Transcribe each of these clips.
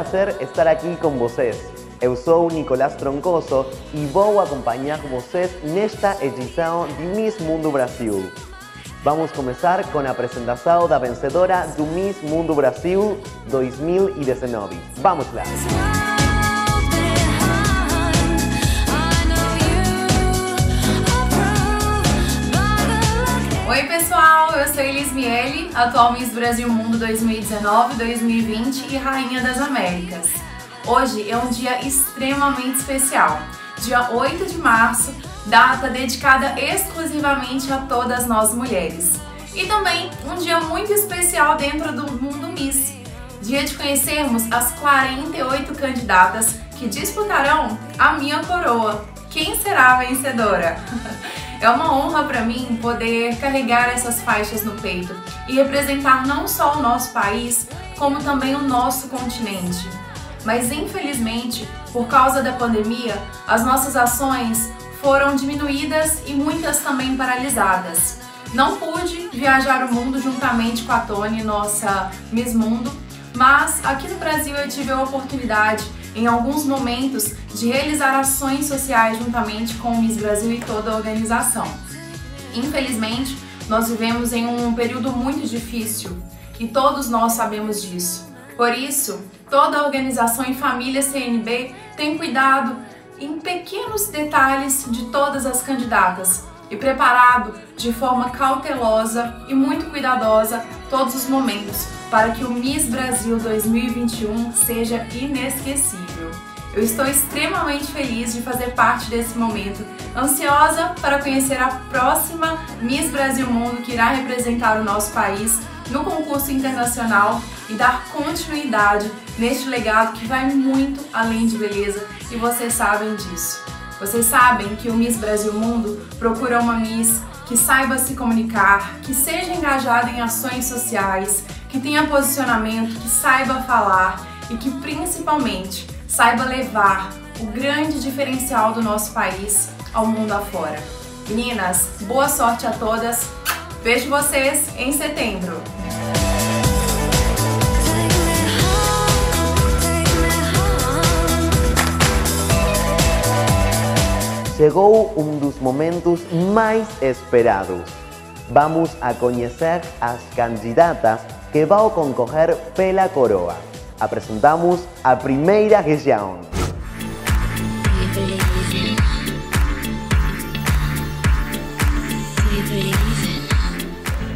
Prazer estar aqui com vocês. Eu sou Nicolás Troncoso e vou acompanhar vocês nesta edição de Miss Mundo Brasil. Vamos começar com a apresentação da vencedora do Miss Mundo Brasil 2019. Vamos lá! Pessoal, eu sou Elis Miele, atual Miss Brasil Mundo 2019, 2020 e Rainha das Américas. Hoje é um dia extremamente especial, dia 8 de março, data dedicada exclusivamente a todas nós mulheres. E também um dia muito especial dentro do mundo Miss, dia de conhecermos as 48 candidatas que disputarão a minha coroa. Quem será a vencedora? É uma honra para mim poder carregar essas faixas no peito e representar não só o nosso país, como também o nosso continente. Mas infelizmente, por causa da pandemia, as nossas ações foram diminuídas e muitas também paralisadas. Não pude viajar o mundo juntamente com a Tony, nossa Miss Mundo, mas aqui no Brasil eu tive a oportunidade em alguns momentos de realizar ações sociais juntamente com o Miss Brasil e toda a organização. Infelizmente, nós vivemos em um período muito difícil e todos nós sabemos disso. Por isso, toda a organização e família CNB tem cuidado em pequenos detalhes de todas as candidatas e preparado de forma cautelosa e muito cuidadosa todos os momentos para que o Miss Brasil 2021 seja inesquecível. Eu estou extremamente feliz de fazer parte desse momento, ansiosa para conhecer a próxima Miss Brasil Mundo que irá representar o nosso país no concurso internacional e dar continuidade neste legado que vai muito além de beleza e vocês sabem disso. Vocês sabem que o Miss Brasil Mundo procura uma Miss que saiba se comunicar, que seja engajada em ações sociais, que tenha posicionamento, que saiba falar e que principalmente saiba levar o grande diferencial do nosso país ao mundo afora. Meninas, boa sorte a todas. Vejo vocês em setembro. Chegou um dos momentos mais esperados. Vamos a conhecer as candidatas que vão concorrer pela coroa. Apresentamos a primeira região.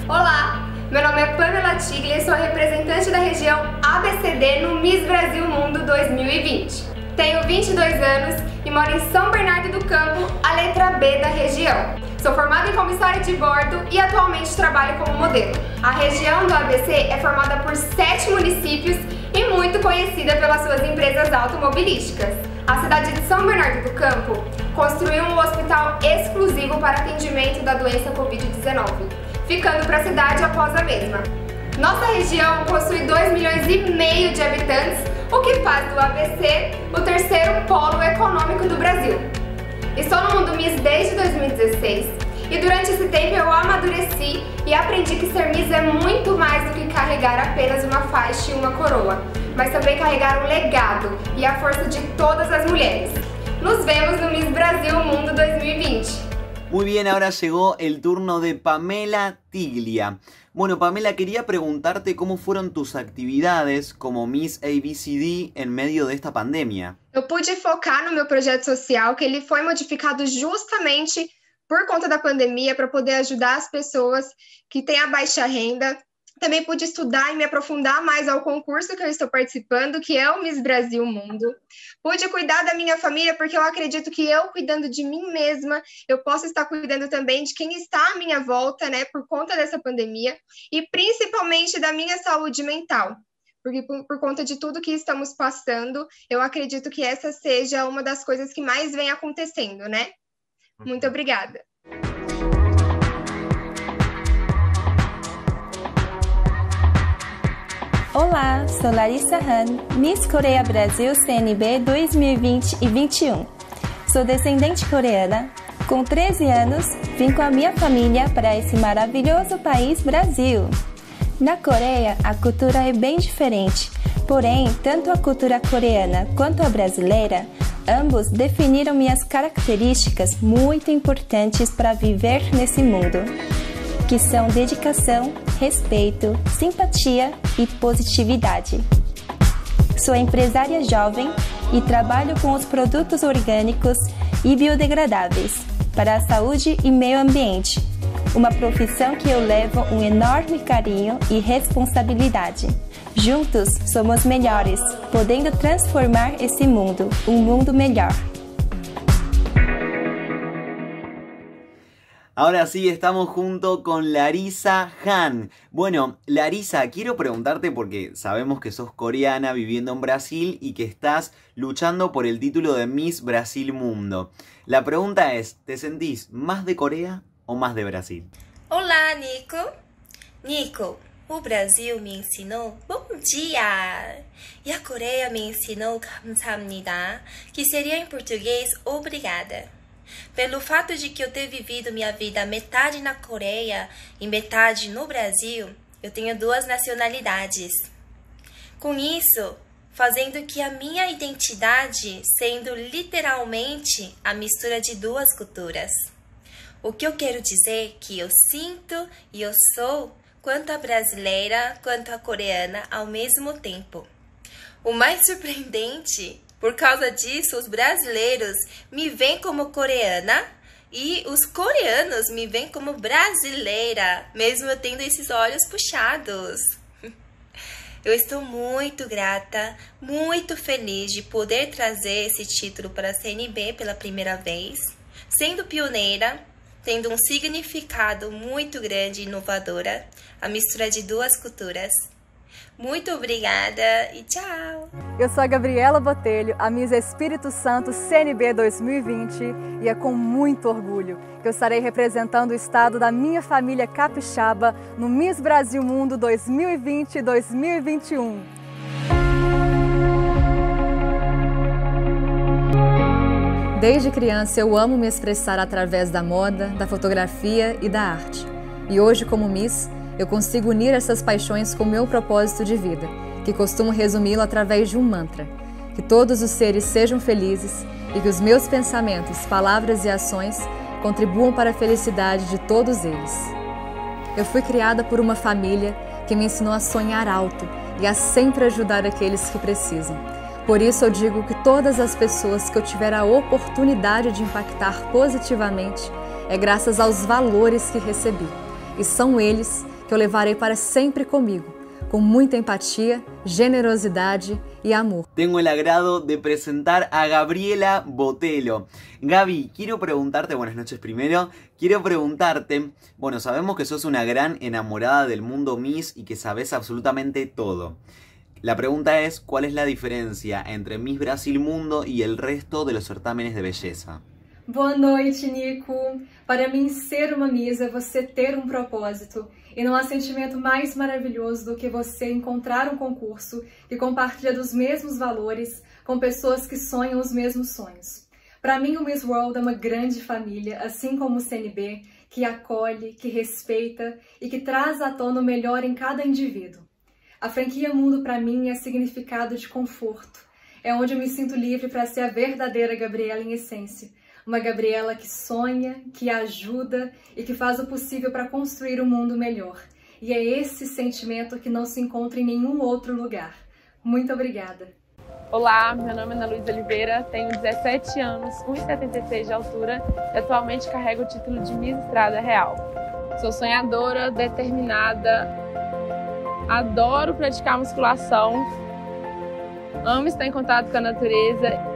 Olá, meu nome é Pamela Tiglia e sou representante da região ABCD no Miss Brasil Mundo 2020. Tenho 22 anos e moro em São Bernardo do Campo, a letra B da região. Sou formada em comissária de bordo e atualmente trabalho como modelo. A região do ABC é formada por sete municípios e muito conhecida pelas suas empresas automobilísticas. A cidade de São Bernardo do Campo construiu um hospital exclusivo para atendimento da doença Covid-19, ficando para a cidade após a mesma. Nossa região possui 2 milhões e meio de habitantes, o que faz do ABC o terceiro polo econômico do Brasil. Estou no Mundo Miss desde 2016 e durante esse tempo eu amadureci e aprendi que ser Miss é muito mais do que carregar apenas uma faixa e uma coroa, mas também carregar um legado e a força de todas as mulheres. Nos vemos no Miss Brasil Mundo 2020. Muy bien, ahora llegó el turno de Pamela Tiglia. Bueno, Pamela, quería preguntarte cómo fueron tus actividades como Miss ABCD en medio de esta pandemia. Eu pude focar no meu projeto social, que ele foi modificado justamente por conta da pandemia para poder ajudar as pessoas que têm a baixa renda. Também pude estudar e me aprofundar mais ao concurso que eu estou participando, que é o Miss Brasil Mundo. Pude cuidar da minha família, porque eu acredito que eu, cuidando de mim mesma, eu posso estar cuidando também de quem está à minha volta, né, por conta dessa pandemia, e principalmente da minha saúde mental porque por, por, conta de tudo que estamos passando, eu acredito que essa seja uma das coisas que mais vem acontecendo, né? Muito obrigada. Olá, sou Larissa Han, Miss Coreia Brasil CNB 2020 e 21. Sou descendente coreana. Com 13 anos, vim com a minha família para esse maravilhoso país Brasil. Na Coreia, a cultura é bem diferente. Porém, tanto a cultura coreana quanto a brasileira, ambos definiram minhas características muito importantes para viver nesse mundo, que são dedicação, respeito, simpatia e positividade. Sou empresária jovem e trabalho com os produtos orgânicos e biodegradáveis para a saúde e meio ambiente, uma profissão que eu levo um enorme carinho e responsabilidade. Juntos somos melhores, podendo transformar esse mundo, um mundo melhor. Ahora sí, estamos junto con Larisa Han. Bueno, Larisa, quiero preguntarte porque sabemos que sos coreana viviendo en Brasil y que estás luchando por el título de Miss Brasil Mundo. La pregunta es, ¿te sentís más de Corea o más de Brasil? Hola, Nico. Nico, o Brasil me ensinou bom dia e a Coreia me ensinou 감사합니다, que seria em português obrigada. Pelo fato de que eu ter vivido minha vida metade na Coreia e metade no Brasil, eu tenho duas nacionalidades. Com isso, fazendo que a minha identidade sendo literalmente a mistura de duas culturas. O que eu quero dizer que eu sinto e eu sou quanto a brasileira quanto a coreana ao mesmo tempo. O mais surpreendente por causa disso, os brasileiros me veem como coreana e os coreanos me veem como brasileira, mesmo eu tendo esses olhos puxados. Eu estou muito grata, muito feliz de poder trazer esse título para a CNB pela primeira vez, sendo pioneira, tendo um significado muito grande e inovadora, a mistura de duas culturas. Muito obrigada e tchau! Eu sou a Gabriela Botelho, a Miss Espírito Santo CNB 2020 e é com muito orgulho que eu estarei representando o estado da minha família capixaba no Miss Brasil Mundo 2020 2021. Desde criança eu amo me expressar através da moda, da fotografia e da arte. E hoje, como Miss, eu consigo unir essas paixões com meu propósito de vida, que costumo resumi-lo através de um mantra: que todos os seres sejam felizes e que os meus pensamentos, palavras e ações contribuam para a felicidade de todos eles. Eu fui criada por uma família que me ensinou a sonhar alto e a sempre ajudar aqueles que precisam. Por isso eu digo que todas as pessoas que eu tiver a oportunidade de impactar positivamente é graças aos valores que recebi. E são eles que eu levarei para sempre comigo, com muita empatia, generosidade y amor. Tengo el agrado de presentar a Gabriela Botelho. Gaby, quiero preguntarte, buenas noches primero, quiero preguntarte, bueno, sabemos que sos una gran enamorada del mundo Miss y que sabes absolutamente todo. La pregunta es, ¿cuál es la diferencia entre Miss Brasil Mundo y el resto de los certámenes de belleza? Boa noite, Nico. Para mim, ser uma Miss é você ter um propósito. E não há sentimento mais maravilhoso do que você encontrar um concurso que compartilha dos mesmos valores com pessoas que sonham os mesmos sonhos. Para mim, o Miss World é uma grande família, assim como o CNB, que acolhe, que respeita e que traz à tona o melhor em cada indivíduo. A franquia Mundo, para mim, é significado de conforto. É onde eu me sinto livre para ser a verdadeira Gabriela em essência uma Gabriela que sonha, que ajuda e que faz o possível para construir um mundo melhor. E é esse sentimento que não se encontra em nenhum outro lugar. Muito obrigada. Olá, meu nome é Ana Luísa Oliveira, tenho 17 anos, 1,76 de altura e atualmente carrego o título de Miss Estrada Real. Sou sonhadora, determinada, adoro praticar musculação, amo estar em contato com a natureza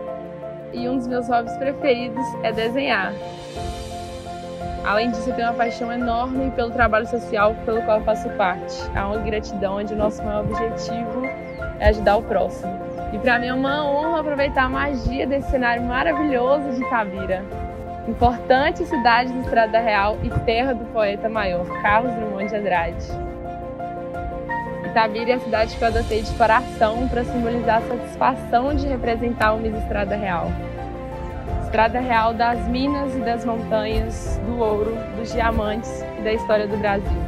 e um dos meus hobbies preferidos é desenhar. Além disso, eu tenho uma paixão enorme pelo trabalho social pelo qual eu faço parte. Há uma gratidão onde o nosso maior objetivo é ajudar o próximo. E para mim é uma honra aproveitar a magia desse cenário maravilhoso de Itabira. Importante cidade do Estrada Real e terra do poeta maior, Carlos Drummond de Andrade. Itabira é a cidade que eu adotei de coração para simbolizar a satisfação de representar o Miss Estrada Real. Estrada Real das minas e das montanhas, do ouro, dos diamantes e da história do Brasil.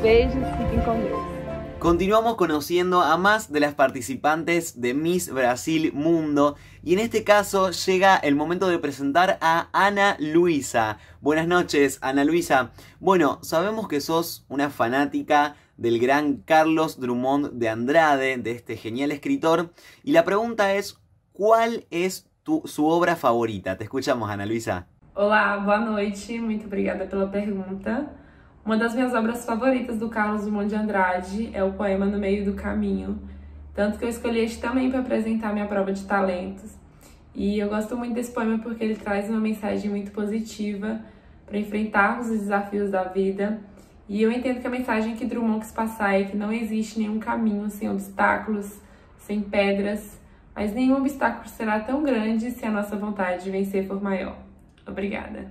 Beijos, fiquem com Deus. Continuamos conociendo a más de las participantes de Miss Brasil Mundo y en este caso llega el momento de presentar a Ana Luisa. Buenas noches, Ana Luisa. Bueno, sabemos que sos una fanática del gran Carlos Drummond de Andrade, de este genial escritor, y la pregunta es, ¿cuál es tu, su obra favorita? Te escuchamos, Ana Luisa. Olá, boa noite, muito obrigada pela pergunta. Uma das minhas obras favoritas do Carlos Drummond de Andrade é o poema No Meio do Caminho, tanto que eu escolhi este também para apresentar minha prova de talentos. E eu gosto muito desse poema porque ele traz uma mensagem muito positiva para enfrentarmos os desafios da vida. E eu entendo que a mensagem que Drummond quis passar é que não existe nenhum caminho sem obstáculos, sem pedras, mas nenhum obstáculo será tão grande se a nossa vontade de vencer for maior. Obrigada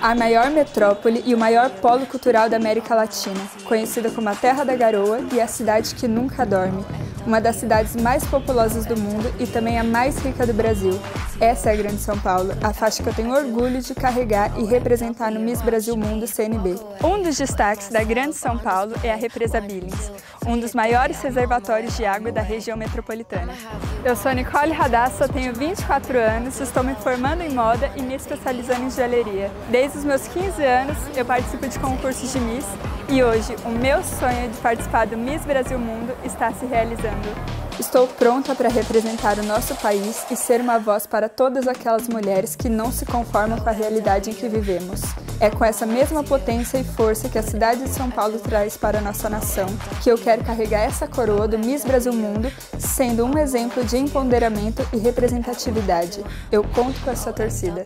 a maior metrópole e o maior polo cultural da América Latina, conhecida como a Terra da Garoa e a cidade que nunca dorme, uma das cidades mais populosas do mundo e também a mais rica do Brasil. Essa é a Grande São Paulo, a faixa que eu tenho orgulho de carregar e representar no Miss Brasil Mundo CNB. Um dos destaques da Grande São Paulo é a Represa Billings, um dos maiores reservatórios de água da região metropolitana. Eu sou Nicole Radassa, tenho 24 anos, estou me formando em moda e me especializando em joalheria. Desde os meus 15 anos, eu participo de concursos de Miss e hoje o meu sonho de participar do Miss Brasil Mundo está se realizando. Estou pronta para representar o nosso país e ser uma voz para todas aquelas mulheres que não se conformam com a realidade em que vivemos. É com essa mesma potência e força que a cidade de São Paulo traz para a nossa nação que eu quero carregar essa coroa do Miss Brasil Mundo, sendo um exemplo de empoderamento e representatividade. Eu conto com essa torcida.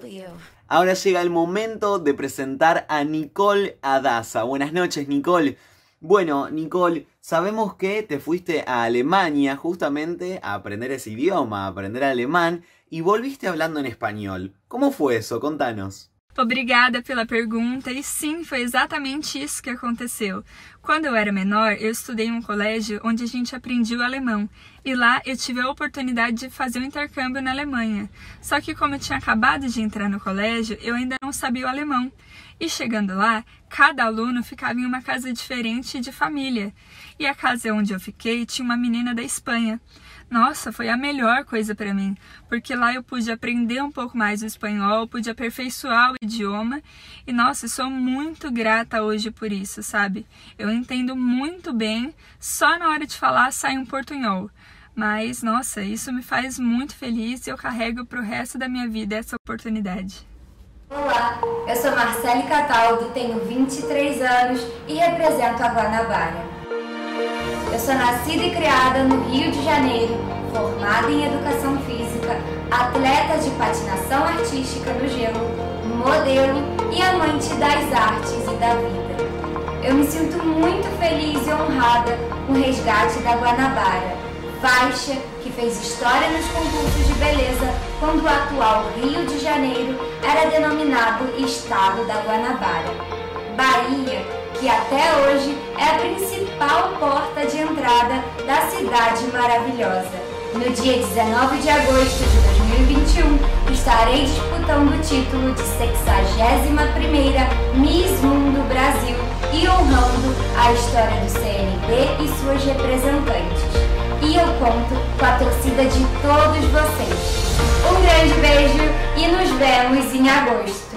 Ahora llega el momento de presentar a Nicole Adasa. Buenas noches, Nicole. Bueno, Nicole, sabemos que te fuiste a Alemania justamente a aprender ese idioma, a aprender alemán, y volviste hablando en español. ¿Cómo fue eso? Contanos. Obrigada pela pergunta, e sim, foi exatamente isso que aconteceu. Quando eu era menor, eu estudei em um colégio onde a gente aprendia o alemão, e lá eu tive a oportunidade de fazer um intercâmbio na Alemanha. Só que, como eu tinha acabado de entrar no colégio, eu ainda não sabia o alemão. E chegando lá, cada aluno ficava em uma casa diferente de família. E a casa onde eu fiquei tinha uma menina da Espanha. Nossa, foi a melhor coisa para mim, porque lá eu pude aprender um pouco mais o espanhol, pude aperfeiçoar o idioma e nossa, sou muito grata hoje por isso, sabe? Eu entendo muito bem, só na hora de falar sai um portunhol. Mas nossa, isso me faz muito feliz e eu carrego para o resto da minha vida essa oportunidade. Olá, eu sou Marcele Cataldo, tenho 23 anos e represento a Guanabara. Eu sou nascida e criada no Rio de Janeiro, formada em Educação Física, atleta de patinação artística no gelo, modelo e amante das artes e da vida. Eu me sinto muito feliz e honrada com o resgate da Guanabara, faixa fez história nos concursos de beleza quando o atual Rio de Janeiro era denominado Estado da Guanabara. Bahia que até hoje é a principal porta de entrada da cidade maravilhosa. No dia 19 de agosto de 2021, estarei disputando o título de 61ª Miss Mundo Brasil e honrando a história do CNB e suas representantes. E eu conto com a torcida de todos vocês. Um grande beijo e nos vemos em agosto.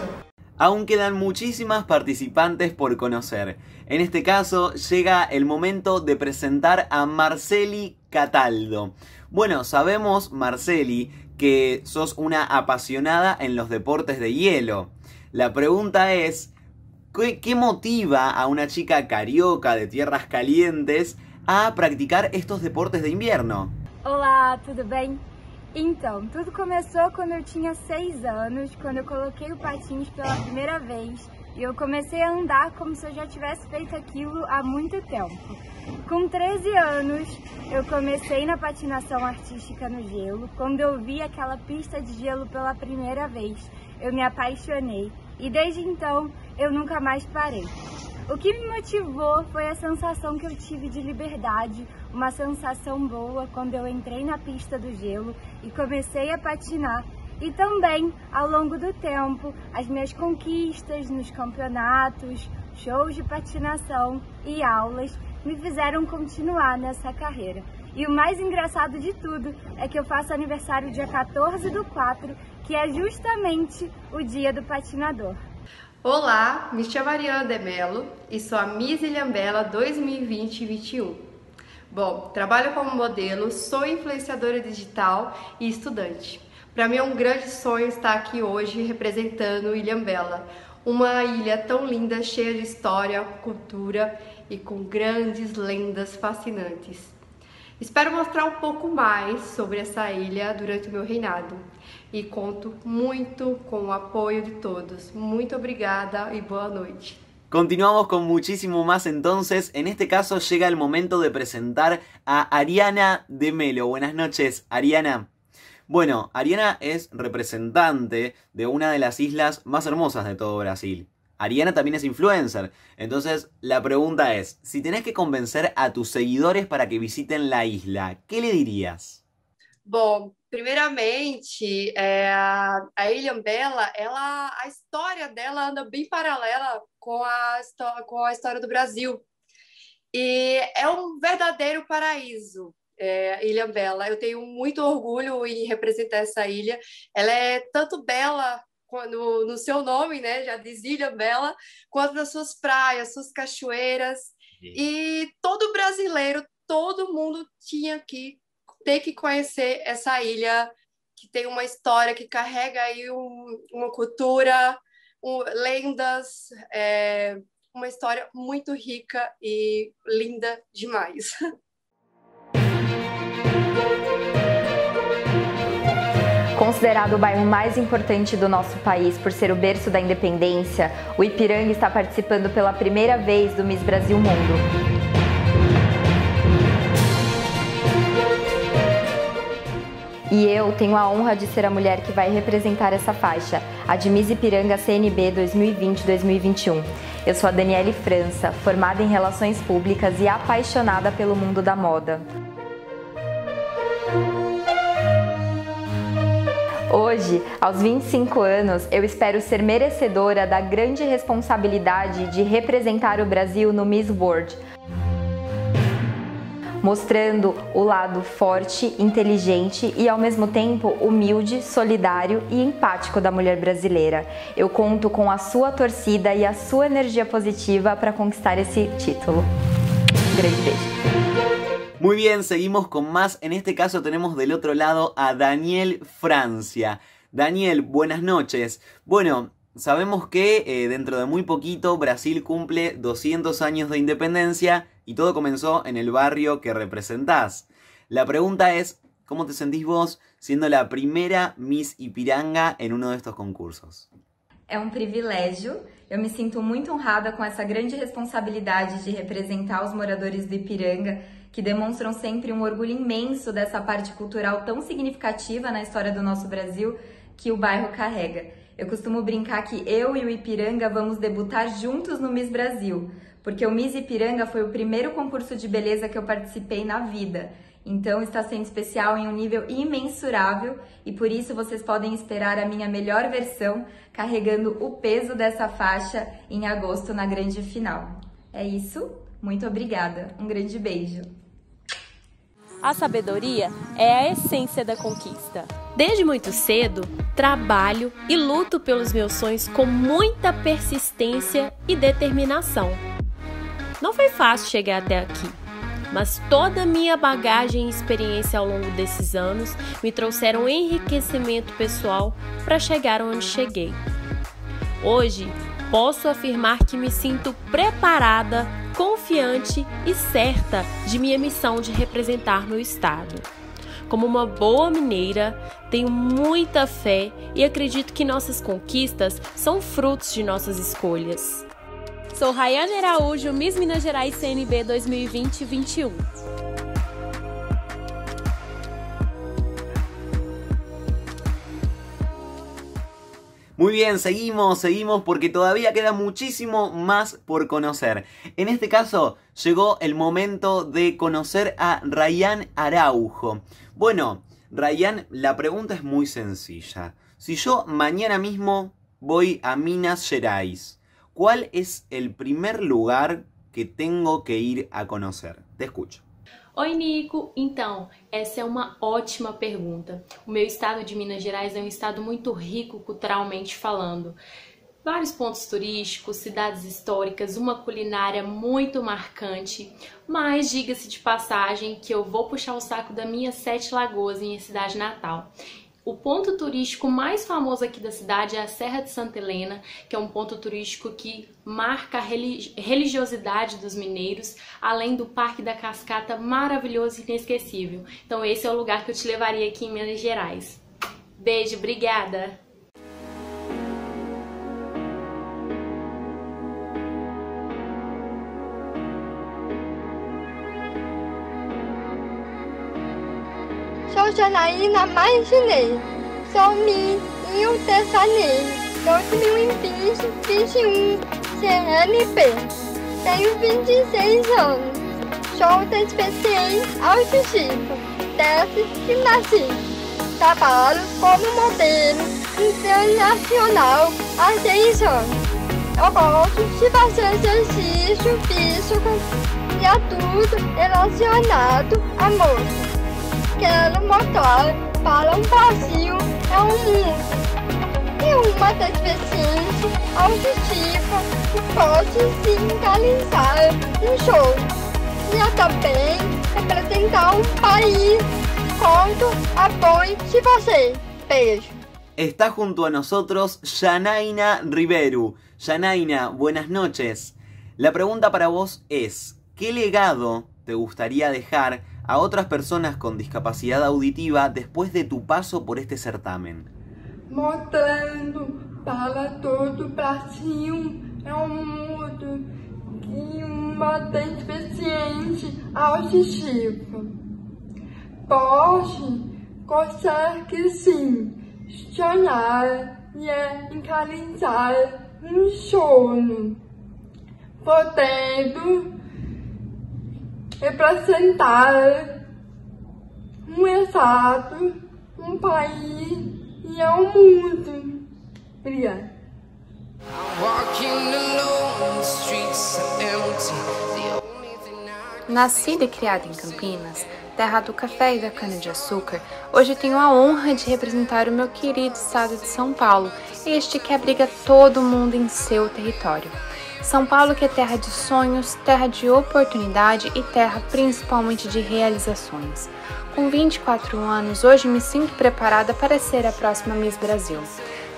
Aún quedan muchísimas participantes por conocer. En este caso llega el momento de presentar a Marceli Cataldo. Bueno, sabemos, Marceli, que sos una apasionada en los deportes de hielo. La pregunta es, ¿qué, motiva a una chica carioca de tierras calientes a practicar estos deportes de invierno? Hola, ¿todo bien? Então, tudo começou quando eu tinha seis anos, quando eu coloquei o patins pela primeira vez e eu comecei a andar como se eu já tivesse feito aquilo há muito tempo. Com 13 anos, eu comecei na patinação artística no gelo. Quando eu vi aquela pista de gelo pela primeira vez, eu me apaixonei e desde então eu nunca mais parei. O que me motivou foi a sensação que eu tive de liberdade, uma sensação boa quando eu entrei na pista do gelo e comecei a patinar. E também, ao longo do tempo, as minhas conquistas nos campeonatos, shows de patinação e aulas me fizeram continuar nessa carreira. E o mais engraçado de tudo é que eu faço aniversário dia 14 do 4, que é justamente o dia do patinador. Olá, me chamo Ariana de Mello e sou a Miss Ilhambela 2020-21. Bom, trabalho como modelo, sou influenciadora digital e estudante. Para mim é um grande sonho estar aqui hoje representando Ilhambela, uma ilha tão linda, cheia de história, cultura e com grandes lendas fascinantes. Espero mostrar um pouco mais sobre essa ilha durante o meu reinado e conto muito com o apoio de todos. Muito obrigada e boa noite. Continuamos con muchísimo más entonces. En este caso llega el momento de presentar a Ariana de Melo. Buenas noches, Ariana. Bueno, Ariana es representante de una de las islas más hermosas de todo Brasil. Ariana también es influencer. Entonces, la pregunta es, si tenés que convencer a tus seguidores para que visiten la isla, ¿qué le dirías? Bom, primeiramente, é, a Ilha Bela, ela, a história dela anda bem paralela com a, com a história do Brasil. E é um verdadeiro paraíso, é, Ilha Bela. Eu tenho muito orgulho em representar essa ilha. Ela é tanto bela no, no seu nome, né? Já diz Ilha Bela, quanto nas suas praias, suas cachoeiras. Sim. E todo brasileiro, todo mundo tinha que ter que conhecer essa ilha que tem uma história que carrega aí um, uma cultura, um, lendas, é, uma história muito rica e linda demais. Considerado o bairro mais importante do nosso país por ser o berço da independência, o Ipiranga está participando pela primeira vez do Miss Brasil Mundo. E eu tenho a honra de ser a mulher que vai representar essa faixa, a de Miss Ipiranga CNB 2020-2021. Eu sou a Daniele França, formada em Relações Públicas e apaixonada pelo mundo da moda. Hoje, aos 25 anos, eu espero ser merecedora da grande responsabilidade de representar o Brasil no Miss World, mostrando o lado forte, inteligente e ao mesmo tempo humilde, solidário e empático da mulher brasileira. Eu conto com a sua torcida e a sua energia positiva para conquistar esse título. Um grande beijo. Muy bien, seguimos con más. En este caso tenemos del otro lado a Daniel Francia. Daniel, buenas noches. Bueno, sabemos que eh, dentro de muy poquito Brasil cumple 200 años de independencia y todo comenzó en el barrio que representás. La pregunta es, ¿cómo te sentís vos siendo la primera Miss Ipiranga en uno de estos concursos? É um privilégio. Eu me sinto muito honrada com essa grande responsabilidade de representar os moradores do Ipiranga que demonstram sempre um orgulho imenso dessa parte cultural tão significativa na história do nosso Brasil que o bairro carrega. Eu costumo brincar que eu e o Ipiranga vamos debutar juntos no Miss Brasil, porque o Miss Ipiranga foi o primeiro concurso de beleza que eu participei na vida. Então está sendo especial em um nível imensurável e por isso vocês podem esperar a minha melhor versão carregando o peso dessa faixa em agosto na grande final. É isso, muito obrigada, um grande beijo. A sabedoria é a essência da conquista. Desde muito cedo, trabalho e luto pelos meus sonhos com muita persistência e determinação. Não foi fácil chegar até aqui, mas toda a minha bagagem e experiência ao longo desses anos me trouxeram enriquecimento pessoal para chegar onde cheguei. Hoje, posso afirmar que me sinto preparada confiante e certa de minha missão de representar meu estado. Como uma boa mineira, tenho muita fé e acredito que nossas conquistas são frutos de nossas escolhas. Sou Rayane Araújo, Miss Minas Gerais CNB 2020-21. Muy bien, seguimos, seguimos porque todavía queda muchísimo más por conocer. En este caso llegó el momento de conocer a Ryan Araujo. Bueno, Ryan, la pregunta es muy sencilla. Si yo mañana mismo voy a Minas Gerais, ¿cuál es el primer lugar que tengo que ir a conocer? Te escucho. Oi, Nico! Então, essa é uma ótima pergunta. O meu estado de Minas Gerais é um estado muito rico culturalmente falando. Vários pontos turísticos, cidades históricas, uma culinária muito marcante, mas diga-se de passagem que eu vou puxar o saco da minha Sete Lagoas, minha cidade natal. O ponto turístico mais famoso aqui da cidade é a Serra de Santa Helena, que é um ponto turístico que marca a religiosidade dos mineiros, além do Parque da Cascata maravilhoso e inesquecível. Então esse é o lugar que eu te levaria aqui em Minas Gerais. Beijo, obrigada! Sou Janaína Marginei, sou Mi Rio de Janeiro, 2020-21, CNP. Tenho 26 anos, sou deficiente auditivo, desde que nasci. Trabalho como modelo internacional há 10 anos. Eu gosto de fazer exercício físico e a tudo relacionado à moda quero mostrar para um Brasil é um mundo. E uma deficiência auditiva que pode realizar no show. E também representar um país. Conto apoio de você. Beijo. Está junto a nosotros Yanaina Riveru. Yanaina, buenas noches. La pregunta para vos es, ¿qué legado te gustaría dejar a otras personas con discapacidad auditiva después de tu paso por este certamen? Mostrando para todo Brasil é um mundo que uma deficiente auditiva pode, consegue sim, sonhar e encarizar um sono, podendo representar um estado, um país e é um mundo. Obrigada. Nascida e criada em Campinas, terra do café e da cana-de-açúcar, hoje tenho a honra de representar o meu querido estado de São Paulo, este que abriga todo mundo em seu território. São Paulo que é terra de sonhos, terra de oportunidade e terra principalmente de realizações. Com 24 anos, hoje me sinto preparada para ser a próxima Miss Brasil.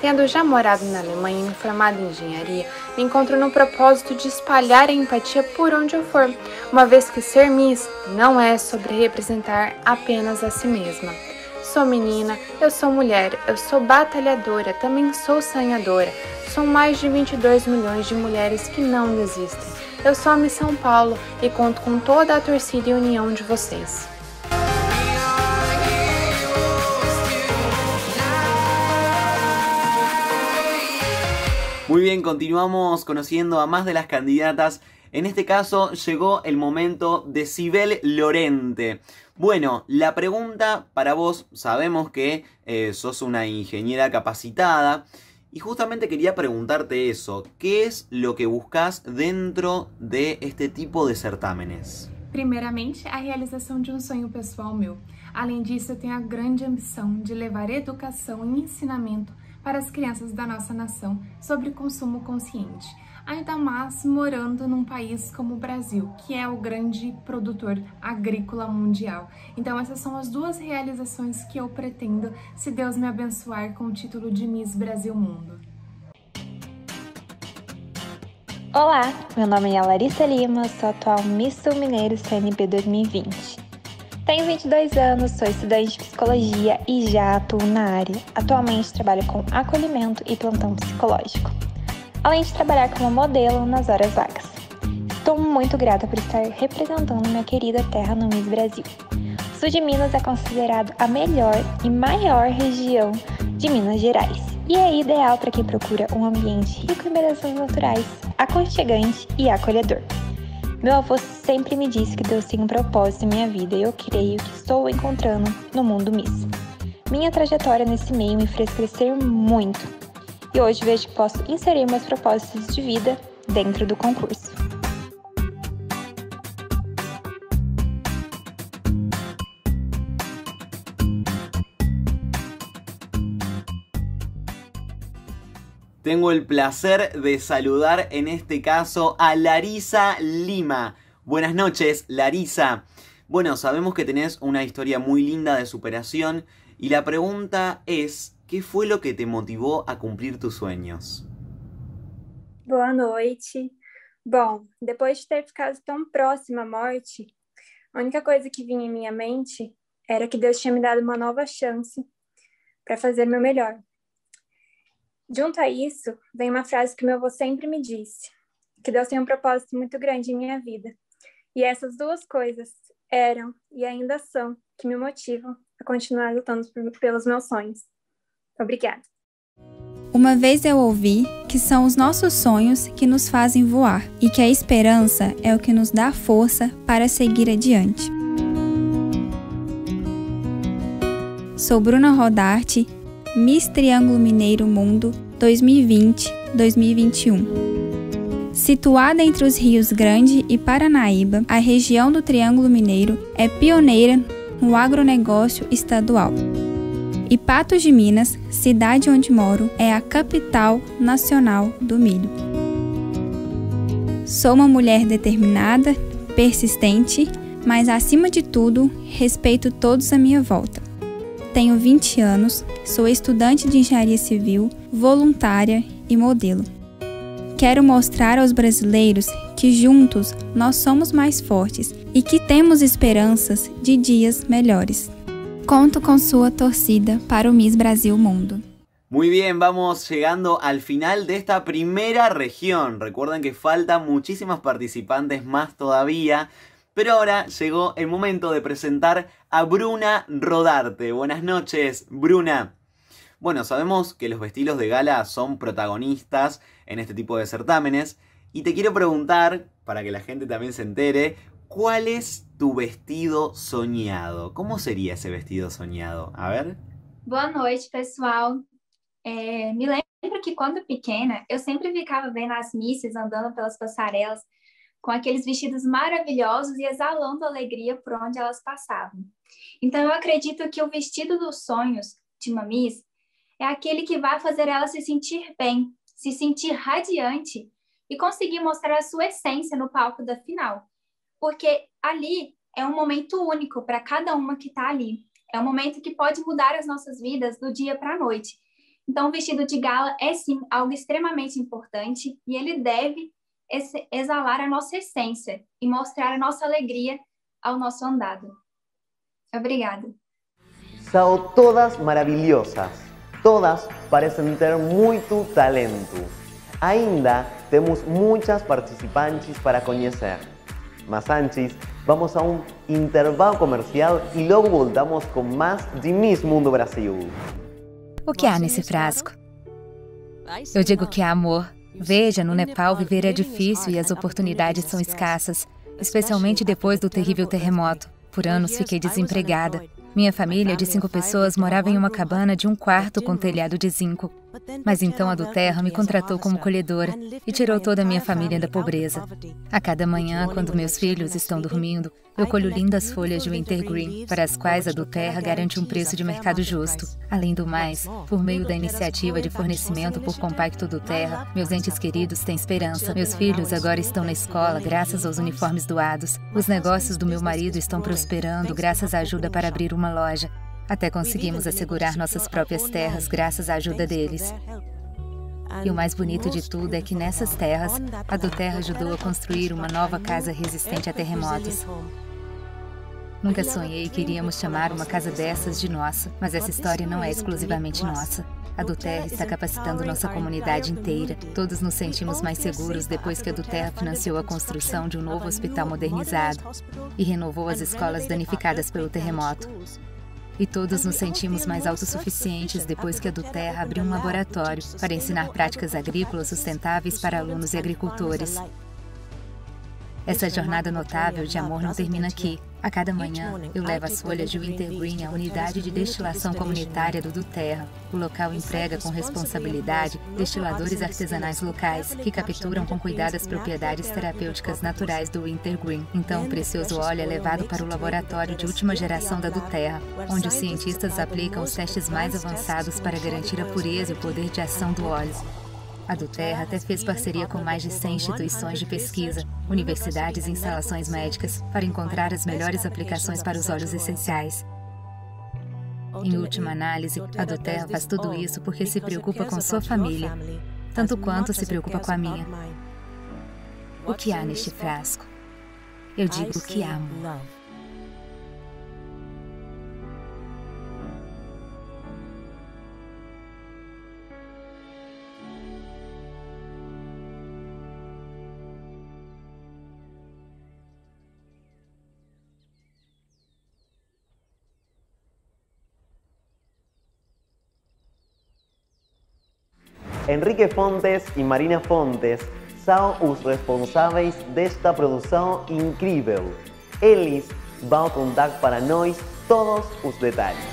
Tendo já morado na Alemanha e me formado em engenharia, me encontro no propósito de espalhar a empatia por onde eu for, uma vez que ser Miss não é sobre representar apenas a si mesma. Sou menina, eu sou mulher, eu sou batalhadora, também sou sonhadora, são mais de 22 milhões de mulheres que não desistem. Eu sou a Miss São Paulo e conto com toda a torcida e união de vocês. Muy bien, continuamos conociendo a más de las candidatas. En este caso llegó el momento de Sibel Lorente. Bueno, la pregunta para vos, sabemos que eh, sos una ingeniera capacitada y justamente quería preguntarte eso, ¿qué es lo que buscas dentro de este tipo de certámenes? Primeiramente, a realização de um sonho pessoal meu. Além disso, eu tenho a grande ambição de levar educação e ensinamento para as crianças da nossa nação sobre consumo consciente ainda mais morando num país como o Brasil, que é o grande produtor agrícola mundial. Então essas são as duas realizações que eu pretendo, se Deus me abençoar com o título de Miss Brasil Mundo. Olá, meu nome é Larissa Lima, sou atual Miss Sul Mineiro CNB 2020. Tenho 22 anos, sou estudante de psicologia e já atuo na área. Atualmente trabalho com acolhimento e plantão psicológico além de trabalhar como modelo nas horas vagas. Estou muito grata por estar representando minha querida terra no Miss Brasil. O sul de Minas é considerado a melhor e maior região de Minas Gerais e é ideal para quem procura um ambiente rico em belezas naturais, aconchegante e acolhedor. Meu avô sempre me disse que Deus tem um propósito em minha vida e eu creio que estou encontrando no mundo Miss. Minha trajetória nesse meio me fez crescer muito e hoje vejo que posso inserir meus propósitos de vida dentro do concurso. Tengo el placer de saludar en este caso a Larisa Lima. Buenas noches, Larisa. Bueno, sabemos que tenés una historia muy linda de superación y la pregunta es, ¿qué fue lo que te motivó a cumplir tus sueños? Boa noite. Bom, depois de ter ficado tão próxima à morte, a única coisa que vinha em minha mente era que Deus tinha me dado uma nova chance para fazer meu melhor. Junto a isso, vem uma frase que meu avô sempre me disse, que Deus tem um propósito muito grande em minha vida. E essas duas coisas eram e ainda são que me motivam a continuar lutando pelos meus sonhos. Obrigada. Uma vez eu ouvi que são os nossos sonhos que nos fazem voar e que a esperança é o que nos dá força para seguir adiante. Sou Bruna Rodarte Miss Triângulo Mineiro Mundo 2020-2021. Situada entre os rios Grande e Paranaíba, a região do Triângulo Mineiro é pioneira no agronegócio estadual. E Patos de Minas, cidade onde moro, é a capital nacional do milho. Sou uma mulher determinada, persistente, mas acima de tudo, respeito todos à minha volta. Tenho 20 anos, sou estudante de engenharia civil, voluntária e modelo. Quero mostrar aos brasileiros que juntos nós somos mais fortes e que temos esperanças de dias melhores. Conto com sua torcida para o Miss Brasil Mundo. Muy bien, vamos llegando al final de esta primera región. Recuerden que faltan muchísimas participantes más todavía. Pero ahora llegó el momento de presentar a Bruna Rodarte. Buenas noches, Bruna. Bueno, sabemos que los vestidos de gala son protagonistas en este tipo de certámenes. Y te quiero preguntar, para que la gente también se entere, ¿cuál es tu vestido soñado? ¿Cómo sería ese vestido soñado? A ver. Boa noite, pessoal. Me lembro que quando pequena, eu sempre ficava vendo as misses andando pelas passarelas com aqueles vestidos maravilhosos e exalando alegria por onde elas passavam. Então, eu acredito que o vestido dos sonhos de uma Miss é aquele que vai fazer ela se sentir bem, se sentir radiante e conseguir mostrar a sua essência no palco da final. Porque ali é um momento único para cada uma que está ali. É um momento que pode mudar as nossas vidas do dia para a noite. Então, o vestido de gala é sim algo extremamente importante e ele deve exalar a nossa essência e mostrar a nossa alegria ao nosso andado. Obrigada. São todas maravilhosas. Todas parecem ter muito talento. Ainda temos muitas participantes para conhecer. Mas antes, vamos a um intervalo comercial e logo voltamos com mais de Miss Mundo Brasil. O que há nesse frasco? Eu digo que é amor. Veja, no Nepal viver é difícil e as oportunidades são escassas, especialmente depois do terrível terremoto. Por anos fiquei desempregada. Minha família de cinco pessoas morava em uma cabana de um quarto com telhado de zinco. Mas então a do Terra me contratou como colhedora e tirou toda a minha família da pobreza. A cada manhã, quando meus filhos estão dormindo, eu colho lindas folhas de wintergreen, para as quais a do Terra garante um preço de mercado justo. Além do mais, por meio da iniciativa de fornecimento por compacto do Terra, meus entes queridos têm esperança. Meus filhos agora estão na escola graças aos uniformes doados. Os negócios do meu marido estão prosperando graças à ajuda para abrir uma loja. Até conseguimos assegurar nossas próprias terras graças à ajuda deles. E o mais bonito de tudo é que nessas terras, a do Terra ajudou a construir uma nova casa resistente a terremotos. Nunca sonhei que iríamos chamar uma casa dessas de nossa, mas essa história não é exclusivamente nossa. A do Terra está capacitando nossa comunidade inteira. Todos nos sentimos mais seguros depois que a do Terra financiou a construção de um novo hospital modernizado e renovou as escolas danificadas pelo terremoto. E todos nos sentimos mais autossuficientes depois que a do Terra abriu um laboratório para ensinar práticas agrícolas sustentáveis para alunos e agricultores. Essa jornada notável de amor não termina aqui. A cada manhã, eu levo as folhas de Wintergreen à unidade de destilação comunitária do Duterra. O local emprega com responsabilidade destiladores artesanais locais que capturam com cuidado as propriedades terapêuticas naturais do Wintergreen. Então, o precioso óleo é levado para o laboratório de última geração da Duterra, onde os cientistas aplicam os testes mais avançados para garantir a pureza e o poder de ação do óleo. A Duterra até fez parceria com mais de 100 instituições de pesquisa, universidades e instalações médicas para encontrar as melhores aplicações para os óleos essenciais. Em última análise, a Duterra faz tudo isso porque se preocupa com sua família, tanto quanto se preocupa com a minha. O que há neste frasco? Eu digo que amo. Enrique Fontes e Marina Fontes são os responsáveis desta produção incrível. Eles vão contar para nós todos os detalles.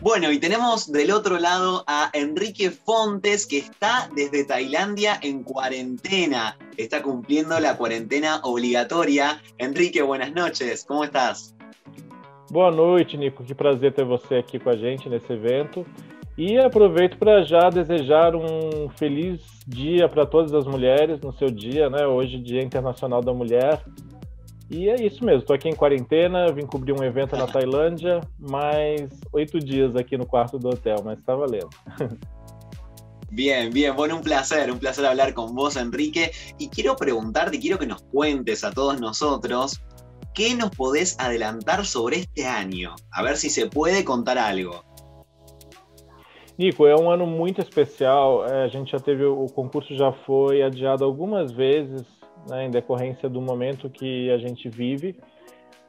Bueno, y tenemos del otro lado a Enrique Fontes, que está desde Tailandia en cuarentena. Está cumpliendo la cuarentena obligatoria. Enrique, buenas noches, ¿cómo estás? Boa noite, Nico. Que prazer ter você aqui com a gente nesse evento. E aproveito para já desejar um feliz dia para todas as mulheres no seu dia, né? Hoje, Dia Internacional da Mulher. E é isso mesmo, estou aqui em quarentena, vim cobrir um evento na Tailândia, mais oito dias aqui no quarto do hotel, mas está valendo. Bien, bien, bueno, un placer, un placer hablar con vos, Enrique. Y quiero preguntarte, quiero que nos cuentes a todos nosotros, ¿qué nos podés adelantar sobre este año? A ver si se puede contar algo. Nico, é um ano muito especial. É, a gente já teve o concurso já foi adiado algumas vezes, né, em decorrência do momento que a gente vive.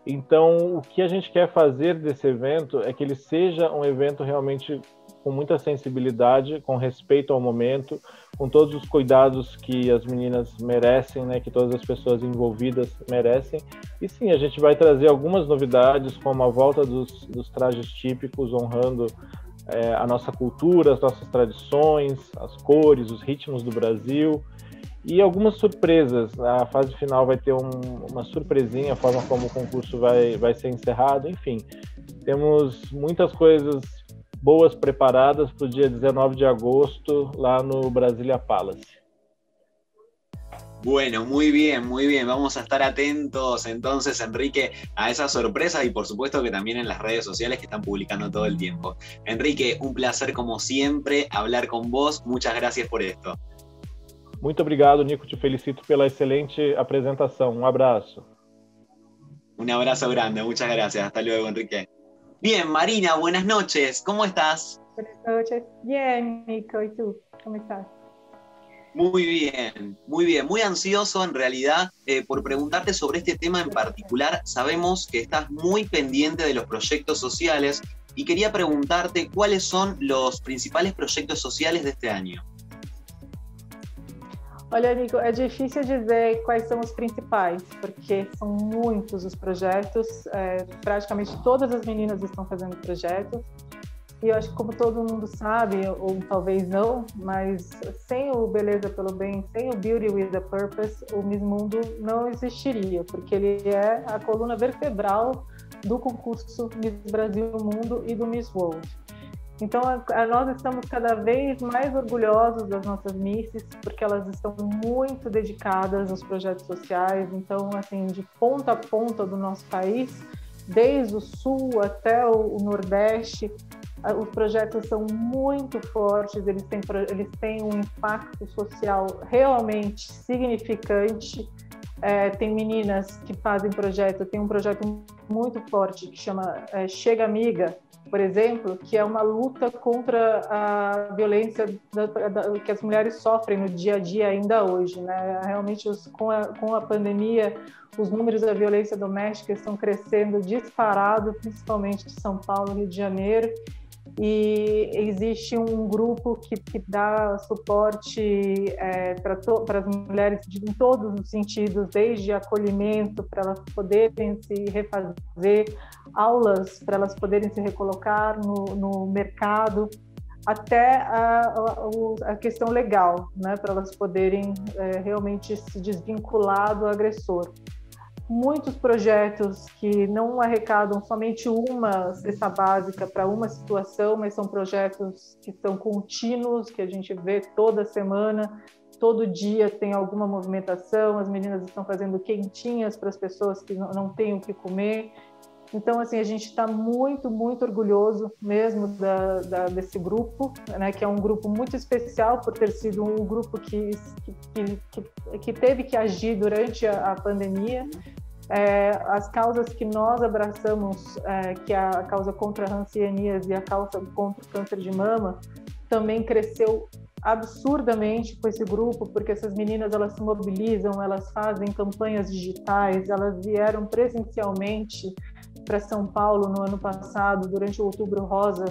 Então, o que a gente quer fazer desse evento é que ele seja um evento realmente com muita sensibilidade, com respeito ao momento, com todos os cuidados que as meninas merecem, né, que todas as pessoas envolvidas merecem. E sim, a gente vai trazer algumas novidades, como a volta dos, dos trajes típicos, honrando é, a nossa cultura, as nossas tradições, as cores, os ritmos do Brasil e algumas surpresas. A fase final vai ter um, uma surpresinha, a forma como o concurso vai, vai ser encerrado, enfim. Temos muitas coisas boas preparadas para o dia 19 de agosto lá no Brasilia Palace. Bueno, muy bien, muy bien. Vamos a estar atentos entonces, Enrique, a esas sorpresas y por supuesto que también en las redes sociales que están publicando todo el tiempo. Enrique, un placer como siempre hablar con vos. Muchas gracias por esto. Muito obrigado, Nico. Te felicito pela excelente apresentação. Um abraço. Un abrazo grande. Muchas gracias. Hasta luego, Enrique. Bien, Marina, buenas noches. ¿Cómo estás? Buenas noches. Bien, Nico. ¿Y tú? ¿Cómo estás? Muy bien, muy bien, muy ansioso en realidad eh, por preguntarte sobre este tema en particular. Sabemos que estás muy pendiente de los proyectos sociales y quería preguntarte cuáles son los principais projetos sociais deste ano. Olha, Nico, é difícil dizer quais são os principais, porque são muitos os projetos, é, praticamente todas as meninas estão fazendo projetos, E eu acho que como todo mundo sabe, ou talvez não, mas sem o Beleza pelo Bem, sem o Beauty with a Purpose, o Miss Mundo não existiria, porque ele é a coluna vertebral do concurso Miss Brasil Mundo e do Miss World. Então, a, a, nós estamos cada vez mais orgulhosos das nossas misses, porque elas estão muito dedicadas aos projetos sociais. Então, assim, de ponta a ponta do nosso país, desde o sul até o, o nordeste, os projetos são muito fortes, eles têm, eles têm um impacto social realmente significante. É, tem meninas que fazem projeto, tem um projeto muito forte que chama é, Chega Amiga, por exemplo, que é uma luta contra a violência da, da, que as mulheres sofrem no dia a dia ainda hoje. Né? Realmente, os, com, a, com a pandemia, os números da violência doméstica estão crescendo disparado, principalmente em São Paulo, Rio de Janeiro, e existe um grupo que, que dá suporte é, para as mulheres de, em todos os sentidos, desde acolhimento para elas poderem se refazer, aulas para elas poderem se recolocar no, no mercado, até a, a, a, questão legal, né, para elas poderem é, realmente se desvincular do agressor muitos projetos que não arrecadam somente uma cesta básica para uma situação, mas são projetos que são contínuos, que a gente vê toda semana, todo dia tem alguma movimentação, as meninas estão fazendo quentinhas para as pessoas que não têm o que comer. Então, assim, a gente está muito, muito orgulhoso mesmo da, da, desse grupo, né, que é um grupo muito especial por ter sido um grupo que, que, que, que teve que agir durante a, a pandemia, é, as causas que nós abraçamos, é, que é a causa contra a rancianias e a causa contra o câncer de mama, também cresceu absurdamente com esse grupo, porque essas meninas elas se mobilizam, elas fazem campanhas digitais, elas vieram presencialmente para São Paulo no ano passado, durante o Outubro Rosa,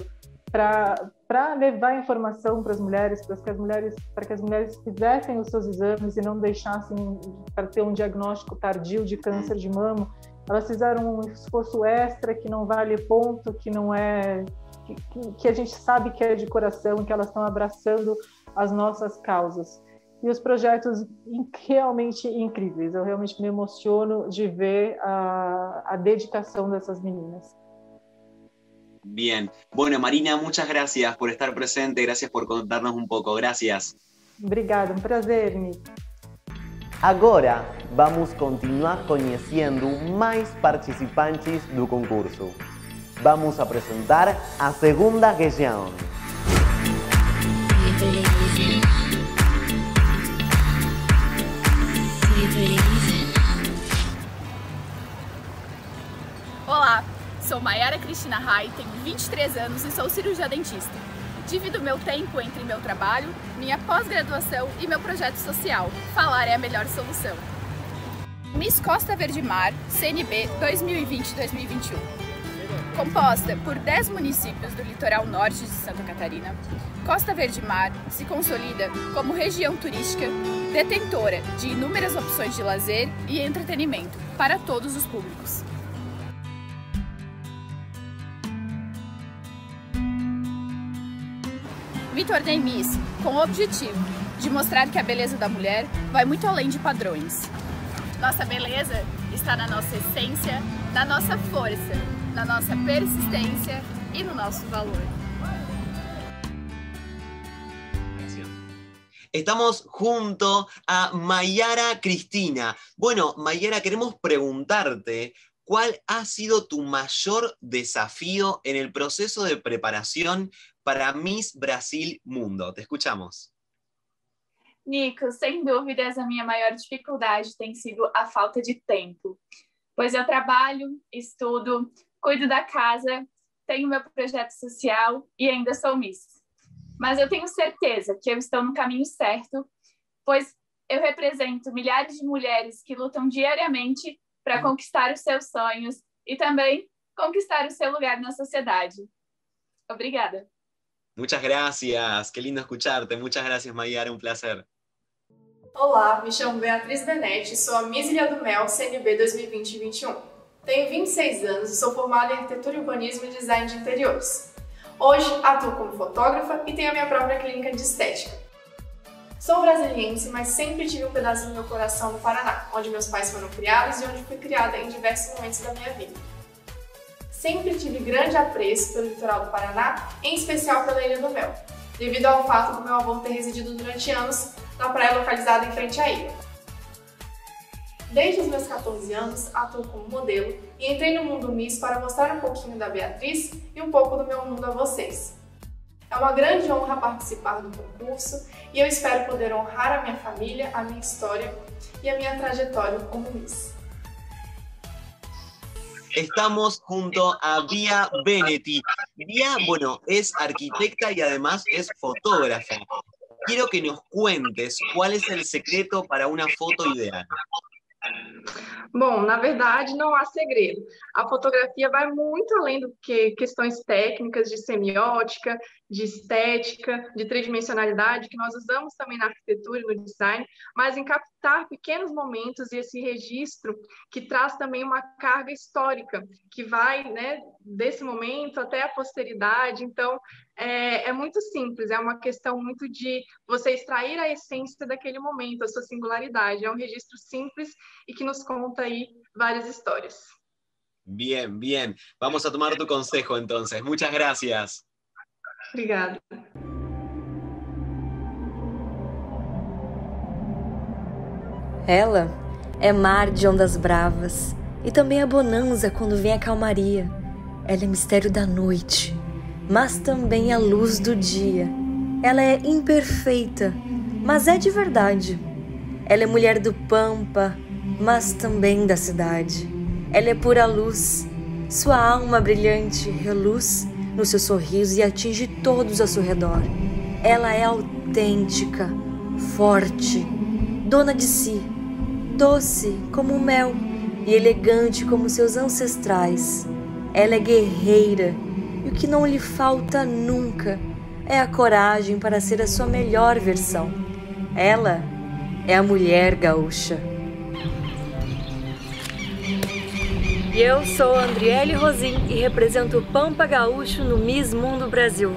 para levar informação para as mulheres, para que as mulheres, para que as mulheres fizessem os seus exames e não deixassem para ter um diagnóstico tardio de câncer de mama. Elas fizeram um esforço extra que não vale ponto, que não é que, que a gente sabe que é de coração, que elas estão abraçando as nossas causas. E os projetos realmente incríveis. Eu realmente me emociono de ver a, a dedicação dessas meninas. Bien. Bueno, Marina, muchas gracias por estar presente, gracias por contarnos un poco. Gracias. Obrigada, um prazer, Nick. Agora vamos continuar conhecendo mais participantes do concurso. Vamos apresentar a segunda região. Olá, Sou Mayara Cristina Rai, tenho 23 anos e sou cirurgia dentista. Divido meu tempo entre meu trabalho, minha pós-graduação e meu projeto social. Falar é a melhor solução. Miss Costa Verde Mar, CNB 2020-2021. Composta por 10 municípios do litoral norte de Santa Catarina, Costa Verde Mar se consolida como região turística detentora de inúmeras opções de lazer e entretenimento para todos os públicos. Me tornei Miss com o objetivo de mostrar que a beleza da mulher vai muito além de padrões. Nossa beleza está na nossa essência, na nossa força, na nossa persistência e no nosso valor. Estamos junto a Mayara Cristina. Bueno, Mayara, queremos preguntarte cuál ha sido tu mayor desafío en el proceso de preparación para Miss Brasil Mundo. Te escuchamos. Nico, sem dúvidas, a minha maior dificuldade tem sido a falta de tempo, pois eu trabalho, estudo, cuido da casa, tenho meu projeto social e ainda sou Miss. Mas eu tenho certeza que eu estou no caminho certo, pois eu represento milhares de mulheres que lutam diariamente para conquistar os seus sonhos e também conquistar o seu lugar na sociedade. Obrigada. Muchas gracias, qué lindo escucharte. Muchas gracias, Mayara, um placer. Olá, me chamo Beatriz Benetti, sou a Miss Ilha do Mel CNB 2020-21. Tenho 26 anos e sou formada em Arquitetura Urbanismo e Design de Interiores. Hoje atuo como fotógrafa e tenho a minha própria clínica de estética. Sou brasiliense, mas sempre tive um pedacinho do meu coração no Paraná, onde meus pais foram criados e onde fui criada em diversos momentos da minha vida. Sempre tive grande apreço pelo litoral do Paraná, em especial pela Ilha do Mel, devido ao fato do meu avô ter residido durante anos na praia localizada em frente à ilha. Desde os meus 14 anos, atuo como modelo e entrei no mundo Miss para mostrar um pouquinho da Beatriz e um pouco do meu mundo a vocês. É uma grande honra participar do concurso e eu espero poder honrar a minha família, a minha história e a minha trajetória como Miss. Estamos junto a Vía Benetti. Vía, bueno, es arquitecta y además es fotógrafa. Quiero que nos cuentes cuál es el secreto para una foto ideal. Bom, na verdade, não há segredo. A fotografia vai muito além do que questões técnicas de semiótica, de estética, de tridimensionalidade, que nós usamos também na arquitetura e no design, mas em captar pequenos momentos e esse registro que traz também uma carga histórica, que vai né, desse momento até a posteridade. Então, é, é muito simples, é uma questão muito de você extrair a essência daquele momento, a sua singularidade. É um registro simples e que nos conta ahí varias historias. Bien, bien. Vamos a tomar tu consejo entonces. Muchas gracias. Obrigada. Ela é mar de ondas bravas e também a bonança quando vem a calmaria. Ela é mistério da noite, mas também a luz do dia. Ela é imperfeita, mas é de verdade. Ela é mulher do pampa, mas também da cidade. Ela é pura luz, sua alma brilhante reluz no seu sorriso e atinge todos ao seu redor. Ela é autêntica, forte, dona de si, doce como o mel e elegante como seus ancestrais. Ela é guerreira e o que não lhe falta nunca é a coragem para ser a sua melhor versão. Ela é a mulher gaúcha. E eu sou Andriele Rosim y represento Pampa Gaúcho no Miss Mundo Brasil.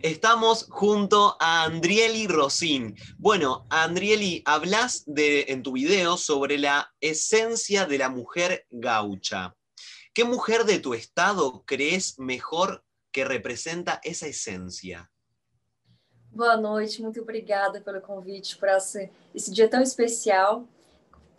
Estamos junto a Andrieli Rosin. Bueno, Andrieli, hablas de, en tu video sobre la esencia de la mujer gaucha. ¿Qué mujer de tu estado crees mejor que representa esa esencia? Boa noite, muito obrigada pelo convite para esse, esse dia tão especial.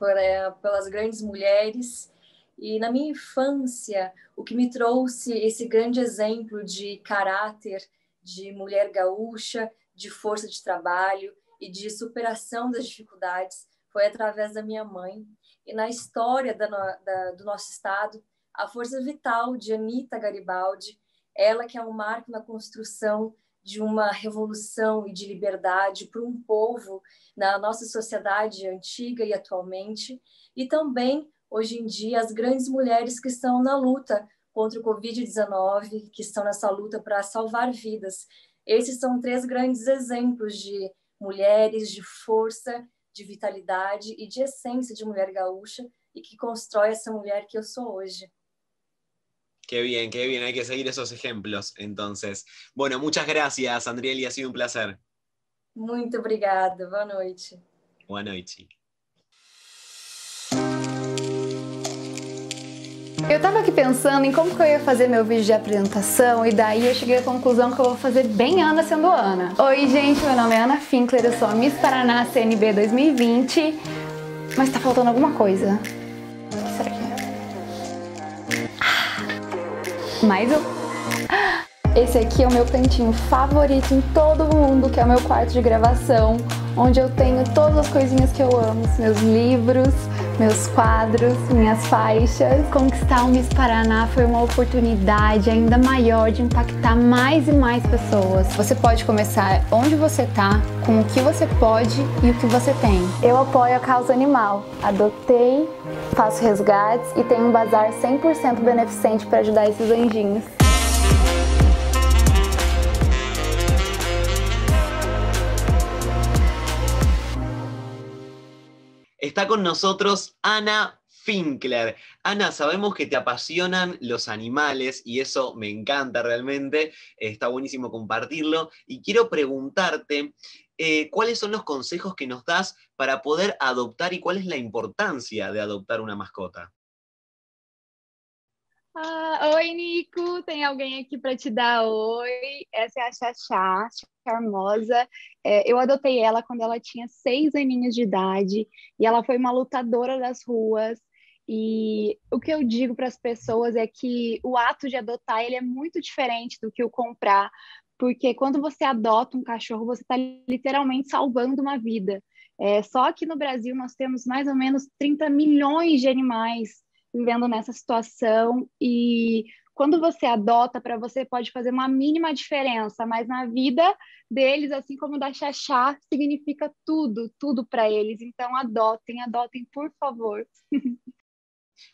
É, pelas grandes mulheres. E na minha infância, o que me trouxe esse grande exemplo de caráter de mulher gaúcha, de força de trabalho e de superação das dificuldades foi através da minha mãe. E na história da, da, do nosso estado, a força vital de Anita Garibaldi, ela que é um marco na construção de uma revolução e de liberdade para um povo na nossa sociedade antiga e atualmente, e também, hoje em dia, as grandes mulheres que estão na luta contra o Covid-19, que estão nessa luta para salvar vidas. Esses são três grandes exemplos de mulheres de força, de vitalidade e de essência de mulher gaúcha e que constrói essa mulher que eu sou hoje. Qué bien, qué bien, hay que seguir esos ejemplos entonces. Bueno, muchas gracias, Andrieli, ha sido un placer. Muito obrigada, boa noite. Boa noite. Eu tava aqui pensando em como que eu ia fazer meu vídeo de apresentação e daí eu cheguei à conclusão que eu vou fazer bem Ana sendo Ana. Oi gente, meu nome é Ana Finkler, eu sou a Miss Paraná CNB 2020, mas tá faltando alguma coisa. Mais um. Esse aqui é o meu cantinho favorito em todo o mundo, que é o meu quarto de gravação, onde eu tenho todas as coisinhas que eu amo, meus livros, meus quadros, minhas faixas. Conquistar o Miss Paraná foi uma oportunidade ainda maior de impactar mais e mais pessoas. Você pode começar onde você tá, com o que você pode e o que você tem. Eu apoio a causa animal. Adotei, faço resgates e tenho um bazar 100% beneficente para ajudar esses anjinhos. Está con nosotros Ana Finkler. Ana, sabemos que te apasionan los animales y eso me encanta realmente, está buenísimo compartirlo. Y quiero preguntarte, eh, ¿cuáles son los consejos que nos das para poder adoptar y cuál es la importancia de adoptar una mascota? Ah, oi, Nico. Tem alguém aqui para te dar oi. Essa é a Xaxá, charmosa. É, eu adotei ela quando ela tinha seis aninhos de idade e ela foi uma lutadora das ruas. E o que eu digo para as pessoas é que o ato de adotar ele é muito diferente do que o comprar, porque quando você adota um cachorro, você está literalmente salvando uma vida. É, só que no Brasil nós temos mais ou menos 30 milhões de animais vivendo nessa situação e quando você adota, para você pode fazer uma mínima diferença, mas na vida deles, assim como da Xaxá, significa tudo, tudo para eles. Então adotem, adotem, por favor.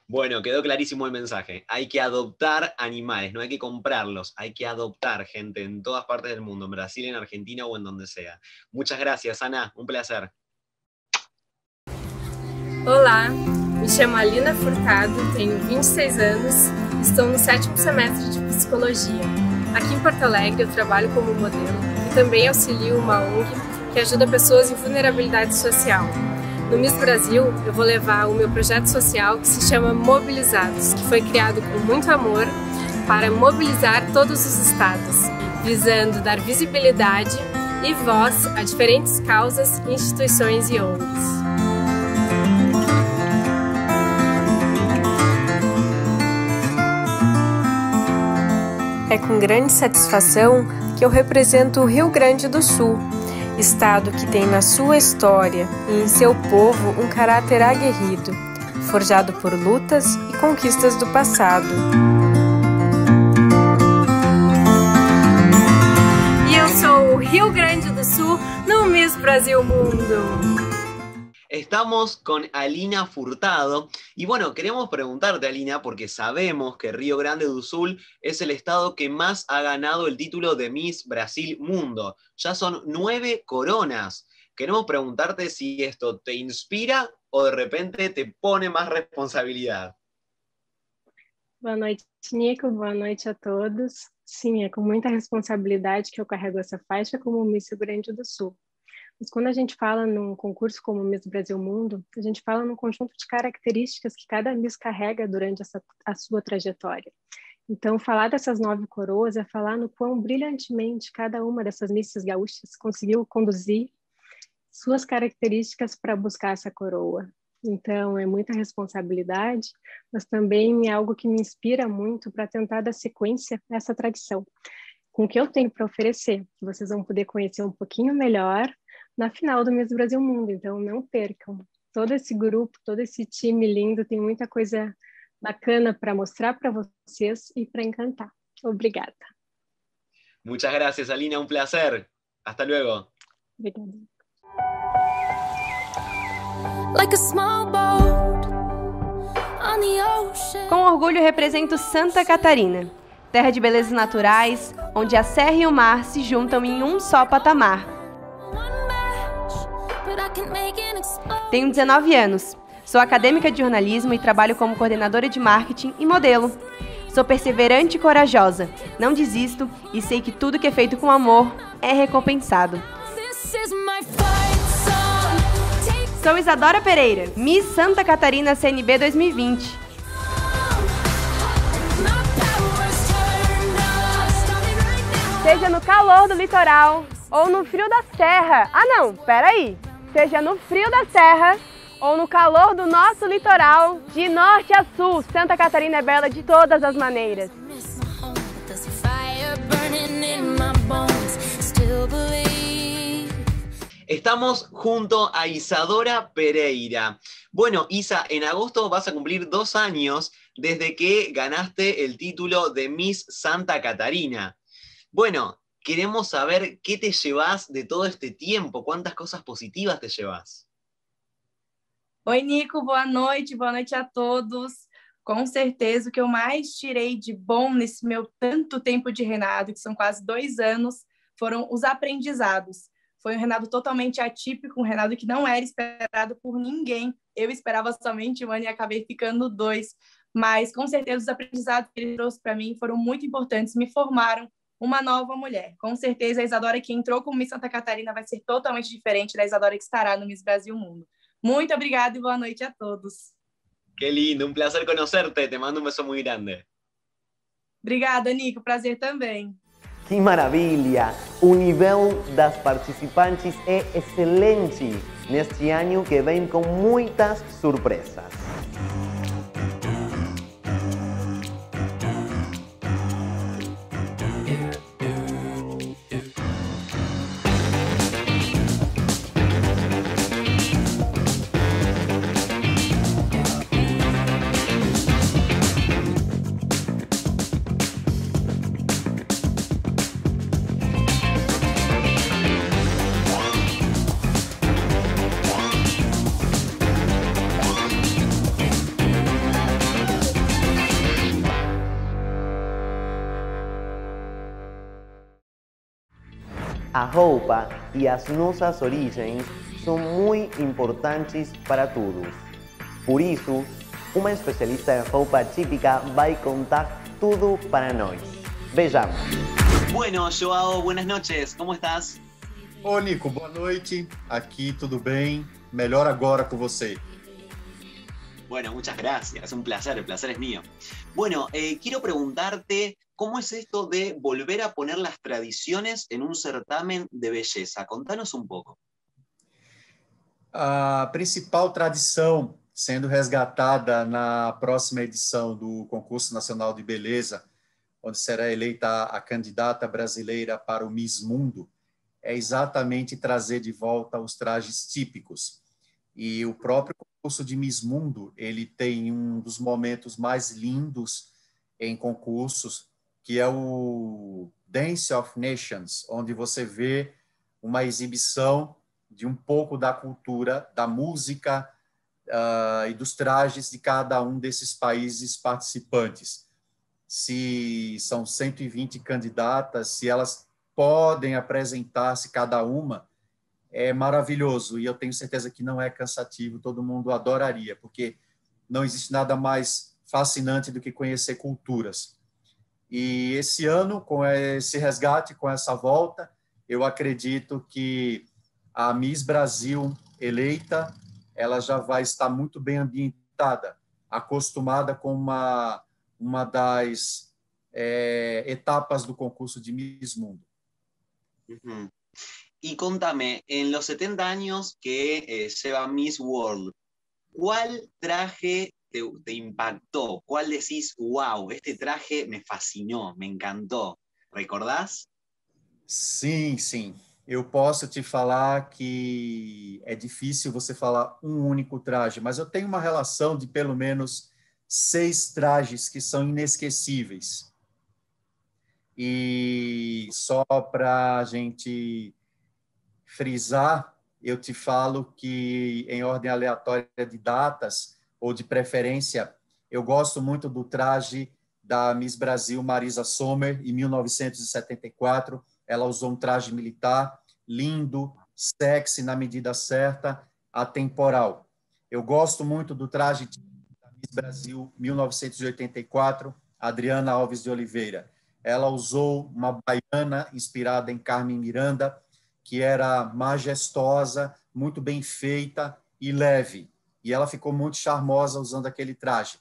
Bueno, quedó clarísimo el mensaje. Hay que adoptar animales, no hay que comprarlos, hay que adoptar gente en todas partes del mundo, en Brasil, en Argentina o en donde sea. Muchas gracias, Ana, un placer. Olá, me chamo Alina Furtado, tenho 26 anos, estou no sétimo semestre de psicologia. Aqui em Porto Alegre eu trabalho como modelo e também auxilio uma ONG que ajuda pessoas em vulnerabilidade social. No Miss Brasil, eu vou levar o meu projeto social que se chama Mobilizados, que foi criado com muito amor para mobilizar todos os estados, visando dar visibilidade e voz a diferentes causas, instituições e ONGs. É com grande satisfação que eu represento o Rio Grande do Sul, estado que tem na sua história e em seu povo um caráter aguerrido, forjado por lutas e conquistas do passado. E eu sou o Rio Grande do Sul no Miss Brasil Mundo. Estamos con Alina Furtado y bueno, queremos preguntarte Alina porque sabemos que Río Grande do Sul es el estado que más ha ganado el título de Miss Brasil Mundo. Ya son nueve coronas. Queremos preguntarte si esto te inspira o de repente te pone más responsabilidad. Boa noite, Nico. Boa noite a todos. Sim, é com muita responsabilidade que eu carrego essa faixa como Miss Rio Grande do Sul. Mas quando a gente fala num concurso como o Miss Brasil Mundo, a gente fala num conjunto de características que cada Miss carrega durante essa, a sua trajetória. Então, falar dessas nove coroas é falar no quão brilhantemente cada uma dessas Misses gaúchas conseguiu conduzir suas características para buscar essa coroa. Então, é muita responsabilidade, mas também é algo que me inspira muito para tentar dar sequência a essa tradição, com o que eu tenho para oferecer, vocês vão poder conhecer um pouquinho melhor na final do Miss Brasil Mundo. Então, não percam. Todo esse grupo, todo esse time lindo, tem muita coisa bacana para mostrar para vocês e para encantar. Obrigada. Muchas gracias, Alina. Un placer. Hasta luego. Obrigada. Com orgulho represento Santa Catarina, terra de belezas naturais, onde a serra e o mar se juntam em um só patamar. Tenho 19 anos, sou acadêmica de jornalismo e trabalho como coordenadora de marketing e modelo. Sou perseverante e corajosa, não desisto e sei que tudo que é feito com amor é recompensado. Sou Isadora Pereira, Miss Santa Catarina CNB 2020. Seja no calor do litoral ou no frio da serra. Ah não, peraí. Seja no frio da serra ou no calor do nosso litoral, de norte a sul, Santa Catarina é bela de todas as maneiras. Estamos junto a Isadora Pereira. Bueno, Isa, en agosto vas a cumplir dos años desde que ganaste el título de Miss Santa Catarina. Bueno, queremos saber qué te llevas de todo este tiempo, cuántas cosas positivas te llevas. Oi, Nico, boa noite, boa noite a todos. Com certeza, o que eu mais tirei de bom nesse meu tanto tempo de reinado, que são quase dois anos, foram os aprendizados. Foi um reinado totalmente atípico, um reinado que não era esperado por ninguém. Eu esperava somente um ano e acabei ficando dois. Mas, com certeza, os aprendizados que ele trouxe para mim foram muito importantes, me formaram uma nova mulher. Com certeza, a Isadora que entrou como Miss Santa Catarina vai ser totalmente diferente da Isadora que estará no Miss Brasil Mundo. Muito obrigada e boa noite a todos. Qué lindo, un placer conocerte. Te mando un beso muy grande. Obrigada, Nico. Prazer também. Que maravilha! O nível das participantes é excelente neste ano que vem com muitas surpresas. Roupa e as nossas origens são muito importantes para todos. Por isso, uma especialista em roupa típica vai contar tudo para nós. Vejamos. Bueno, Joao, buenas noches. ¿Cómo estás? Ô, Nico, boa noite. Aqui tudo bem? Melhor agora com você. Bueno, muchas gracias. Un placer, el placer es mío. Bueno, eh, quiero preguntarte cómo es esto de volver a poner las tradiciones en un certamen de belleza. Contanos un pouco. A principal tradição sendo resgatada na próxima edição do Concurso Nacional de Beleza, onde será eleita a candidata brasileira para o Miss Mundo, é exatamente trazer de volta os trajes típicos. E o próprio concurso de Miss Mundo, ele tem um dos momentos mais lindos em concursos, que é o Dance of Nations, onde você vê uma exibição de um pouco da cultura, da música uh, e dos trajes de cada um desses países participantes. Se são 120 candidatas, se elas podem apresentar-se cada uma, é maravilhoso. E eu tenho certeza que não é cansativo, todo mundo adoraria, porque não existe nada mais fascinante do que conhecer culturas. E esse ano, com esse resgate, com essa volta, eu acredito que a Miss Brasil eleita, ela já vai estar muito bem ambientada, acostumada com uma, uma das é, etapas do concurso de Miss Mundo. Uhum. Y contame, en los 70 años que eh, lleva Miss World, ¿cuál traje te, te, impactó? ¿Cuál decís, wow, este traje me fascinó, me encantó? ¿Recordás? Sim, sim. Eu posso te falar que é difícil você falar um único traje, mas eu tenho uma relação de pelo menos seis trajes que são inesquecíveis. E só para a gente frisar, eu te falo que, em ordem aleatória de datas ou de preferência, eu gosto muito do traje da Miss Brasil Marisa Sommer, em 1974. Ela usou um traje militar lindo, sexy na medida certa, atemporal. Eu gosto muito do traje da Miss Brasil 1984, Adriana Alves de Oliveira. Ela usou uma baiana inspirada em Carmen Miranda, que era majestosa, muito bem feita e leve. E ela ficou muito charmosa usando aquele traje.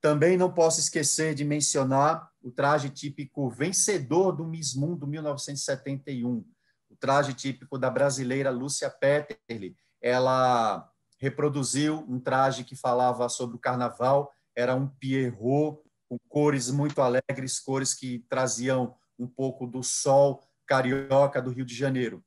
Também não posso esquecer de mencionar o traje típico vencedor do Miss Mundo 1971, o traje típico da brasileira Lúcia Petterli. Ela reproduziu um traje que falava sobre o carnaval, era um pierrot com cores muito alegres, cores que traziam um pouco do sol carioca do Rio de Janeiro.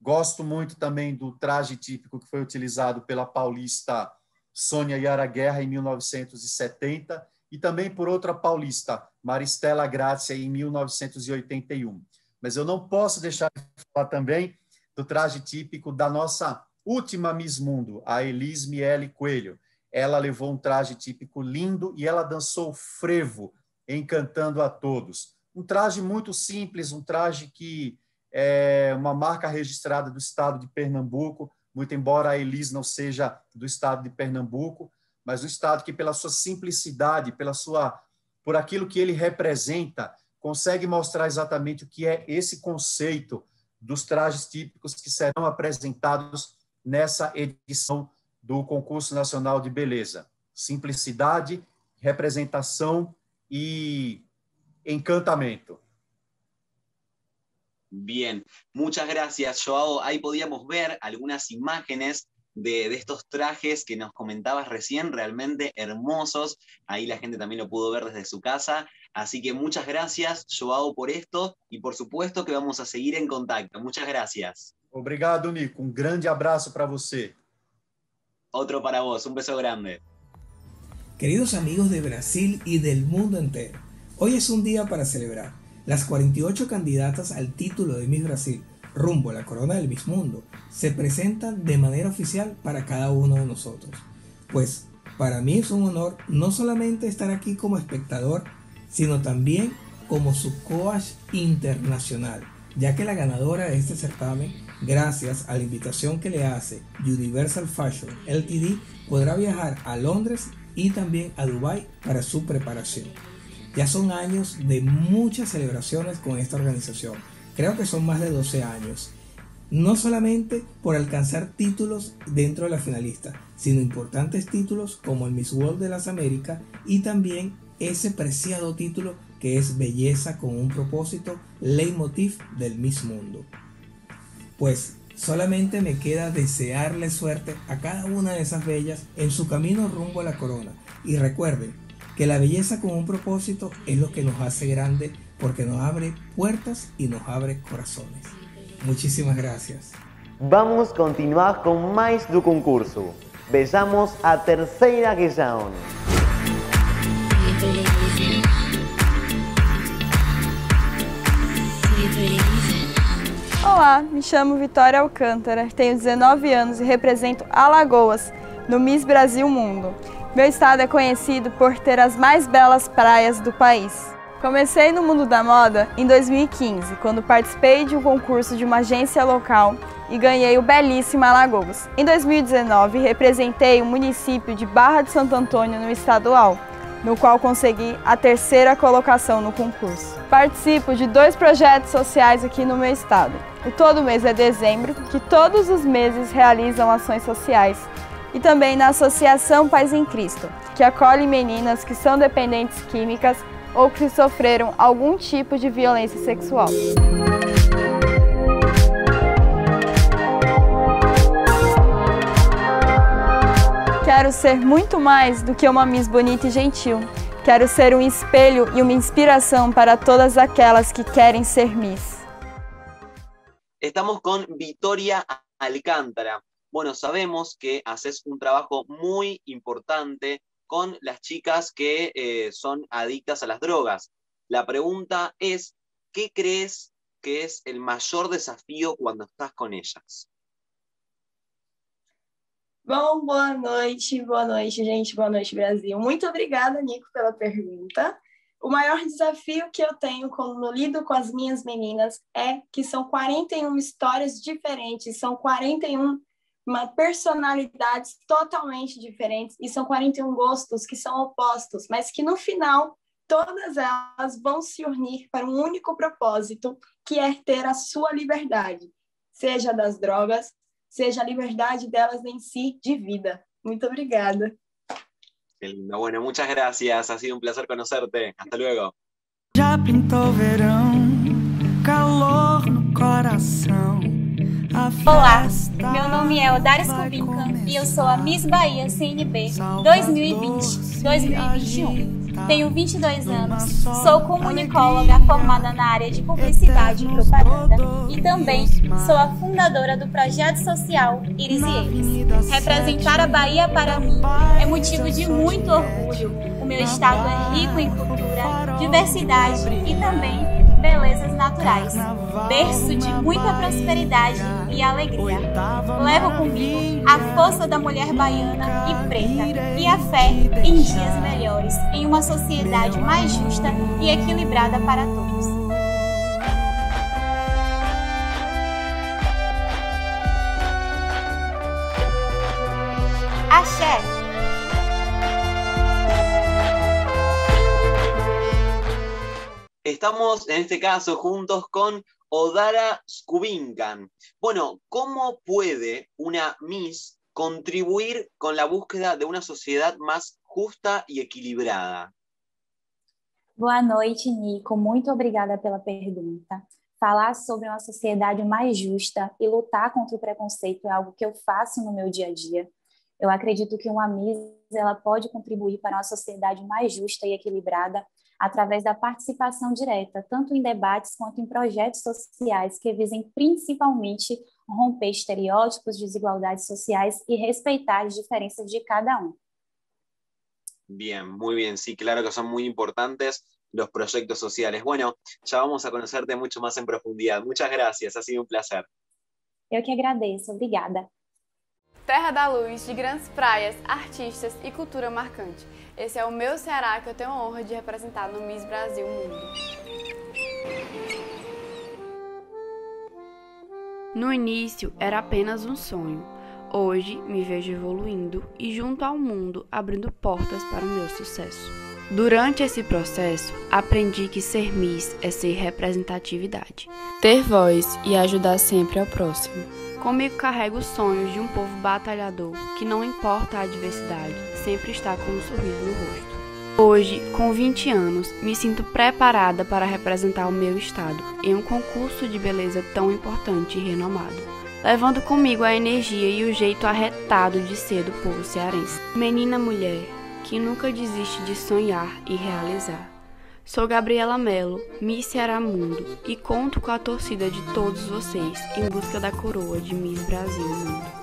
Gosto muito também do traje típico que foi utilizado pela paulista Sônia Yara Guerra em 1970 e também por outra paulista, Maristela Grazia, em 1981. Mas eu não posso deixar de falar também do traje típico da nossa última Miss Mundo, a Elis Miele Coelho, ela levou um traje típico lindo e ela dançou frevo, encantando a todos. Um traje muito simples, um traje que é uma marca registrada do estado de Pernambuco, muito embora a Elis não seja do estado de Pernambuco, mas um estado que pela sua simplicidade, pela sua por aquilo que ele representa, consegue mostrar exatamente o que é esse conceito dos trajes típicos que serão apresentados nessa edição do Concurso Nacional de Beleza. Simplicidade, representação e encantamento. Bien, muchas gracias, Joao. Ahí podíamos ver algunas imágenes de, de, estos trajes que nos comentabas recién, realmente hermosos. Ahí la gente también lo pudo ver desde su casa. Así que muchas gracias, Joao, por esto y por supuesto que vamos a seguir en contacto. Muchas gracias. Obrigado, Nico. Um grande abraço para você. Otro para vos, un beso grande. Queridos amigos de Brasil y del mundo entero, hoy es un día para celebrar. Las 48 candidatas al título de Miss Brasil, rumbo a la corona del Miss Mundo, se presentan de manera oficial para cada uno de nosotros. Pues para mí es un honor no solamente estar aquí como espectador, sino también como su coach internacional, ya que la ganadora de este certamen, gracias a la invitación que le hace Universal Fashion Ltd, podrá viajar a Londres y también a Dubai para su preparación. Ya son años de muchas celebraciones con esta organización. Creo que son más de 12 años. No solamente por alcanzar títulos dentro de la finalista, sino importantes títulos como el Miss World de las Américas y también ese preciado título que es Belleza con un propósito, leitmotiv del Miss Mundo. Pues solamente me queda desearle suerte a cada una de esas bellas en su camino rumbo a la corona. Y recuerden, que la belleza con un propósito es lo que nos hace grande porque nos abre puertas y nos abre corazones. Muchísimas gracias. Vamos a continuar con más do concurso. Vejamos a tercera questão. Olá, me chamo Vitória Alcântara, tenho 19 anos e represento Alagoas no Miss Brasil Mundo. Meu estado é conhecido por ter as mais belas praias do país. Comecei no mundo da moda em 2015, quando participei de um concurso de uma agência local e ganhei o belíssimo Alagoas. Em 2019, representei o município de Barra de Santo Antônio no estadual, no qual consegui a terceira colocação no concurso. Participo de dois projetos sociais aqui no meu estado. O Todo Mês é Dezembro, que todos os meses realizam ações sociais e também na Associação Paz em Cristo, que acolhe meninas que são dependentes químicas ou que sofreram algum tipo de violência sexual. Quero ser muito mais do que uma Miss bonita e gentil. Quero ser um espelho e uma inspiração para todas aquelas que querem ser Miss. Estamos con Victoria Alcántara. Bueno, sabemos que haces un trabajo muy importante con las chicas que eh, son adictas a las drogas. La pregunta es, ¿qué crees que es el mayor desafío cuando estás con ellas? Bom, boa noite, boa noite, gente, boa noite, Brasil. Muito obrigada, Nico, pela pergunta. O maior desafio que eu tenho quando lido com as minhas meninas é que são 41 histórias diferentes, são 41 uma personalidades totalmente diferentes e são 41 gostos que são opostos, mas que no final todas elas vão se unir para um único propósito, que é ter a sua liberdade, seja das drogas, seja a liberdade delas em si de vida. Muito obrigada. Qué lindo. Bueno, muchas gracias. Ha sido un placer conocerte. Hasta luego. Já pintou verão, calor no coração. Olá, meu nome é Odaris Kubinka e eu sou a Miss Bahia CNB 2020-2021. Tenho 22 anos, sou comunicóloga formada na área de publicidade e propaganda e também sou a fundadora do projeto social Iris e Eles. Representar a Bahia para mim é motivo de muito orgulho. O meu estado é rico em cultura, diversidade e também belezas naturais, berço de muita prosperidade e alegria. Levo comigo a força da mulher baiana e preta e a fé em dias melhores, em uma sociedade mais justa e equilibrada para todos. Axé! Estamos en este caso juntos con Odara Skubinkan. Bueno, ¿cómo puede una Miss contribuir con la búsqueda de una sociedade mais justa e equilibrada? Boa noite, Nico. Muito obrigada pela pergunta. Falar sobre uma sociedade mais justa e lutar contra o preconceito é algo que eu faço no meu dia a dia. Eu acredito que uma Miss ela pode contribuir para uma sociedade mais justa e equilibrada através da participação direta, tanto em debates quanto em projetos sociais que visem principalmente romper estereótipos, desigualdades sociais e respeitar as diferenças de cada um. Bien, muy bien. Sí, claro que son muy importantes los proyectos sociales. Bueno, ya vamos a conocerte mucho más en profundidad. Muchas gracias, ha sido un placer. Eu que agradeço, obrigada. Terra da luz, de grandes praias, artistas e cultura marcante. Esse é o meu Ceará que eu tenho a honra de representar no Miss Brasil Mundo. No início era apenas um sonho. Hoje me vejo evoluindo e junto ao mundo abrindo portas para o meu sucesso. Durante esse processo, aprendi que ser Miss é ser representatividade, ter voz e ajudar sempre ao próximo. Comigo carrego os sonhos de um povo batalhador que, não importa a adversidade, sempre está com um sorriso no rosto. Hoje, com 20 anos, me sinto preparada para representar o meu estado em um concurso de beleza tão importante e renomado, levando comigo a energia e o jeito arretado de ser do povo cearense. Menina mulher que nunca desiste de sonhar e realizar. Sou Gabriela Mello, Miss Ceará Mundo, e conto com a torcida de todos vocês em busca da coroa de Miss Brasil Mundo.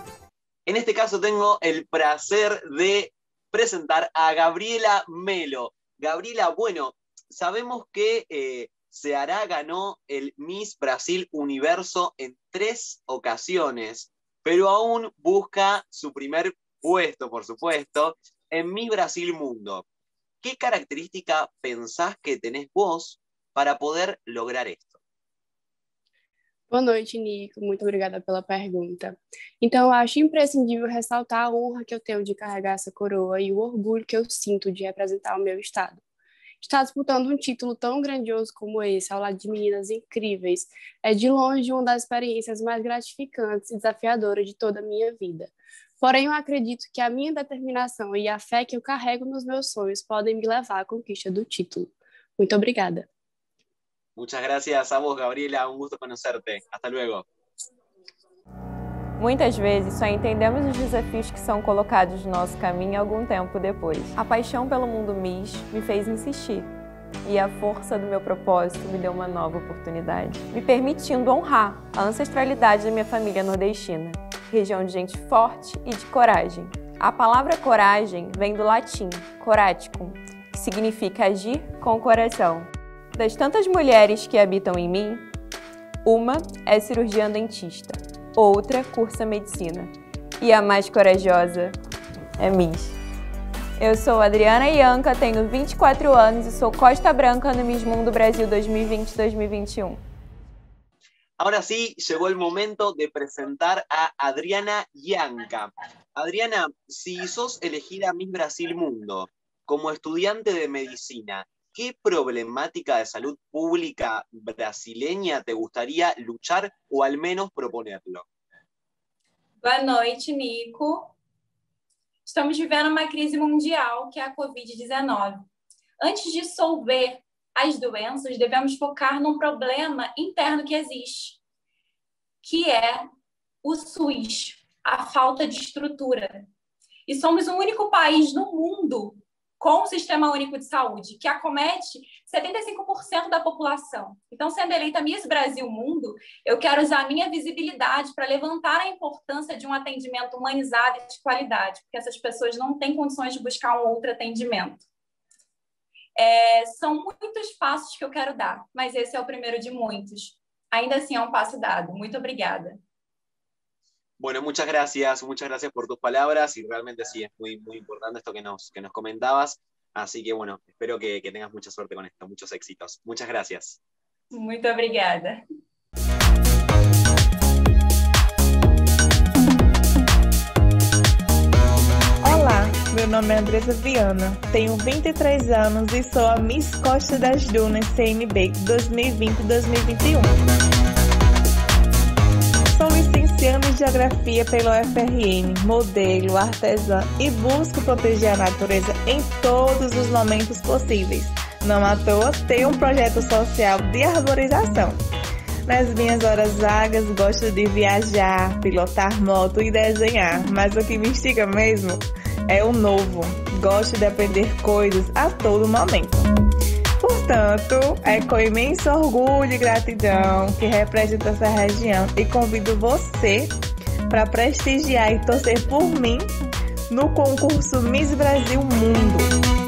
En este caso tengo el placer de presentar a Gabriela Melo. Gabriela, bueno, sabemos que eh, Ceará ganó el Miss Brasil Universo en tres ocasiones, pero aún busca su primer puesto, por supuesto, en Miss Brasil Mundo. ¿Qué característica pensás que tenés vos para poder lograr esto? Boa noite, Nico. Muito obrigada pela pergunta. Então, eu acho imprescindível ressaltar a honra que eu tenho de carregar essa coroa e o orgulho que eu sinto de representar o meu estado. Estar disputando um título tão grandioso como esse, ao lado de meninas incríveis, é de longe uma das experiências mais gratificantes e desafiadoras de toda a minha vida. Porém, eu acredito que a minha determinação e a fé que eu carrego nos meus sonhos podem me levar à conquista do título. Muito obrigada. Muchas gracias a vos, Gabriela. Un gusto conocerte. Hasta luego. Muitas vezes só entendemos os desafios que são colocados no nosso caminho algum tempo depois. A paixão pelo mundo Miss me fez insistir. E a força do meu propósito me deu uma nova oportunidade, me permitindo honrar a ancestralidade da minha família nordestina, região de gente forte e de coragem. A palavra coragem vem do latim coraticum, que significa agir com o coração. Das tantas mulheres que habitam em mim, uma é cirurgiã dentista, outra cursa medicina e a mais corajosa é Miss. Eu sou Adriana Ianca, tenho 24 anos e sou Costa Branca no Miss Mundo Brasil 2020-2021. Ahora sí, llegó el momento de presentar a Adriana Ianca. Adriana, si sos elegida Miss Brasil Mundo como estudiante de medicina, ¿qué problemática de salud pública brasileña te gustaría luchar o al menos proponerlo? Boa noite, Nico. Estamos vivendo uma crise mundial, que é a Covid-19. Antes de solver as doenças, devemos focar num problema interno que existe, que é o SUS, a falta de estrutura. E somos o único país no mundo com o Sistema Único de Saúde, que acomete 75% da população. Então, sendo eleita Miss Brasil Mundo, eu quero usar a minha visibilidade para levantar a importância de um atendimento humanizado e de qualidade, porque essas pessoas não têm condições de buscar um outro atendimento. É, são muitos passos que eu quero dar, mas esse é o primeiro de muitos. Ainda assim, é um passo dado. Muito obrigada. Bueno, muchas gracias, muchas gracias por tus palabras y realmente sí, es muy, muy importante esto que nos, que nos comentabas. Así que bueno, espero que, que tengas mucha suerte con esto, muchos éxitos. Muchas gracias. Muito obrigada. Olá, meu nome é Andressa Viana, tenho 23 anos e sou a Miss Costa das Dunas CNB 2020-2021. Licenciando em Geografia pelo FRN, modelo, artesã e busco proteger a natureza em todos os momentos possíveis. Não à toa, tenho um projeto social de arborização. Nas minhas horas vagas, gosto de viajar, pilotar moto e desenhar, mas o que me instiga mesmo é o novo. Gosto de aprender coisas a todo momento. Portanto, é com imenso orgulho e gratidão que represento essa região e convido você para prestigiar e torcer por mim no concurso Miss Brasil Mundo.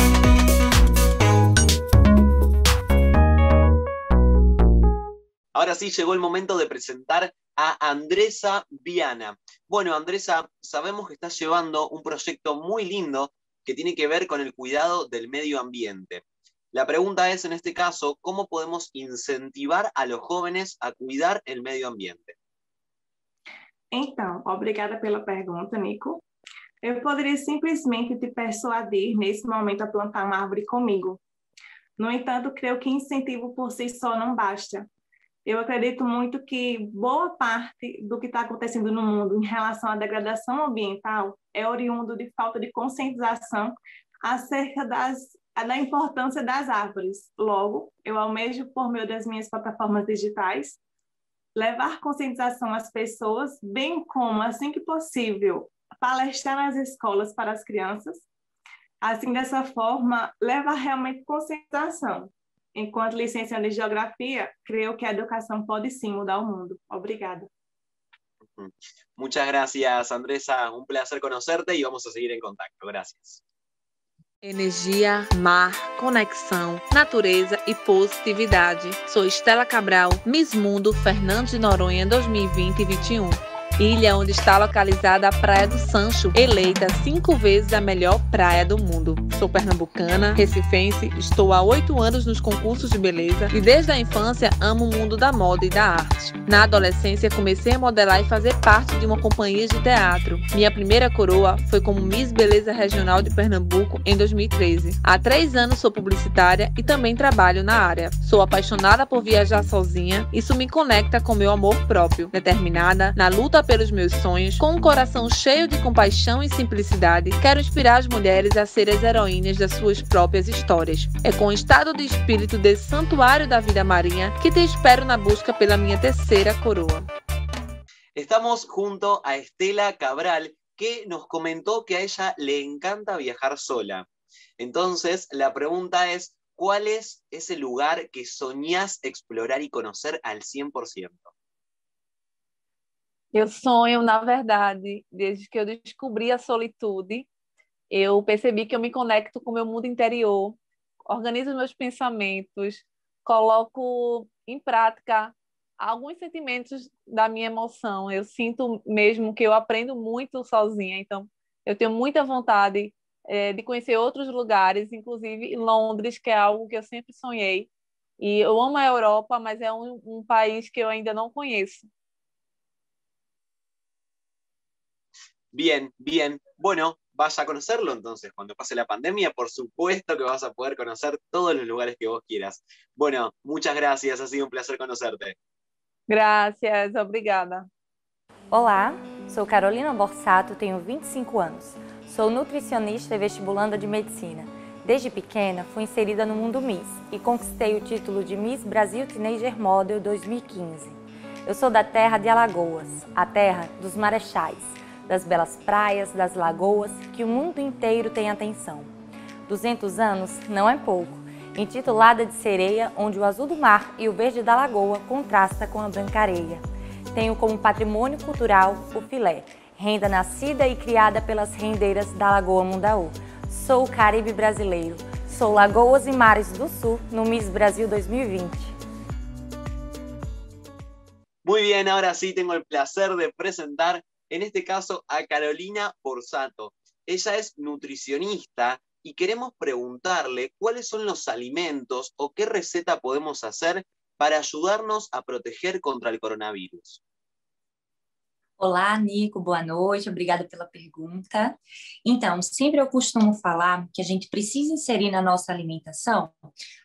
Ahora sí, llegó el momento de presentar a Andresa Viana. Bueno, Andresa, sabemos que estás llevando un proyecto muy lindo que tiene que ver con el cuidado del medio ambiente. La pregunta es, en este caso, ¿cómo podemos incentivar a los jóvenes a cuidar el medio ambiente? Então, obrigada pela pergunta, Nico. Eu poderia simplesmente te persuadir nesse momento a plantar uma árvore comigo. No entanto, creio que incentivo por si só não basta. Eu acredito muito que boa parte do que está acontecendo no mundo em relação à degradação ambiental é oriundo de falta de conscientização acerca das, da importância das árvores. Logo, eu almejo, por meio das minhas plataformas digitais, levar conscientização às pessoas, bem como, assim que possível, palestrar nas escolas para as crianças. Assim, dessa forma, leva realmente conscientização. Enquanto licenciada em Geografia, creio que a educação pode sim mudar o mundo. Obrigada. Muchas gracias, Andresa. Un placer conocerte y vamos a seguir en contacto. Gracias. Energia, mar, conexão, natureza e positividade. Sou Estela Cabral, Miss Mundo Fernando de Noronha 2020 e 21 ilha onde está localizada a Praia do Sancho, eleita cinco vezes a melhor praia do mundo. Sou pernambucana, recifense, estou há oito anos nos concursos de beleza e desde a infância amo o mundo da moda e da arte. Na adolescência comecei a modelar e fazer parte de uma companhia de teatro. Minha primeira coroa foi como Miss Beleza Regional de Pernambuco em 2013. Há três anos sou publicitária e também trabalho na área. Sou apaixonada por viajar sozinha, isso me conecta com meu amor próprio, determinada na luta pelos meus sonhos, com um coração cheio de compaixão e simplicidade, quero inspirar as mulheres a serem as heroínas das suas próprias histórias. É com o estado de espírito desse santuário da vida marinha que te espero na busca pela minha terceira coroa. Estamos junto a Estela Cabral, que nos comentó que a ella le encanta viajar sola. Entonces, la pregunta es, ¿cuál es ese lugar que soñás explorar y conocer al 100%? Eu sonho, na verdade, desde que eu descobri a solitude, eu percebi que eu me conecto com o meu mundo interior, organizo meus pensamentos, coloco em prática alguns sentimentos da minha emoção. Eu sinto mesmo que eu aprendo muito sozinha, então eu tenho muita vontade é, de conhecer outros lugares, inclusive Londres, que é algo que eu sempre sonhei. E eu amo a Europa, mas é um, um país que eu ainda não conheço. Bien, bien. Bueno, vas a conocerlo entonces. Cuando pase la pandemia, por supuesto que vas a poder conocer todos los lugares que vos quieras. Bueno, muchas gracias. Ha sido un placer conocerte. Gracias, obrigada. Olá, sou Carolina Borsato, tenho 25 anos. Sou nutricionista e vestibulanda de medicina. Desde pequena, fui inserida no mundo Miss e conquistei o título de Miss Brasil Teenager Model 2015. Eu sou da terra de Alagoas, a terra dos marechais das belas praias, das lagoas, que o mundo inteiro tem atenção. 200 anos não é pouco. Intitulada de sereia, onde o azul do mar e o verde da lagoa contrasta com a branca areia. Tenho como patrimônio cultural o filé, renda nascida e criada pelas rendeiras da Lagoa Mundaú. Sou o Caribe brasileiro. Sou Lagoas e Mares do Sul no Miss Brasil 2020. Muy bien, ahora sí tengo el placer de presentar en este caso a Carolina Borsato. Ella es nutricionista y queremos preguntarle cuáles son los alimentos o qué receta podemos hacer para ayudarnos a proteger contra el coronavirus. Olá, Nico, boa noite, obrigada pela pergunta. Então, sempre eu costumo falar que a gente precisa inserir na nossa alimentação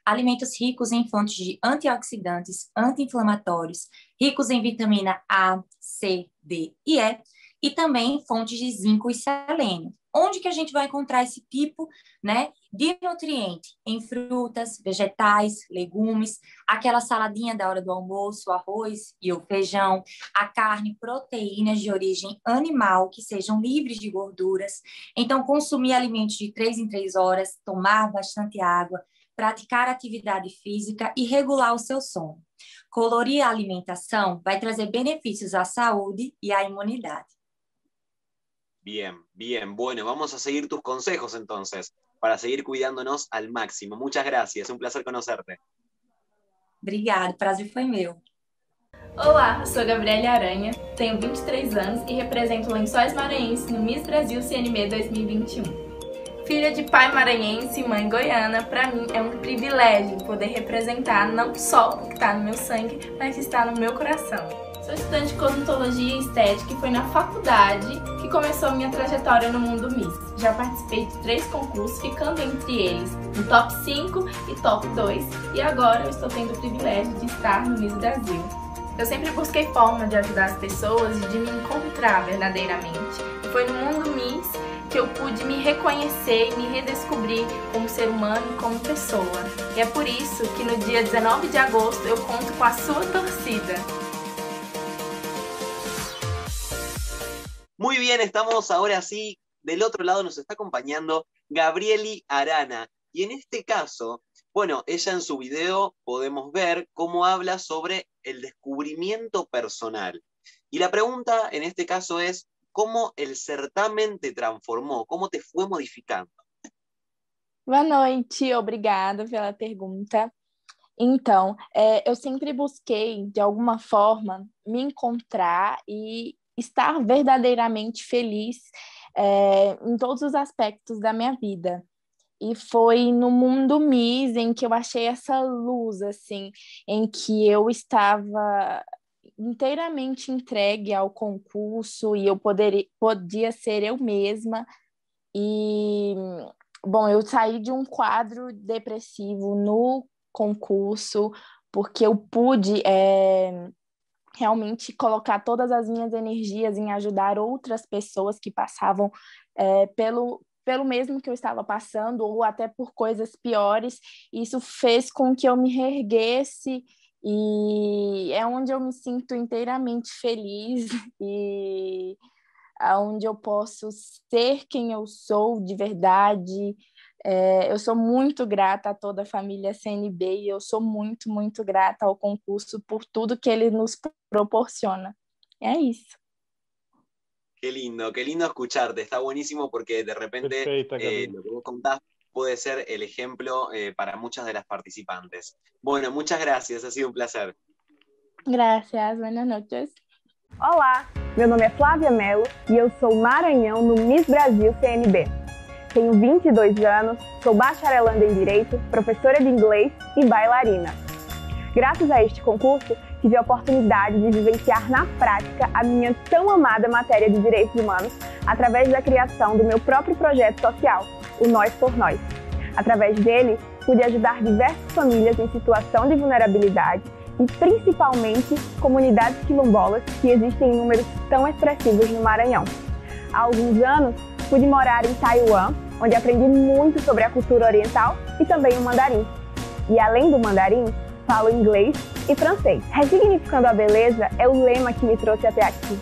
alimentos ricos em fontes de antioxidantes, anti-inflamatórios, ricos em vitamina A, C, D e E, e também fontes de zinco e selênio. Onde que a gente vai encontrar esse tipo né, de nutriente? Em frutas, vegetais, legumes, aquela saladinha da hora do almoço, arroz e o feijão, a carne, proteínas de origem animal que sejam livres de gorduras. Então, consumir alimentos de três em três horas, tomar bastante água, praticar atividade física e regular o seu sono. Colorir a alimentação vai trazer benefícios à saúde e à imunidade. Bien, bien. Bueno, vamos a seguir tus consejos entonces, para seguir cuidándonos al máximo. Muchas gracias, un placer conocerte. Obrigada, o prazer foi meu. Olá, eu sou Gabriela Aranha, tenho 23 anos e represento Lençóis Maranhenses no Miss Brasil CNB 2021. Filha de pai maranhense e mãe goiana, para mim é um privilégio poder representar não só o que está no meu sangue, mas que está no meu coração. Sou estudante de cosmetologia e estética e foi na faculdade que começou minha trajetória no mundo Miss. Já participei de três concursos, ficando entre eles no top 5 e top 2, e agora eu estou tendo o privilégio de estar no Miss Brasil. Eu sempre busquei forma de ajudar as pessoas e de me encontrar verdadeiramente. Foi no mundo Miss que eu pude me reconhecer e me redescobrir como ser humano e como pessoa. E é por isso que no dia 19 de agosto eu conto com a sua torcida. Muy bien, estamos ahora sí. Del otro lado nos está acompañando Gabrieli Arana. Y en este caso, bueno, ella en su video podemos ver cómo habla sobre el descubrimiento personal. Y la pregunta en este caso es, ¿cómo el certamen te transformó? ¿Cómo te fue modificando? Boa noite, obrigada pela pergunta. Então, é, eu sempre busquei, de alguma forma, me encontrar e estar verdadeiramente feliz é, em todos os aspectos da minha vida. E foi no mundo Miss em que eu achei essa luz, assim, em que eu estava inteiramente entregue ao concurso e eu poderia, podia ser eu mesma. E, bom, eu saí de um quadro depressivo no concurso, porque eu pude é, realmente colocar todas as minhas energias em ajudar outras pessoas que passavam é, pelo, pelo mesmo que eu estava passando, ou até por coisas piores. Isso fez com que eu me reerguesse e é onde eu me sinto inteiramente feliz e aonde eu posso ser quem eu sou de verdade. É, eu sou muito grata a toda a família CNB e eu sou muito, muito grata ao concurso por tudo que ele nos proporciona. É isso. Qué lindo, qué lindo escucharte. Está buenísimo porque de repente eh, lo que vos contás puede ser el ejemplo eh, para muchas de las participantes. Bueno, muchas gracias, ha sido un placer. Gracias, buenas noches. Olá, meu nome é Flávia Mello e eu sou Maranhão no Miss Brasil CNB. Tenho 22 anos, sou bacharelanda em Direito, professora de inglês e bailarina. Graças a este concurso, tive a oportunidade de vivenciar na prática a minha tão amada matéria de direitos humanos através da criação do meu próprio projeto social, o Nós por Nós. Através dele, pude ajudar diversas famílias em situação de vulnerabilidade e principalmente comunidades quilombolas que existem em números tão expressivos no Maranhão. Há alguns anos, pude morar em Taiwan, onde aprendi muito sobre a cultura oriental e também o mandarim. E além do mandarim, falo inglês e francês. Ressignificando a beleza é o lema que me trouxe até aqui.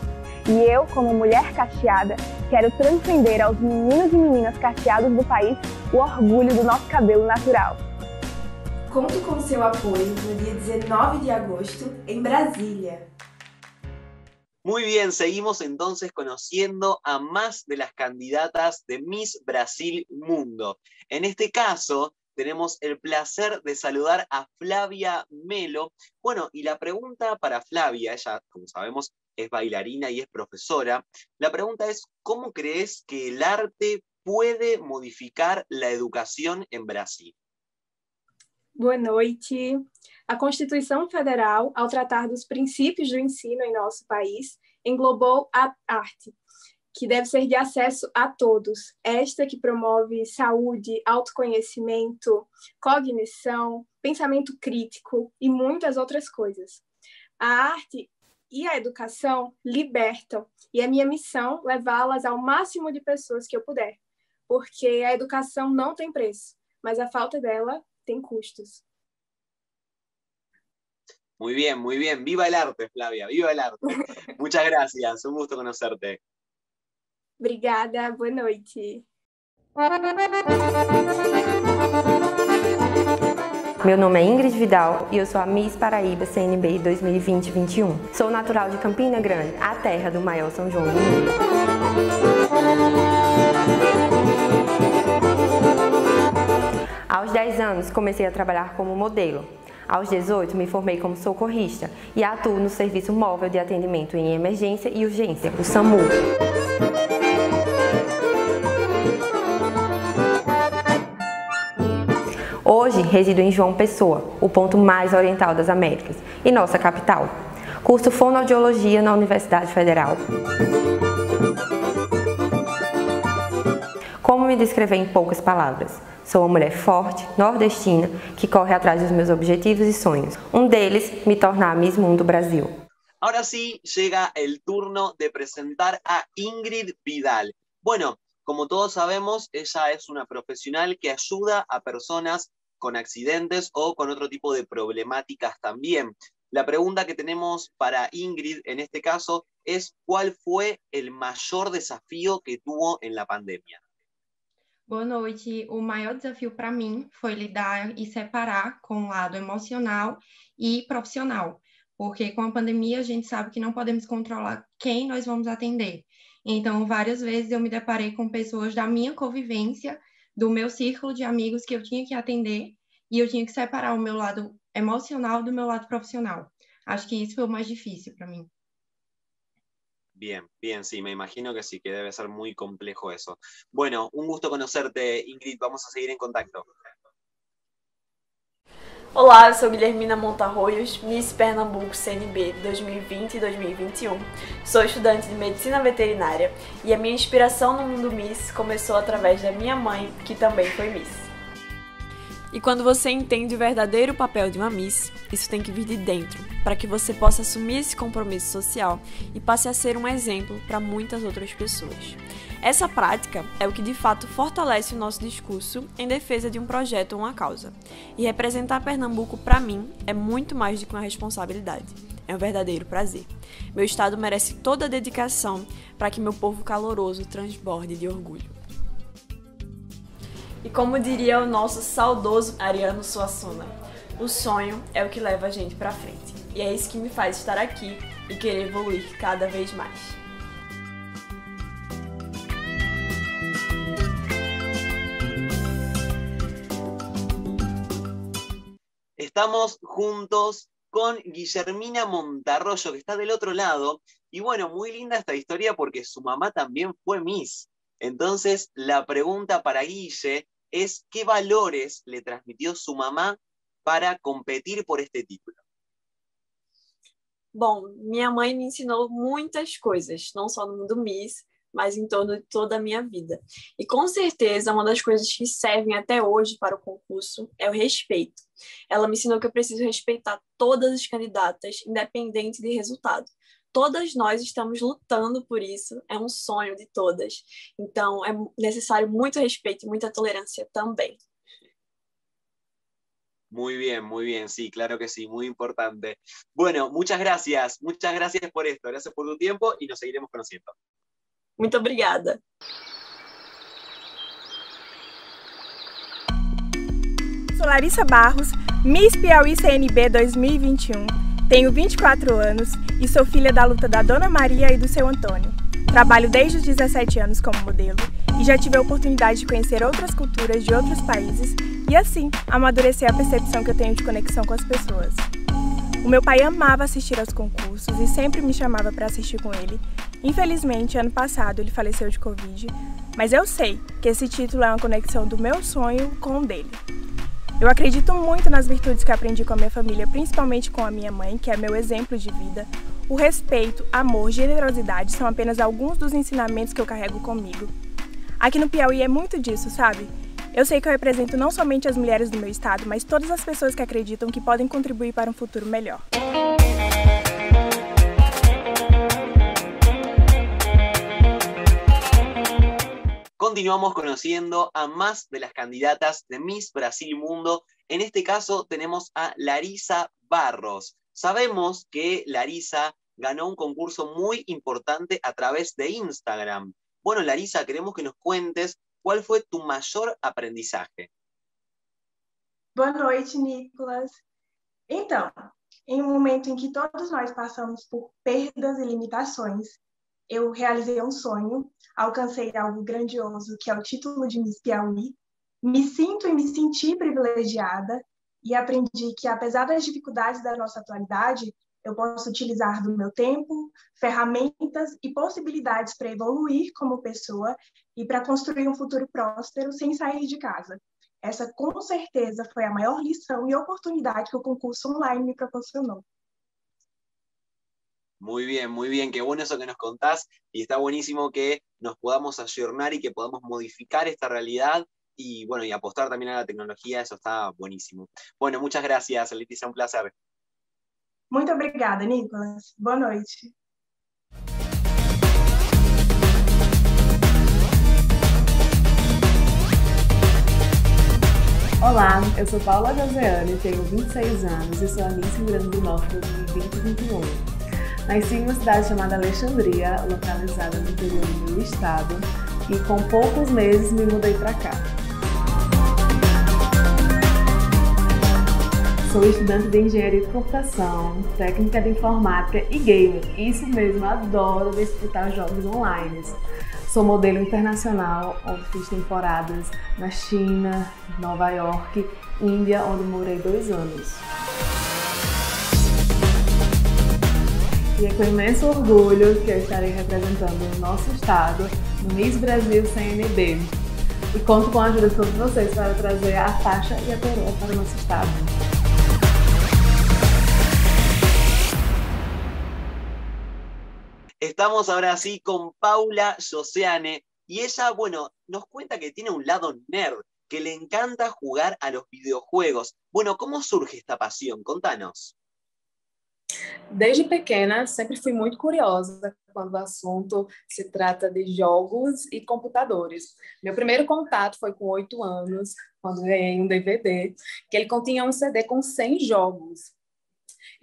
E eu, como mulher cacheada, quero transcender aos meninos e meninas cacheados do país o orgulho do nosso cabelo natural. Conto com seu apoio no dia 19 de agosto em Brasília. Muy bien, seguimos entonces conociendo a más de las candidatas de Miss Brasil Mundo. En este caso, tenemos el placer de saludar a Flavia Melo. Bueno, y la pregunta para Flavia, ella, como sabemos, es bailarina y es profesora. La pregunta es, ¿cómo crees que el arte puede modificar la educación en Brasil? Boa noite. A Constituição Federal, ao tratar dos princípios do ensino em nosso país, englobou a arte, que deve ser de acesso a todos. Esta que promove saúde, autoconhecimento, cognição, pensamento crítico e muitas outras coisas. A arte e a educação libertam, e é minha missão levá-las ao máximo de pessoas que eu puder, porque a educação não tem preço, mas a falta dela tem custos. Muy bien, muy bien. Viva el arte, Flavia, viva el arte. Muchas gracias, un gusto conocerte. Obrigada, boa noite. Meu nome é Ingrid Vidal e eu sou a Miss Paraíba CNB 2020-21. Sou natural de Campina Grande, a terra do maior São João do mundo. Aos 10 anos, comecei a trabalhar como modelo. Aos 18, me formei como socorrista e atuo no Serviço Móvel de Atendimento em Emergência e Urgência, o SAMU. Hoje resido em João Pessoa, o ponto mais oriental das Américas, e nossa capital. Curso Fonoaudiologia na Universidade Federal. Como me descrever em poucas palavras? Sou uma mulher forte, nordestina, que corre atrás dos meus objetivos e sonhos. Um deles, me tornar Miss Mundo Brasil. Ahora sí llega el turno de presentar a Ingrid Vidal. Bueno, como todos sabemos, ella es una profesional que ayuda a personas con accidentes o con otro tipo de problemáticas también. La pregunta que tenemos para Ingrid en este caso es ¿cuál fue el mayor desafío que tuvo en la pandemia? Boa noite. O maior desafio para mim foi lidar e separar com o lado emocional e profissional, porque com a pandemia a gente sabe que não podemos controlar quem nós vamos atender. Então, várias vezes eu me deparei com pessoas da minha convivência, do meu círculo de amigos que eu tinha que atender, e eu tinha que separar o meu lado emocional do meu lado profissional. Acho que isso foi o mais difícil para mim. Bien, bien, sí, me imagino que sí, que debe ser muy complejo eso. Bueno, un gusto conocerte, Ingrid. Vamos a seguir en contacto. Olá, eu sou Guilhermina Montarroios, Miss Pernambuco CNB 2020 e 2021. Sou estudante de medicina veterinária e a minha inspiração no mundo Miss começou através da minha mãe, que também foi Miss. E quando você entende o verdadeiro papel de uma Miss, isso tem que vir de dentro, para que você possa assumir esse compromisso social e passe a ser um exemplo para muitas outras pessoas. Essa prática é o que de fato fortalece o nosso discurso em defesa de um projeto ou uma causa. E representar Pernambuco, para mim, é muito mais do que uma responsabilidade. É um verdadeiro prazer. Meu estado merece toda a dedicação para que meu povo caloroso transborde de orgulho. E como diria o nosso saudoso Ariano Suassuna, o sonho é o que leva a gente para frente. E é isso que me faz estar aqui e querer evoluir cada vez mais. Estamos juntos con Guillermina Montarroyo, que está del otro lado. Y bueno, muy linda esta historia porque su mamá también fue Miss. Entonces, la pregunta para Guille es, ¿qué valores le transmitió su mamá para competir por este título? Bom, minha mãe me ensinou muitas coisas, não só no mundo Miss, mas em torno de toda a minha vida. E com certeza, uma das coisas que servem até hoje para o concurso é o respeito. Ela me ensinou que eu preciso respeitar todas as candidatas, independente de resultado. Todas nós estamos lutando por isso, é um sonho de todas. Então, é necessário muito respeito e muita tolerância também. Muy bien, muy bien, sí, claro que sí, muy importante. Bueno, muchas gracias, muchas gracias por esto, gracias por tu tiempo y nos seguiremos conociendo. Muito obrigada. Sou Larissa Barros, Miss Piauí CNB 2021. Tenho 24 anos e sou filha da luta da Dona Maria e do seu Antônio. Trabalho desde os 17 anos como modelo e já tive a oportunidade de conhecer outras culturas de outros países e assim amadurecer a percepção que eu tenho de conexão com as pessoas. O meu pai amava assistir aos concursos e sempre me chamava para assistir com ele, Infelizmente, ano passado ele faleceu de Covid, mas eu sei que esse título é uma conexão do meu sonho com o dele. Eu acredito muito nas virtudes que aprendi com a minha família, principalmente com a minha mãe, que é meu exemplo de vida. O respeito, amor, generosidade são apenas alguns dos ensinamentos que eu carrego comigo. Aqui no Piauí é muito disso, sabe? Eu sei que eu represento não somente as mulheres do meu estado, mas todas as pessoas que acreditam que podem contribuir para um futuro melhor. Continuamos conociendo a más de las candidatas de Miss Brasil Mundo. En este caso tenemos a Larisa Barros. Sabemos que Larisa ganó un concurso muy importante a través de Instagram. Bueno, Larisa, queremos que nos cuentes cuál fue tu mayor aprendizaje. Boa noite, Nicolas. Então, em um momento em que todos nós passamos por perdas e limitações, eu realizei um sonho, alcancei algo grandioso, que é o título de Miss Piauí. Me sinto e me senti privilegiada e aprendi que, apesar das dificuldades da nossa atualidade, eu posso utilizar do meu tempo, ferramentas e possibilidades para evoluir como pessoa e para construir um futuro próspero sem sair de casa. Essa, com certeza, foi a maior lição e oportunidade que o concurso online me proporcionou. Muy bien, muy bien, qué bueno eso que nos contás y está buenísimo que nos podamos ayornar y que podamos modificar esta realidad y bueno, y apostar también a la tecnología, eso está buenísimo. Bueno, muchas gracias, Leticia, un placer. Muito obrigada, Nicolas. Boa noite. Olá, eu sou Paula Joseane, tenho 26 anos e sou a Miss Rio Grande do Norte 2020-2021. Nasci em uma cidade chamada Alexandria, localizada no interior do meu estado, e com poucos meses me mudei para cá. Sou estudante de engenharia de computação, técnica de informática e game. Isso mesmo, adoro disputar jogos online. Sou modelo internacional, onde fiz temporadas na China, Nova York, Índia, onde morei dois anos. E é com imenso orgulho que eu estarei representando o nosso estado no Miss Brasil CNB. E conto com a ajuda de todos vocês para trazer a faixa e a coroa para o nosso estado. Estamos ahora sí con Paula Josiane y ella, bueno, nos cuenta que tiene un lado nerd, que le encanta jugar a los videojuegos. Bueno, ¿cómo surge esta pasión? Contanos. Desde pequena, sempre fui muito curiosa quando o assunto se trata de jogos e computadores. Meu primeiro contato foi com oito anos, quando ganhei um DVD, que ele continha um CD com 100 jogos.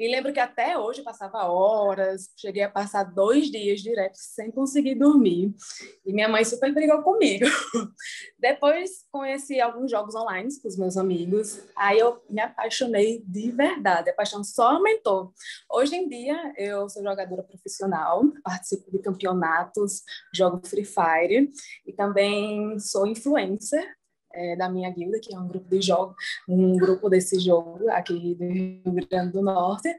E lembro que até hoje passava horas, cheguei a passar dois dias direto sem conseguir dormir. E minha mãe super brigou comigo. Depois conheci alguns jogos online com os meus amigos. Aí eu me apaixonei de verdade. A paixão só aumentou. Hoje em dia eu sou jogadora profissional, participo de campeonatos, jogo Free Fire e também sou influencer é, da minha guilda, que é um grupo de jogo, um grupo desse jogo aqui do Rio Grande do Norte,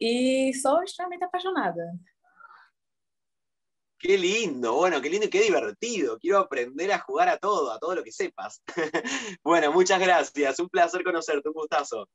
e sou extremamente apaixonada. Qué lindo, bueno, qué lindo y qué divertido. Quiero aprender a jugar a todo, a todo lo que sepas. bueno, muchas gracias. Un placer conocerte, un gustazo.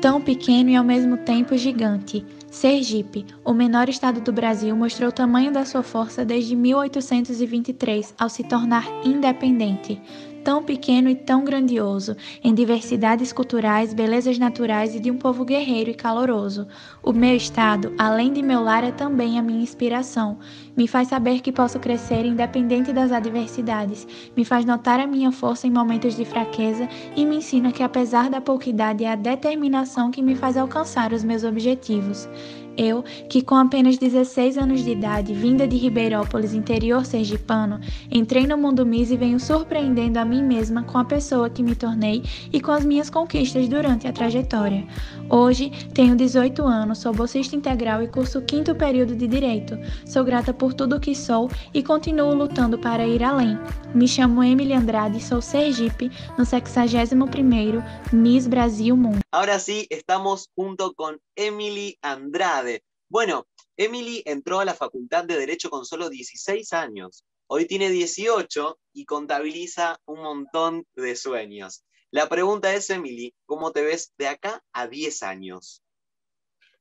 Tão pequeno e ao mesmo tempo gigante, Sergipe, o menor estado do Brasil, mostrou o tamanho da sua força desde 1823 ao se tornar independente tão pequeno e tão grandioso, em diversidades culturais, belezas naturais e de um povo guerreiro e caloroso. O meu estado, além de meu lar, é também a minha inspiração. Me faz saber que posso crescer independente das adversidades, me faz notar a minha força em momentos de fraqueza e me ensina que, apesar da pouca idade, é a determinação que me faz alcançar os meus objetivos. Eu, que com apenas 16 anos de idade, vinda de Ribeirópolis, interior sergipano, entrei no mundo Miss e venho surpreendendo a mim mesma com a pessoa que me tornei e com as minhas conquistas durante a trajetória. Hoje, tenho 18 anos, sou bolsista integral e curso o quinto período de Direito. Sou grata por tudo o que sou e continuo lutando para ir além. Me chamo Emily Andrade e sou Sergipe, no 61º Miss Brasil Mundo. Ahora sí, estamos junto con Emily Andrade. Bueno, Emily entró a la Facultad de Derecho con solo 16 años. Hoy tiene 18 y contabiliza un montón de sueños. La pregunta es, Emily, ¿cómo te ves de acá a 10 años?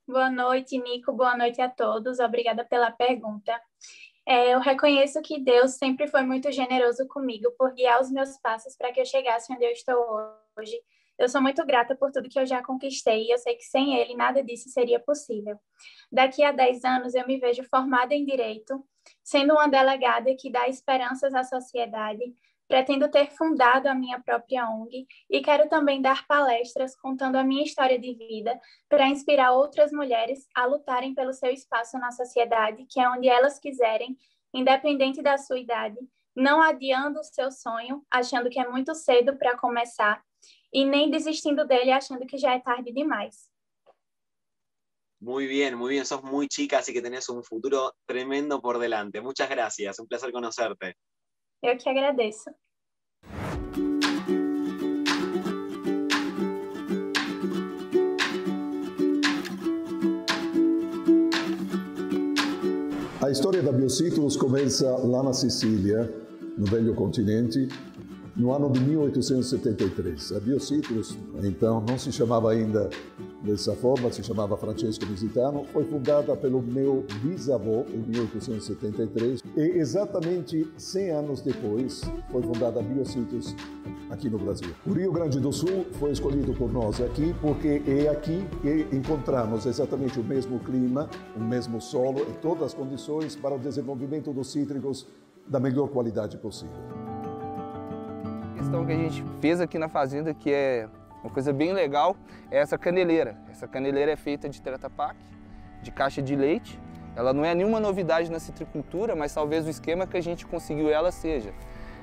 Boa noite, Nico. Boa noite a todos. Obrigada pela pergunta. É, eu reconheço que Deus sempre foi muito generoso comigo por guiar os meus passos para que eu chegasse onde eu estou hoje. Eu sou muito grata por tudo que eu já conquistei e eu sei que sem ele nada disso seria possível. Daqui a 10 anos eu me vejo formada em Direito, sendo uma delegada que dá esperanças à sociedade, pretendo ter fundado a minha própria ONG e quero também dar palestras contando a minha história de vida para inspirar outras mulheres a lutarem pelo seu espaço na sociedade, que é onde elas quiserem, independente da sua idade, não adiando o seu sonho, achando que é muito cedo para começar e nem desistindo dele achando que já é tarde demais. Muy bien, muy bien. Sos muy chica, así que tenés un futuro tremendo por delante. Muchas gracias. Un placer conocerte. Eu que agradeço. A storia da Biociclus comincia lá na Sicília, no velho continente, no ano de 1873. A Biocitrus, então, não se chamava ainda dessa forma, se chamava Francesco Visitano, foi fundada pelo meu bisavô em 1873 e exatamente 100 anos depois foi fundada a Biocitrus aqui no Brasil. O Rio Grande do Sul foi escolhido por nós aqui porque é aqui que encontramos exatamente o mesmo clima, o mesmo solo e todas as condições para o desenvolvimento dos cítricos da melhor qualidade possível. Questão que a gente fez aqui na fazenda, que é uma coisa bem legal, é essa caneleira. Essa caneleira é feita de Pak, de caixa de leite. Ela não é nenhuma novidade na citricultura, mas talvez o esquema que a gente conseguiu ela seja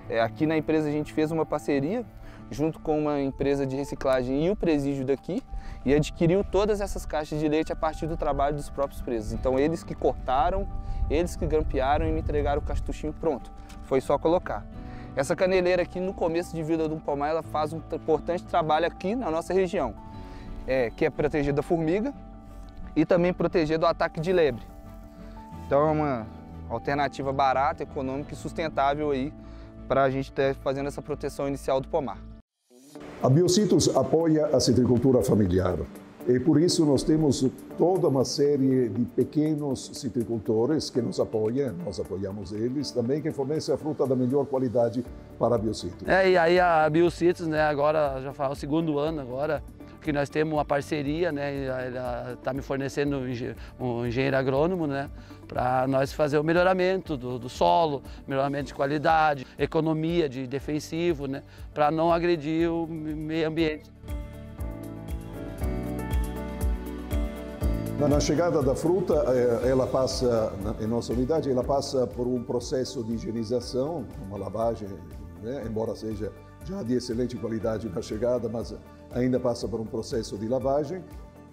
é, aqui na empresa a gente fez uma parceria junto com uma empresa de reciclagem e o presídio daqui e adquiriu todas essas caixas de leite a partir do trabalho dos próprios presos. Então eles que cortaram, eles que grampearam e me entregaram o cartuchinho pronto. Foi só colocar. Essa caneleira aqui no começo de vida do pomar, ela faz um importante trabalho aqui na nossa região, é, que é proteger da formiga e também proteger do ataque de lebre. Então é uma alternativa barata, econômica e sustentável aí para a gente estar fazendo essa proteção inicial do pomar. A Biocitos apoia a citricultura familiar e por isso nós temos toda uma série de pequenos citricultores que nos apoiam, nós apoiamos eles também, que fornecem a fruta da melhor qualidade para a Biocitos. É, e aí a Biocitos, né, agora já faz o segundo ano agora, que nós temos uma parceria, né? Ela está me fornecendo um engenheiro agrônomo, né? Para nós fazer o melhoramento do, do, solo, melhoramento de qualidade, economia de defensivo, né? Para não agredir o meio ambiente. Na chegada da fruta, eh, ela passa, em nossa unidade, ela passa por um processo de higienização, uma lavagem, né? embora seja já de excelente qualidade na chegada, mas ainda passa por um processo de lavagem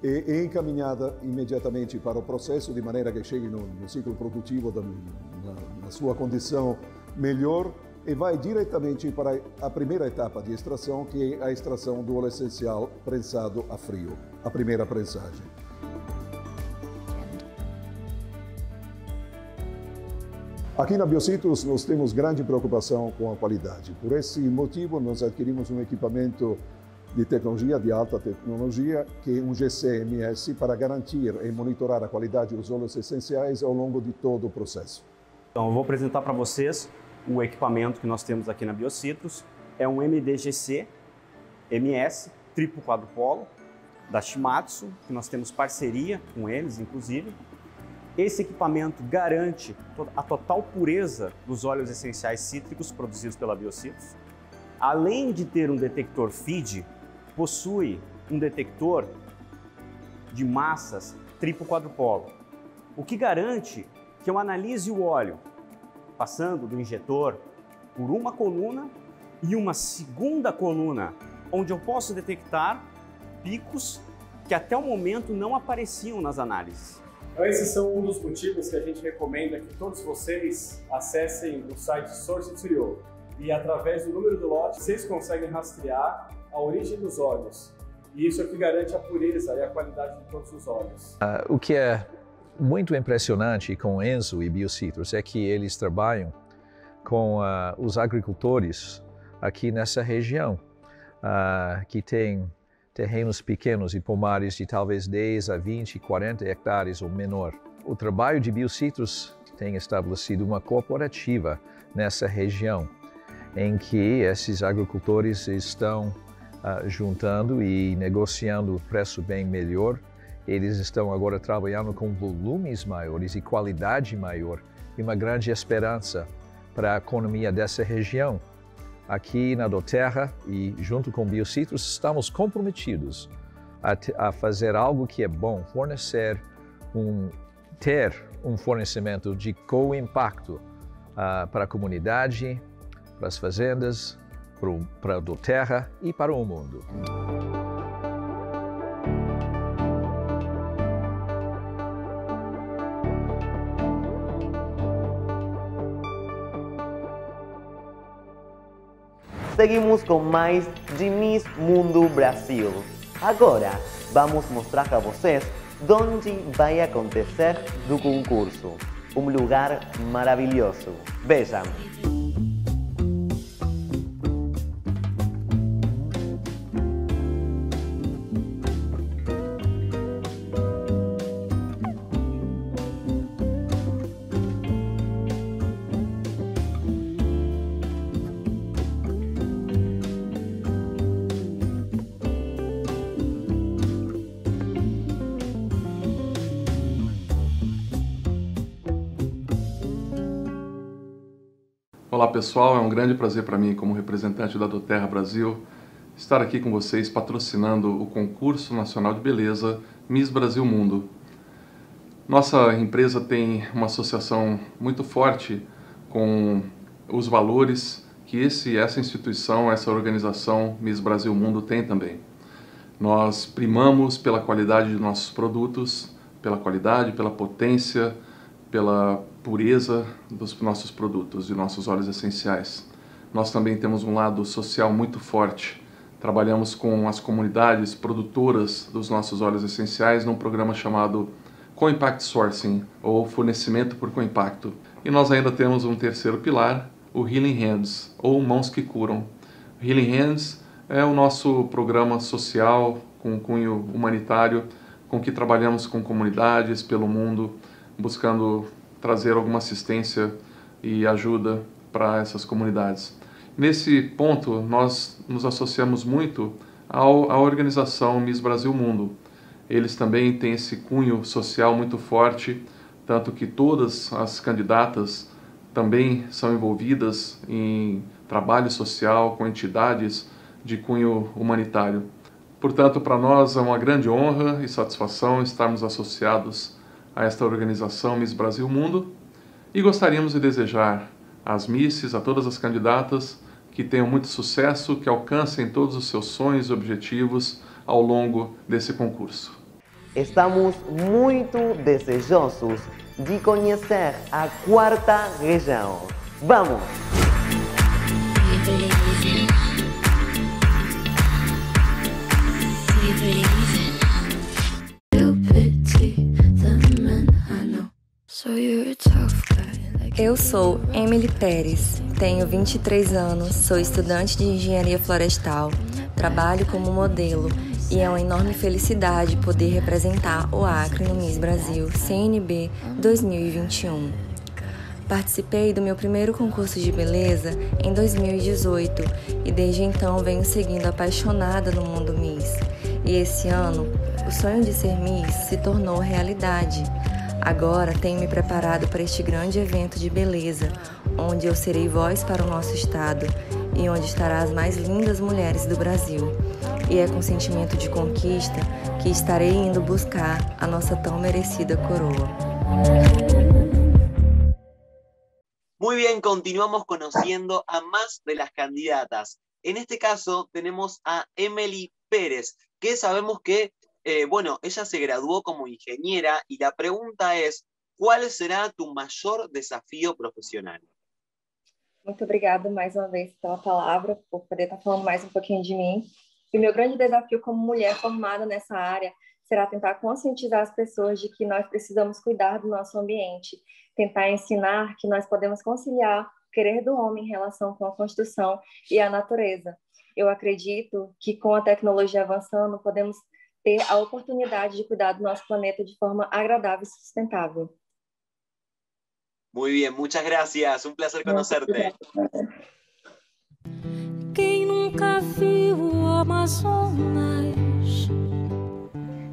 e é encaminhada imediatamente para o processo de maneira que chegue no, no ciclo produtivo da, na, na, sua condição melhor e vai diretamente para a primeira etapa de extração, que é a extração do óleo essencial prensado a frio, a primeira prensagem. Aqui na Biocitos nós temos grande preocupação com a qualidade. Por esse motivo nós adquirimos um equipamento de tecnologia, de alta tecnologia, que é um GCMS para garantir e monitorar a qualidade dos óleos essenciais ao longo de todo o processo. Então, eu vou apresentar para vocês o equipamento que nós temos aqui na Biocitrus. É um MDGC MS triplo quadrupolo da Shimatsu, que nós temos parceria com eles, inclusive. Esse equipamento garante a total pureza dos óleos essenciais cítricos produzidos pela Biocitrus. Além de ter um detector FID, possui um detector de massas triplo quadrupolo, o que garante que eu analise o óleo passando do injetor por uma coluna e uma segunda coluna, onde eu posso detectar picos que até o momento não apareciam nas análises. Então, esses são um dos motivos que a gente recomenda que todos vocês acessem o site Source to E através do número do lote, vocês conseguem rastrear a origem dos óleos. E isso é que garante a pureza e a qualidade de todos os óleos. Uh, o que é muito impressionante com Enzo e Biocitrus é que eles trabalham com uh, os agricultores aqui nessa região, uh, que tem terrenos pequenos e pomares de talvez 10 a 20, 40 hectares ou menor. O trabalho de Biocitrus tem estabelecido uma cooperativa nessa região, em que esses agricultores estão uh, juntando e negociando o preço bem melhor. Eles estão agora trabalhando com volumes maiores e qualidade maior e uma grande esperança para a economia dessa região. Aqui na Doterra e junto com Biocitrus estamos comprometidos a, a fazer algo que é bom, fornecer um ter um fornecimento de co-impacto uh, para a comunidade, para as fazendas, para a terra e para o mundo. Seguimos com mais de Miss Mundo Brasil. Agora, vamos mostrar para vocês onde vai acontecer o concurso. Um lugar maravilhoso. Vejam! Olá pessoal, é um grande prazer para mim, como representante da Doterra Brasil, estar aqui com vocês patrocinando o concurso nacional de beleza Miss Brasil Mundo. Nossa empresa tem uma associação muito forte com os valores que esse, essa instituição, essa organização Miss Brasil Mundo tem também. Nós primamos pela qualidade de nossos produtos, pela qualidade, pela potência, pela pureza dos nossos produtos, de nossos óleos essenciais. Nós também temos um lado social muito forte. Trabalhamos com as comunidades produtoras dos nossos óleos essenciais num programa chamado Co-Impact Sourcing, ou fornecimento por co-impacto. E nós ainda temos um terceiro pilar, o Healing Hands, ou Mãos que Curam. Healing Hands é o nosso programa social com cunho humanitário, com que trabalhamos com comunidades pelo mundo, buscando trazer alguma assistência e ajuda para essas comunidades. Nesse ponto, nós nos associamos muito ao, à organização Miss Brasil Mundo. Eles também têm esse cunho social muito forte, tanto que todas as candidatas também são envolvidas em trabalho social com entidades de cunho humanitário. Portanto, para nós é uma grande honra e satisfação estarmos associados a esta organização Miss Brasil Mundo e gostaríamos de desejar às misses, a todas as candidatas, que tenham muito sucesso, que alcancem todos os seus sonhos e objetivos ao longo desse concurso. Estamos muito desejosos de conhecer a quarta região. Vamos! Eu sou Emily Pérez, tenho 23 anos, sou estudante de engenharia florestal, trabalho como modelo e é uma enorme felicidade poder representar o Acre no Miss Brasil CNB 2021. Participei do meu primeiro concurso de beleza em 2018 e desde então venho seguindo apaixonada no mundo Miss. E esse ano, o sonho de ser Miss se tornou realidade. Agora tenho me preparado para este grande evento de beleza, onde eu serei voz para o nosso estado e onde estará as mais lindas mulheres do Brasil. E é com sentimento de conquista que estarei indo buscar a nossa tão merecida coroa. Muy bien, continuamos conociendo a más de las candidatas. En este caso tenemos a Emily Pérez, que sabemos que Eh, bueno, ella se graduó como ingeniera y la pregunta es, ¿cuál será tu maior desafio profissional? Muito obrigada mais uma vez pela palavra, por poder estar falando mais um pouquinho de mim. E meu grande desafio como mulher formada nessa área será tentar conscientizar as pessoas de que nós precisamos cuidar do nosso ambiente, tentar ensinar que nós podemos conciliar o querer do homem em relação com a construção e a natureza. Eu acredito que com a tecnologia avançando, podemos ter a oportunidade de cuidar do nosso planeta de forma agradável e sustentável. Muy bien, muchas gracias. Un placer conocerte. Quem nunca viu o Amazonas?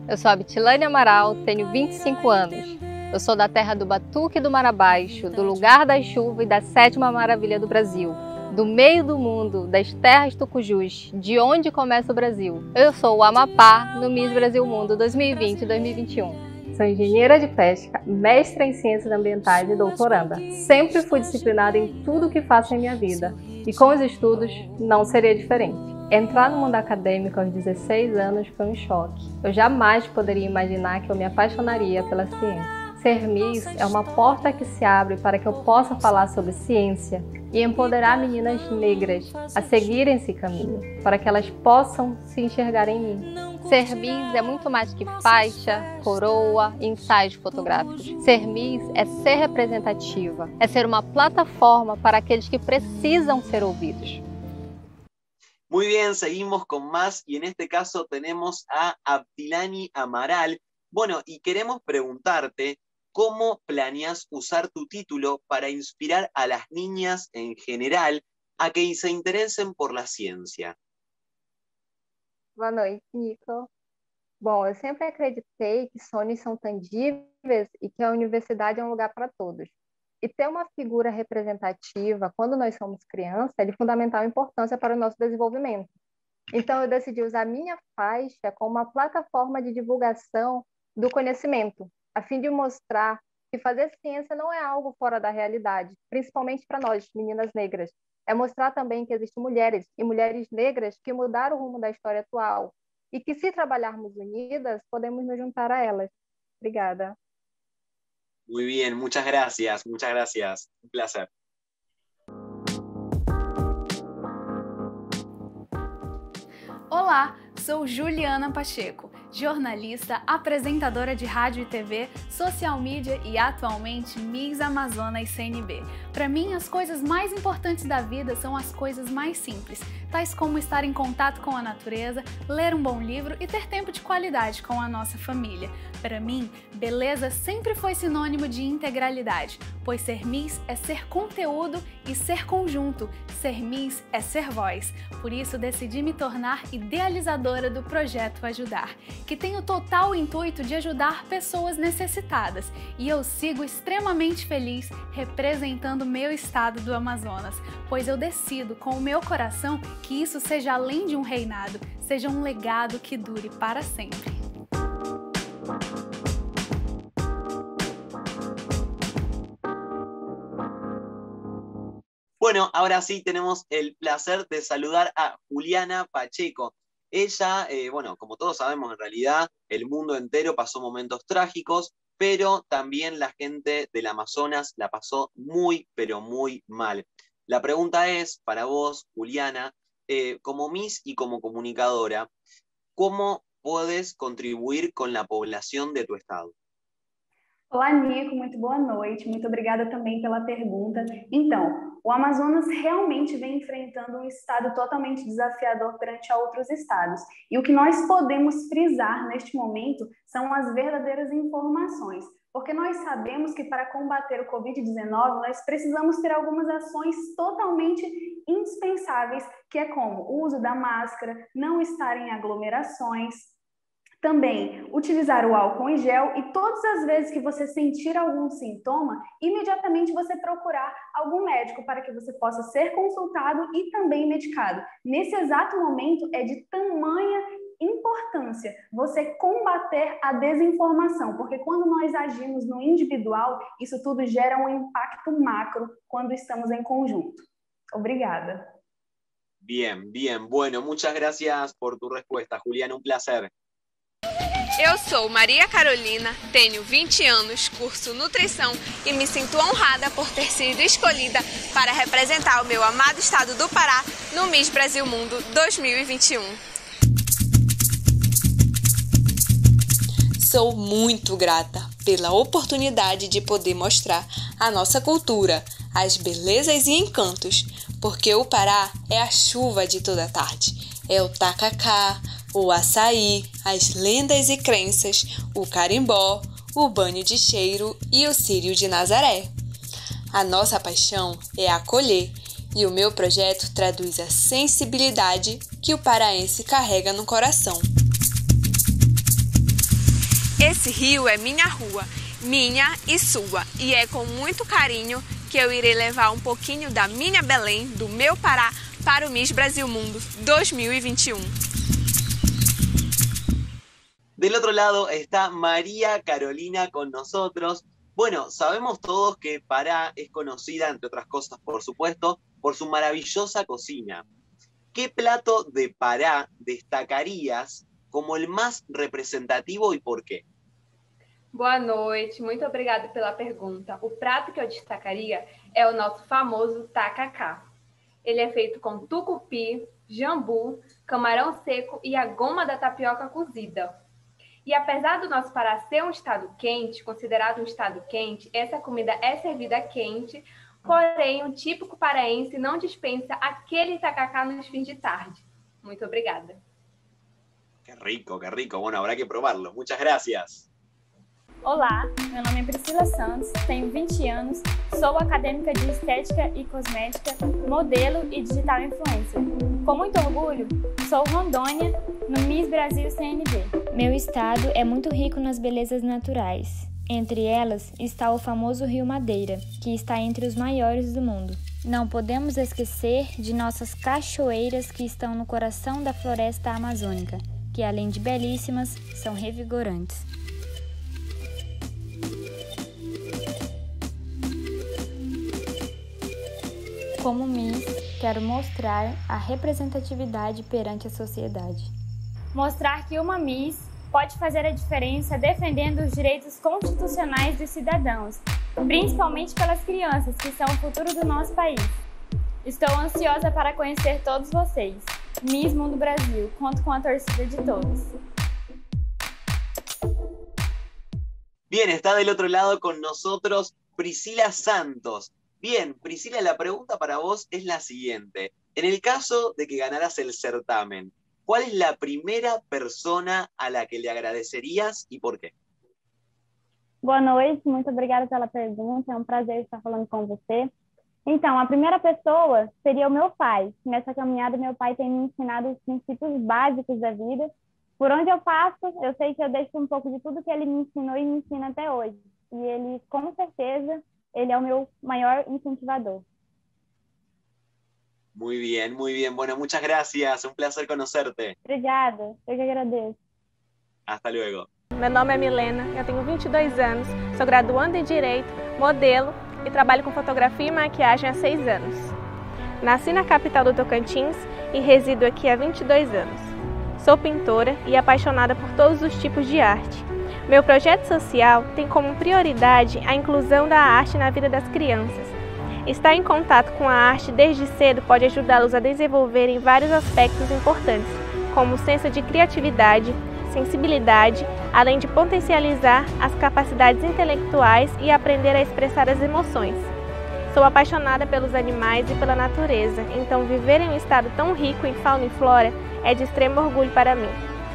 Eu sou a Bitilane Amaral, tenho 25 anos. Eu sou da terra do Batuque do Mar Abaixo, do lugar da chuva e da sétima maravilha do Brasil do meio do mundo, das terras tucujus, de onde começa o Brasil. Eu sou o Amapá no Miss Brasil Mundo 2020-2021. Sou engenheira de pesca, mestra em ciências ambientais e doutoranda. Sempre fui disciplinada em tudo que faço em minha vida e com os estudos não seria diferente. Entrar no mundo acadêmico aos 16 anos foi um choque. Eu jamais poderia imaginar que eu me apaixonaria pela ciência. Ser Miss é uma porta que se abre para que eu possa falar sobre ciência e empoderar meninas negras a seguirem esse caminho, para que elas possam se enxergar em mim. Ser Miss é muito mais que faixa, coroa e ensaios fotográficos. Ser Miss é ser representativa, é ser uma plataforma para aqueles que precisam ser ouvidos. Muy bien, seguimos con más y en este caso tenemos a Abdilani Amaral. Bueno, y queremos preguntarte cómo planeas usar tu título para inspirar a las niñas en general a que se interesen por la ciência. Boa noite, Nico. Bom, eu sempre acreditei que sonhos são tangíveis e que a universidade é um lugar para todos. E ter uma figura representativa quando nós somos crianças é de fundamental importância para o nosso desenvolvimento. Então, eu decidi usar minha faixa como uma plataforma de divulgação do conhecimento, a fim de mostrar que fazer ciência não é algo fora da realidade, principalmente para nós, meninas negras. É mostrar também que existem mulheres e mulheres negras que mudaram o rumo da história atual e que, se trabalharmos unidas, podemos nos juntar a elas. Obrigada. Muy bien, muchas gracias, muchas gracias. Un placer. Olá, sou Juliana Pacheco, jornalista, apresentadora de rádio e TV, social media e atualmente Miss Amazonas CNB. Para mim, as coisas mais importantes da vida são as coisas mais simples, tais como estar em contato com a natureza, ler um bom livro e ter tempo de qualidade com a nossa família. Para mim, beleza sempre foi sinônimo de integralidade, pois ser Miss é ser conteúdo e ser conjunto. Ser Miss é ser voz. Por isso, decidi me tornar idealizadora do projeto Ajudar, que tem o total intuito de ajudar pessoas necessitadas. E eu sigo extremamente feliz representando meu estado do Amazonas, pois eu decido com o meu coração que isso seja além de um reinado, seja um legado que dure para sempre. Bueno, ahora sí tenemos el placer de saludar a Juliana Pacheco. Ella, eh, bueno, como todos sabemos, en realidad el mundo entero pasó momentos trágicos, pero también la gente del Amazonas la pasó muy, pero muy mal. La pregunta es, para vos, Juliana, eh, como Miss y como comunicadora, ¿cómo puedes contribuir con la población de tu estado? Olá, Nico, muito boa noite. Muito obrigada também pela pergunta. Então, o Amazonas realmente vem enfrentando um estado totalmente desafiador perante a outros estados. E o que nós podemos frisar neste momento são as verdadeiras informações. Porque nós sabemos que para combater o Covid-19, nós precisamos ter algumas ações totalmente indispensáveis, que é como o uso da máscara, não estar em aglomerações, também utilizar o álcool em gel e todas as vezes que você sentir algum sintoma, imediatamente você procurar algum médico para que você possa ser consultado e também medicado. Nesse exato momento é de tamanha importância você combater a desinformação, porque quando nós agimos no individual, isso tudo gera um impacto macro quando estamos em conjunto. Obrigada. Bien, bien. Bueno, muchas gracias por tu respuesta, Juliana. Un placer. Eu sou Maria Carolina, tenho 20 anos, curso nutrição e me sinto honrada por ter sido escolhida para representar o meu amado estado do Pará no Miss Brasil Mundo 2021. Sou muito grata pela oportunidade de poder mostrar a nossa cultura, as belezas e encantos, porque o Pará é a chuva de toda tarde, é o tacacá, o açaí, as lendas e crenças, o carimbó, o banho de cheiro e o círio de Nazaré. A nossa paixão é acolher e o meu projeto traduz a sensibilidade que o paraense carrega no coração. Esse rio é minha rua, minha e sua, e é com muito carinho que eu irei levar um pouquinho da minha Belém, do meu Pará, para o Miss Brasil Mundo 2021. Del otro lado está María Carolina con nosotros. Bueno, sabemos todos que Pará es conocida, entre otras cosas, por supuesto, por su maravillosa cocina. ¿Qué plato de Pará destacarías como el más representativo e por quê? Boa noite, muito obrigada pela pergunta. O prato que eu destacaria é o nosso famoso tacacá. Ele é feito com tucupi, jambu, camarão seco e a goma da tapioca cozida. E apesar do nosso Pará ser um estado quente, considerado um estado quente, essa comida é servida quente, porém o típico paraense não dispensa aquele tacacá nos fins de tarde. Muito obrigada. Qué rico, qué rico. Bueno, habrá que probarlo. Muchas gracias. Olá, meu nome é Priscila Santos, tenho 20 anos, sou acadêmica de Estética e Cosmética, modelo e digital influencer. Com muito orgulho, sou Rondônia no Miss Brasil CNB. Meu estado é muito rico nas belezas naturais. Entre elas está o famoso Rio Madeira, que está entre os maiores do mundo. Não podemos esquecer de nossas cachoeiras que estão no coração da floresta amazônica, que além de belíssimas, são revigorantes. Como Miss, quero mostrar a representatividade perante a sociedade. Mostrar que uma Miss pode fazer a diferença defendendo os direitos constitucionais dos cidadãos, principalmente pelas crianças, que são o futuro do nosso país. Estou ansiosa para conhecer todos vocês. Miss Mundo Brasil, conto com a torcida de todos. Bien, está del otro lado con nosotros Priscila Santos. Bien, Priscila, la pregunta para vos es la siguiente. En el caso de que ganaras el certamen, ¿cuál es la primera persona a la que le agradecerías y por quê? Boa noite, muito obrigada pela pergunta. É um prazer estar falando com você. Então, a primeira pessoa seria o meu pai. Nessa caminhada, meu pai tem me ensinado os princípios básicos da vida. Por onde eu passo, eu sei que eu deixo um pouco de tudo que ele me ensinou e me ensina até hoje. E ele, com certeza, ele é o meu maior incentivador. Muy bien, muy bien. Bueno, muchas gracias. Un placer conocerte. Obrigada, eu que agradeço. Hasta luego. Meu nome é Milena, eu tenho 22 anos, sou graduanda em Direito, modelo e trabalho com fotografia e maquiagem há 6 anos. Nasci na capital do Tocantins e resido aqui há 22 anos. Sou pintora e apaixonada por todos os tipos de arte. Meu projeto social tem como prioridade a inclusão da arte na vida das crianças. Estar em contato com a arte desde cedo pode ajudá-los a desenvolverem vários aspectos importantes, como o senso de criatividade, sensibilidade, além de potencializar as capacidades intelectuais e aprender a expressar as emoções. Sou apaixonada pelos animais e pela natureza, então viver em um estado tão rico em fauna e flora é de extremo orgulho para mim.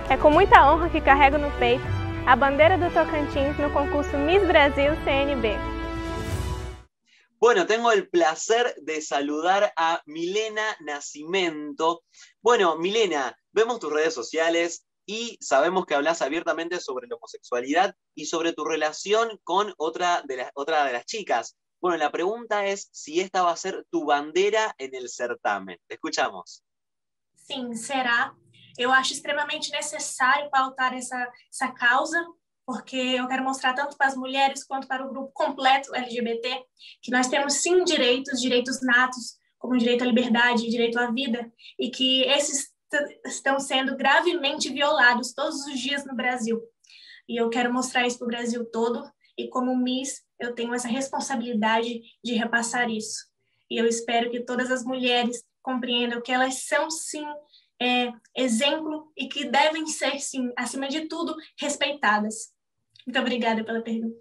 É com muita honra que carrego no peito a bandeira do Tocantins no concurso Miss Brasil CNB. Bueno, tengo el placer de saludar a Milena Nacimento. Bueno, Milena, vemos tus redes sociales y sabemos que hablas abiertamente sobre la homosexualidad y sobre tu relación con otra de, las, otra de las chicas. Bueno, la pregunta es si esta va a ser tu bandera en el certamen. Te escuchamos. Sim, será. Eu acho extremamente necessário pautar essa, essa causa, porque eu quero mostrar tanto para as mulheres quanto para o grupo completo LGBT que nós temos sim direitos, direitos natos, como direito à liberdade, direito à vida, e que esses estão sendo gravemente violados todos os dias no Brasil. E eu quero mostrar isso para o Brasil todo, e como Miss, eu tenho essa responsabilidade de repassar isso. E eu espero que todas as mulheres compreendam que elas são, sim, é, exemplo e que devem ser, sim, acima de tudo, respeitadas. Muito obrigada pela pergunta.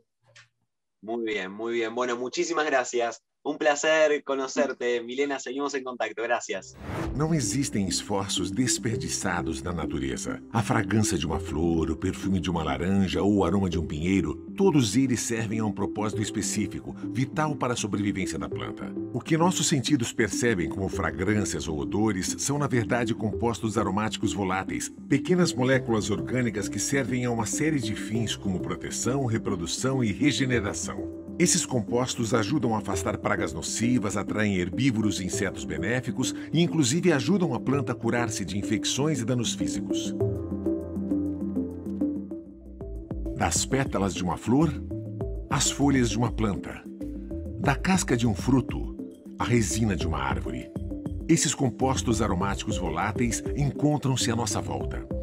Muy bien, muy bien. Bueno, muchísimas gracias. Un placer conocerte, Milena. Seguimos en contacto. Gracias. Não existem esforços desperdiçados na natureza. A fragrância de uma flor, o perfume de uma laranja ou o aroma de um pinheiro, todos eles servem a um propósito específico, vital para a sobrevivência da planta. O que nossos sentidos percebem como fragrâncias ou odores são, na verdade, compostos aromáticos voláteis, pequenas moléculas orgânicas que servem a uma série de fins como proteção, reprodução e regeneração. Esses compostos ajudam a afastar pragas nocivas, atraem herbívoros e insetos benéficos e, inclusive, ajudam a planta a curar-se de infecções e danos físicos. Das pétalas de uma flor, às folhas de uma planta. Da casca de um fruto, à resina de uma árvore. Esses compostos aromáticos voláteis encontram-se à nossa volta.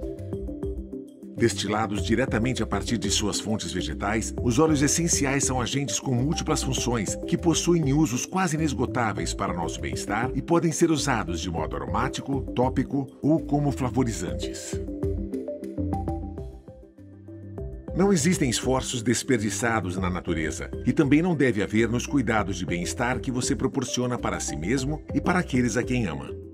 Destilados diretamente a partir de suas fontes vegetais, os óleos essenciais são agentes com múltiplas funções que possuem usos quase inesgotáveis para nosso bem-estar e podem ser usados de modo aromático, tópico ou como flavorizantes. Não existem esforços desperdiçados na natureza e também não deve haver nos cuidados de bem-estar que você proporciona para si mesmo e para aqueles a quem ama.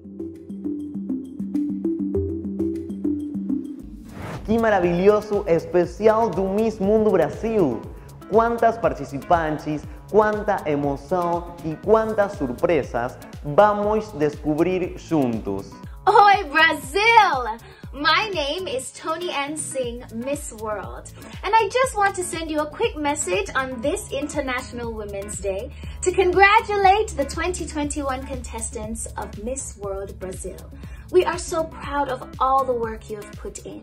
Que maravilhoso especial do Miss Mundo Brasil! Quantas participantes, quanta emoção e quantas surpresas vamos descobrir juntos! Oi, Brasil! My name is Tony Ann Singh, Miss World, and I just want to send you a quick message on this International Women's Day to congratulate the 2021 contestants of Miss World Brazil. We are so proud of all the work you have put in.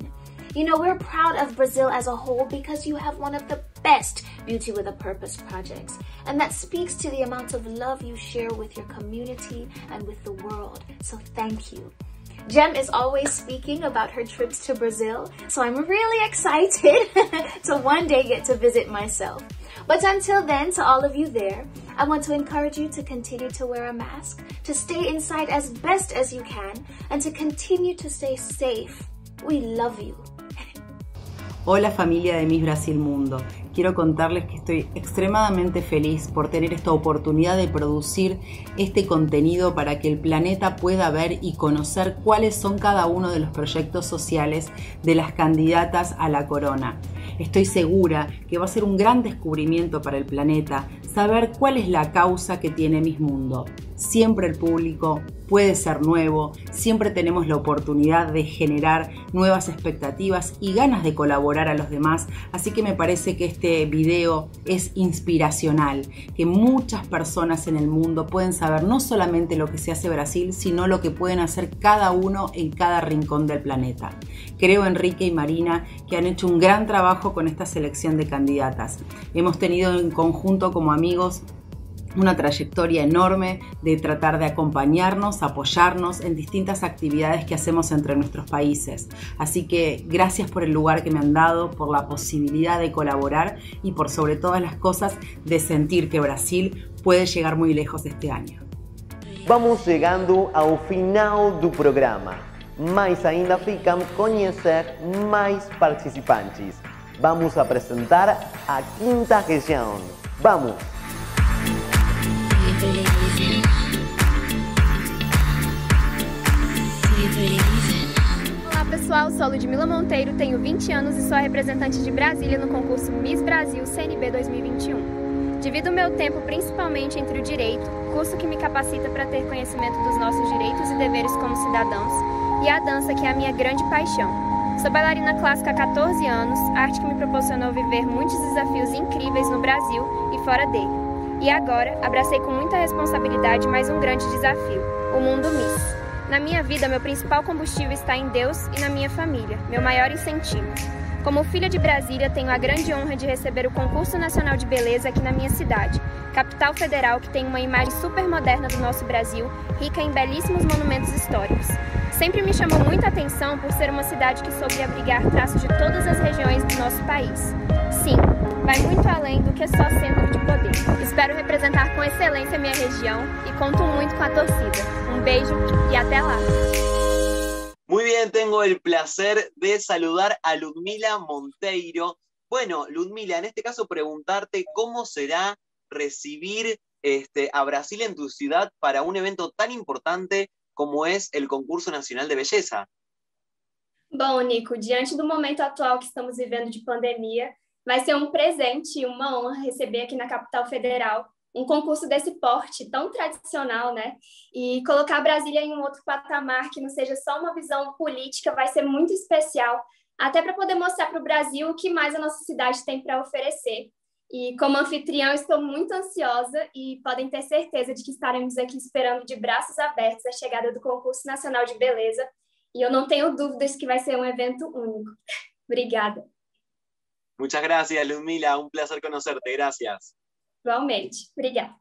You know, we're proud of Brazil as a whole because you have one of the best Beauty with a Purpose projects. And that speaks to the amount of love you share with your community and with the world. So thank you. Jem is always speaking about her trips to Brazil, so I'm really excited to one day get to visit myself. But until then, to all of you there, I want to encourage you to continue to wear a mask, to stay inside as best as you can, and to continue to stay safe. We love you. Hola familia de Miss Brasil Mundo. Quiero contarles que estoy extremadamente feliz por tener esta oportunidad de producir este contenido para que el planeta pueda ver y conocer cuáles son cada uno de los proyectos sociales de las candidatas a la corona. Estoy segura que va a ser un gran descubrimiento para el planeta saber cuál es la causa que tiene Miss Mundo. Siempre el público puede ser nuevo, siempre tenemos la oportunidad de generar nuevas expectativas y ganas de colaborar a los demás, así que me parece que este video es inspiracional, que muchas personas en el mundo pueden saber no solamente lo que se hace Brasil, sino lo que pueden hacer cada uno en cada rincón del planeta. Creo Enrique y Marina que han hecho un gran trabajo con esta selección de candidatas. Hemos tenido en conjunto como amigos una trayectoria enorme de tratar de acompañarnos, apoyarnos en distintas actividades que hacemos entre nuestros países. Así que gracias por el lugar que me han dado, por la posibilidad de colaborar y por sobre todas las cosas de sentir que Brasil puede llegar muy lejos este año. Vamos llegando ao final do programa, mas ainda ficam conhecer mais participantes. Vamos apresentar a quinta região. Vamos! Olá pessoal, sou Ludmila Monteiro, tenho 20 anos e sou a representante de Brasília no concurso Miss Brasil CNB 2021. Divido meu tempo principalmente entre o direito, curso que me capacita para ter conhecimento dos nossos direitos e deveres como cidadãos, e a dança, que é a minha grande paixão. Sou bailarina clássica há 14 anos, arte que me proporcionou viver muitos desafios incríveis no Brasil e fora dele. E agora, abracei com muita responsabilidade mais um grande desafio: o mundo Miss. Na minha vida, meu principal combustível está em Deus e na minha família, meu maior incentivo. Como filha de Brasília, tenho a grande honra de receber o Concurso Nacional de Beleza aqui na minha cidade, capital federal que tem uma imagem super moderna do nosso Brasil, rica em belíssimos monumentos históricos. Sempre me chamou muita atenção por ser uma cidade que soube abrigar traços de todas as regiões do nosso país. Sim, vai muito além do que só centro de poder. Espero representar com excelência minha região e conto muito com a torcida. Um beijo y hasta lá. Muy bien, tengo el placer de saludar a Ludmila Monteiro. Bueno, Ludmila, en este caso preguntarte cómo será recibir este, a Brasil en tu ciudad para un evento tan importante como es el concurso nacional de belleza. Bom, Nico, diante do momento atual que estamos vivendo de pandemia, vai ser um presente e uma honra receber aqui na capital federal um concurso desse porte tão tradicional, né? E colocar Brasília em um outro patamar que não seja só uma visão política vai ser muito especial, até para poder mostrar para o Brasil o que mais a nossa cidade tem para oferecer. E como anfitrião, estou muito ansiosa e podem ter certeza de que estaremos aqui esperando de braços abertos a chegada do concurso nacional de beleza. E eu não tenho dúvidas que vai ser um evento único. Obrigada. Muchas gracias, Ludmila. Un placer conocerte. Gracias. Igualmente. Obrigada.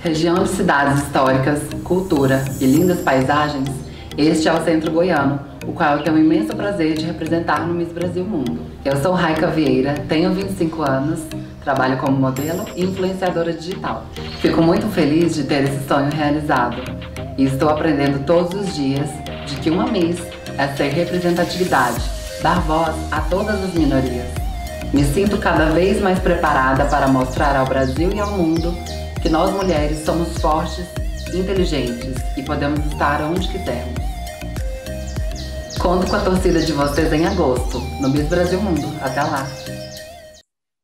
Região de cidades históricas, cultura e lindas paisagens, este é o Centro Goiano, o qual eu tenho o imenso prazer de representar no Miss Brasil Mundo. Eu sou Raika Vieira, tenho 25 anos, trabalho como modelo e influenciadora digital. Fico muito feliz de ter esse sonho realizado e estou aprendendo todos os dias de que uma Miss é ser representatividade, dar voz a todas as minorias. Me sinto cada vez mais preparada para mostrar ao Brasil e ao mundo que nós mulheres somos fortes, inteligentes e podemos estar onde quisermos. Conto com a torcida de vocês em agosto, no Miss Brasil Mundo. Até lá!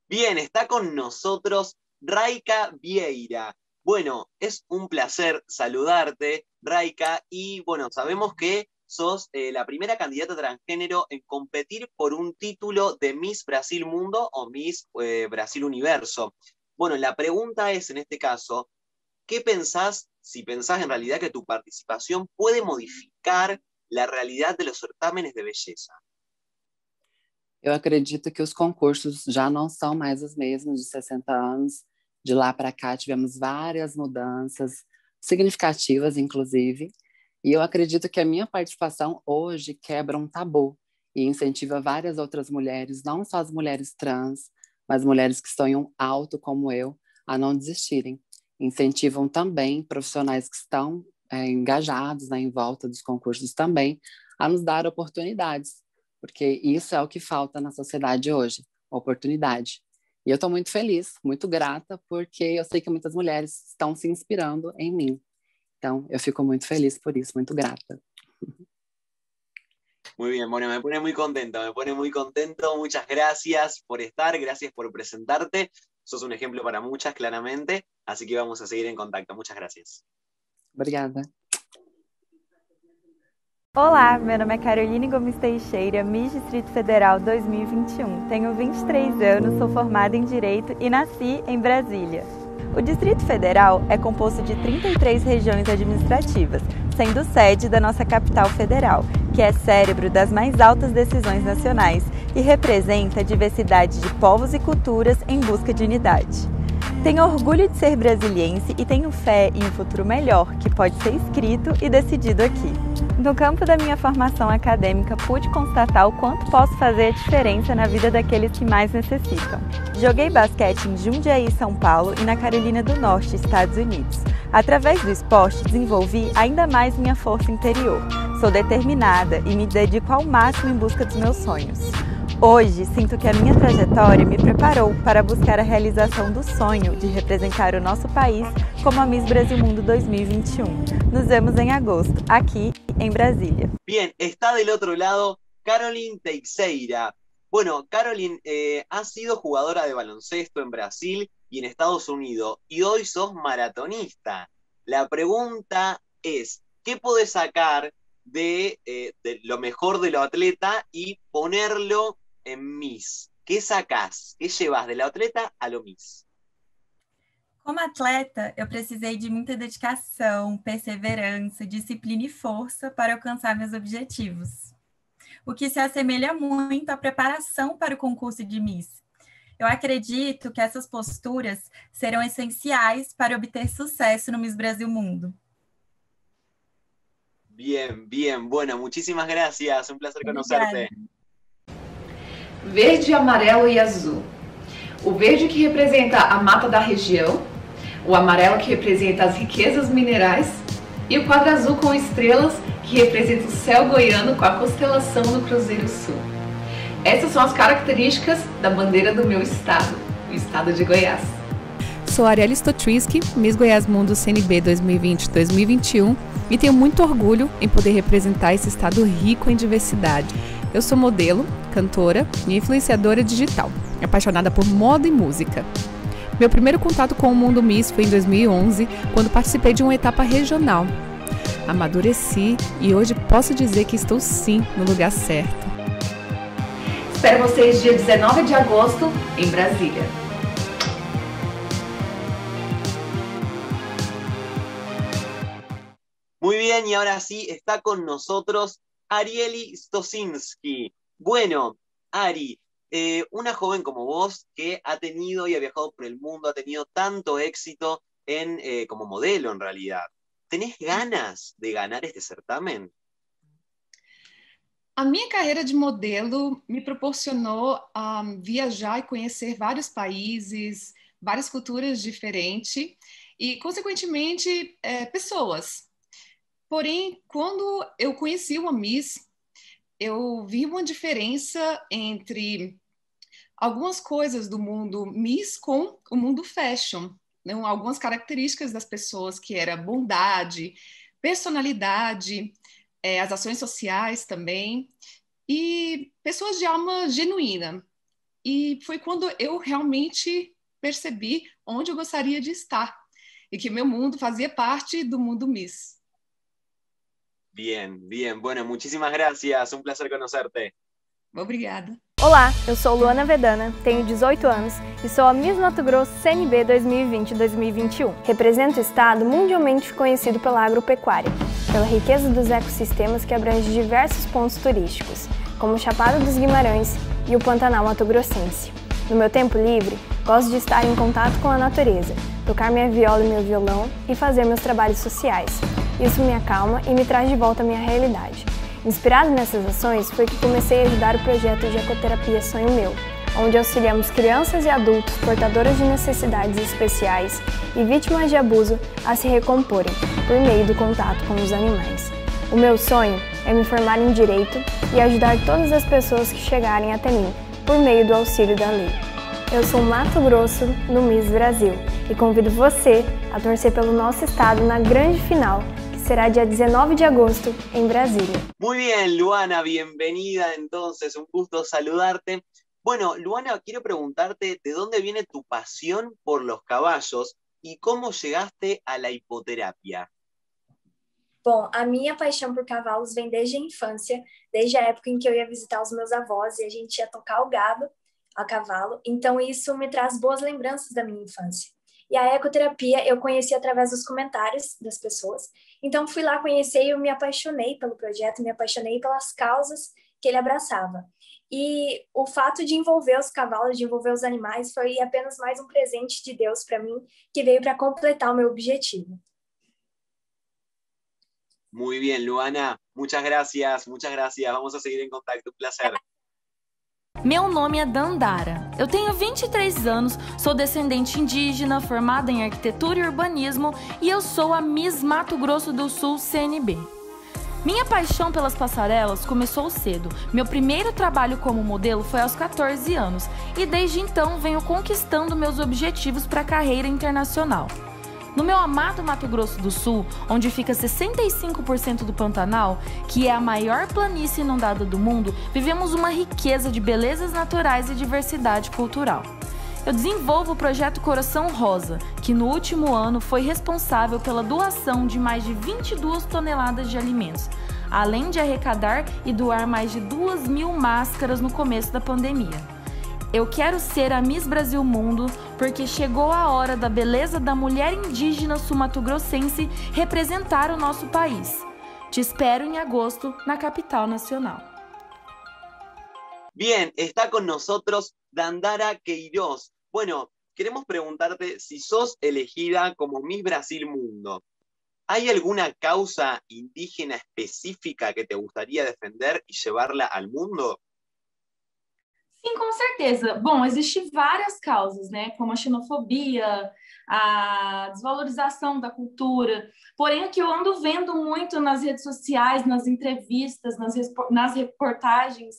Bien, está con nosotros Raika Vieira. Bueno, es un placer saludarte. Raika, y bueno, sabemos que eh, la primera candidata transgénero en competir por un título de Miss Brasil Mundo o Miss eh, Brasil Universo. Bueno, la pregunta es, en este caso, ¿qué pensás, si pensás en realidad que tu participación puede modificar la realidad de los certámenes de belleza? Eu acredito que os concursos já não são mais os mesmos de 60 anos. De lá para cá tivemos várias mudanças, significativas, inclusive. E eu acredito que a minha participação hoje quebra um tabu e incentiva várias outras mulheres, não só as mulheres trans, mas mulheres que um alto como eu, a não desistirem. Incentivam também profissionais que estão é, engajados né, em volta dos concursos também a nos dar oportunidades porque isso é o que falta na sociedade hoje, oportunidade. E eu estou muito feliz, muito grata, porque eu sei que muitas mulheres estão se inspirando em mim. Então, eu fico muito feliz por isso, muito grata. Muy bien, bueno, me pone muy contento, me pone muy contento. Muchas gracias por estar, gracias por presentarte. Sos un ejemplo para muchas, claramente. Así que vamos a seguir en contacto. Muchas gracias. Obrigada. Olá, meu nome é Caroline Gomes Teixeira, Miss Distrito Federal 2021. Tenho 23 anos, sou formada em Direito e nasci em Brasília. O Distrito Federal é composto de 33 regiões administrativas, sendo sede da nossa capital federal, que é cérebro das mais altas decisões nacionais e representa a diversidade de povos e culturas em busca de unidade. Tenho orgulho de ser brasiliense e tenho fé em um futuro melhor que pode ser escrito e decidido aqui. No campo da minha formação acadêmica, pude constatar o quanto posso fazer a diferença na vida daqueles que mais necessitam. Joguei basquete em Jundiaí, São Paulo e na Carolina do Norte, Estados Unidos. Através do esporte, desenvolvi ainda mais minha força interior. Sou determinada e me dedico ao máximo em busca dos meus sonhos. Hoje, sinto que a minha trajetória me preparou para buscar a realização do sonho de representar o nosso país como a Miss Brasil Mundo 2021. Nos vemos em agosto, aqui en Brasilia. Bien, está del otro lado Caroline Teixeira. Bueno, Caroline, eh, has sido jugadora de baloncesto en Brasil y en Estados Unidos y hoy sos maratonista. La pregunta es, ¿qué podés sacar de, eh, de lo mejor de lo atleta y ponerlo en Miss? ¿Qué sacás? ¿Qué llevas de la atleta a lo Miss? Como atleta, eu precisei de muita dedicação, perseverança, disciplina e força para alcançar meus objetivos. O que se assemelha muito à preparação para o concurso de Miss. Eu acredito que essas posturas serão essenciais para obter sucesso no Miss Brasil Mundo. Bien, bien. Bueno, muchísimas gracias. Un placer conocerte. Verde, amarelo e azul. O verde que representa a mata da região, o amarelo que representa as riquezas minerais e o quadro azul com estrelas que representa o céu goiano com a constelação do Cruzeiro Sul. Essas são as características da bandeira do meu estado, o estado de Goiás. Sou Arielle Stotrisky, Miss Goiás Mundo CNB 2020-2021 e tenho muito orgulho em poder representar esse estado rico em diversidade. Eu sou modelo, cantora e influenciadora digital, apaixonada por moda e música. Meu primeiro contato com o mundo Miss foi em 2011, quando participei de uma etapa regional. Amadureci e hoje posso dizer que estou sim no lugar certo. Espero vocês dia 19 de agosto em Brasília. Muy bien, y ahora sí está con nosotros Arieli Stosinski. Bueno, Ari, eh, una joven como vos que ha tenido y ha viajado por el mundo, ha tenido tanto éxito en, eh, como modelo en realidad. ¿Tenés ganas de ganar este certamen? A minha carreira de modelo me proporcionou um, viajar e conhecer vários países, várias culturas diferentes e, consequentemente, é, pessoas. Porém, quando eu conheci uma Miss, eu vi uma diferença entre algumas coisas do mundo Miss com o mundo fashion, né? algumas características das pessoas que era bondade, personalidade, é, as ações sociais também e pessoas de alma genuína. E foi quando eu realmente percebi onde eu gostaria de estar e que meu mundo fazia parte do mundo Miss. Bien, bien. Bueno, muchísimas gracias. Un placer conocerte. Obrigada. Olá, eu sou Luana Vedana, tenho 18 anos e sou a Miss Mato Grosso CNB 2020-2021. Represento o estado mundialmente conhecido pela agropecuária, pela riqueza dos ecossistemas que abrange diversos pontos turísticos, como Chapada dos Guimarães e o Pantanal Mato Grossense. No meu tempo livre, gosto de estar em contato com a natureza, tocar minha viola e meu violão e fazer meus trabalhos sociais. Isso me acalma e me traz de volta à minha realidade. Inspirado nessas ações foi que comecei a ajudar o projeto de Ecoterapia Sonho Meu, onde auxiliamos crianças e adultos portadoras de necessidades especiais e vítimas de abuso a se recomporem por meio do contato com os animais. O meu sonho é me formar em direito e ajudar todas as pessoas que chegarem até mim por meio do auxílio da lei. Eu sou Mato Grosso no Miss Brasil e convido você a torcer pelo nosso estado na grande final será dia 19 de agosto en Brasilia. Muy bien, Luana, bienvenida entonces, un gusto saludarte. Bueno, Luana, quiero preguntarte de dónde viene tu pasión por los caballos e como chegaste à la hipoterapia. Bom, a minha paixão por cavalos vem desde a infância, desde a época em que eu ia visitar os meus avós e a gente ia tocar o gado a cavalo. Então, isso me traz boas lembranças da minha infância. E a ecoterapia eu conheci através dos comentários das pessoas. Então fui lá conhecer e eu me apaixonei pelo projeto, me apaixonei pelas causas que ele abraçava. E o fato de envolver os cavalos, de envolver os animais, foi apenas mais um presente de Deus para mim, que veio para completar o meu objetivo. Muy bien, Luana. Muchas gracias, muchas gracias. Vamos a seguir en contacto. Un placer. Meu nome é Dandara. Eu tenho 23 anos, sou descendente indígena, formada em arquitetura e urbanismo e eu sou a Miss Mato Grosso do Sul CNB. Minha paixão pelas passarelas começou cedo. Meu primeiro trabalho como modelo foi aos 14 anos e desde então venho conquistando meus objetivos para a carreira internacional. No meu amado Mato Grosso do Sul, onde fica 65% do Pantanal, que é a maior planície inundada do mundo, vivemos uma riqueza de belezas naturais e diversidade cultural. Eu desenvolvo o projeto Coração Rosa, que no último ano foi responsável pela doação de mais de 22 toneladas de alimentos, além de arrecadar e doar mais de 2 mil máscaras no começo da pandemia. Eu quero ser a Miss Brasil Mundo porque chegou a hora da beleza da mulher indígena sumatogrossense representar o nosso país. Te espero em agosto na capital nacional. Bien, está con nosotros Dandara Queiroz. Bueno, queremos preguntarte si sos elegida como Miss Brasil Mundo. ¿Hay alguna causa indígena específica que te gustaría defender y llevarla al mundo? Sim, com certeza. Bom, existem várias causas, né? Como a xenofobia, a desvalorização da cultura. Porém, o que eu ando vendo muito nas redes sociais, nas entrevistas, nas, nas reportagens,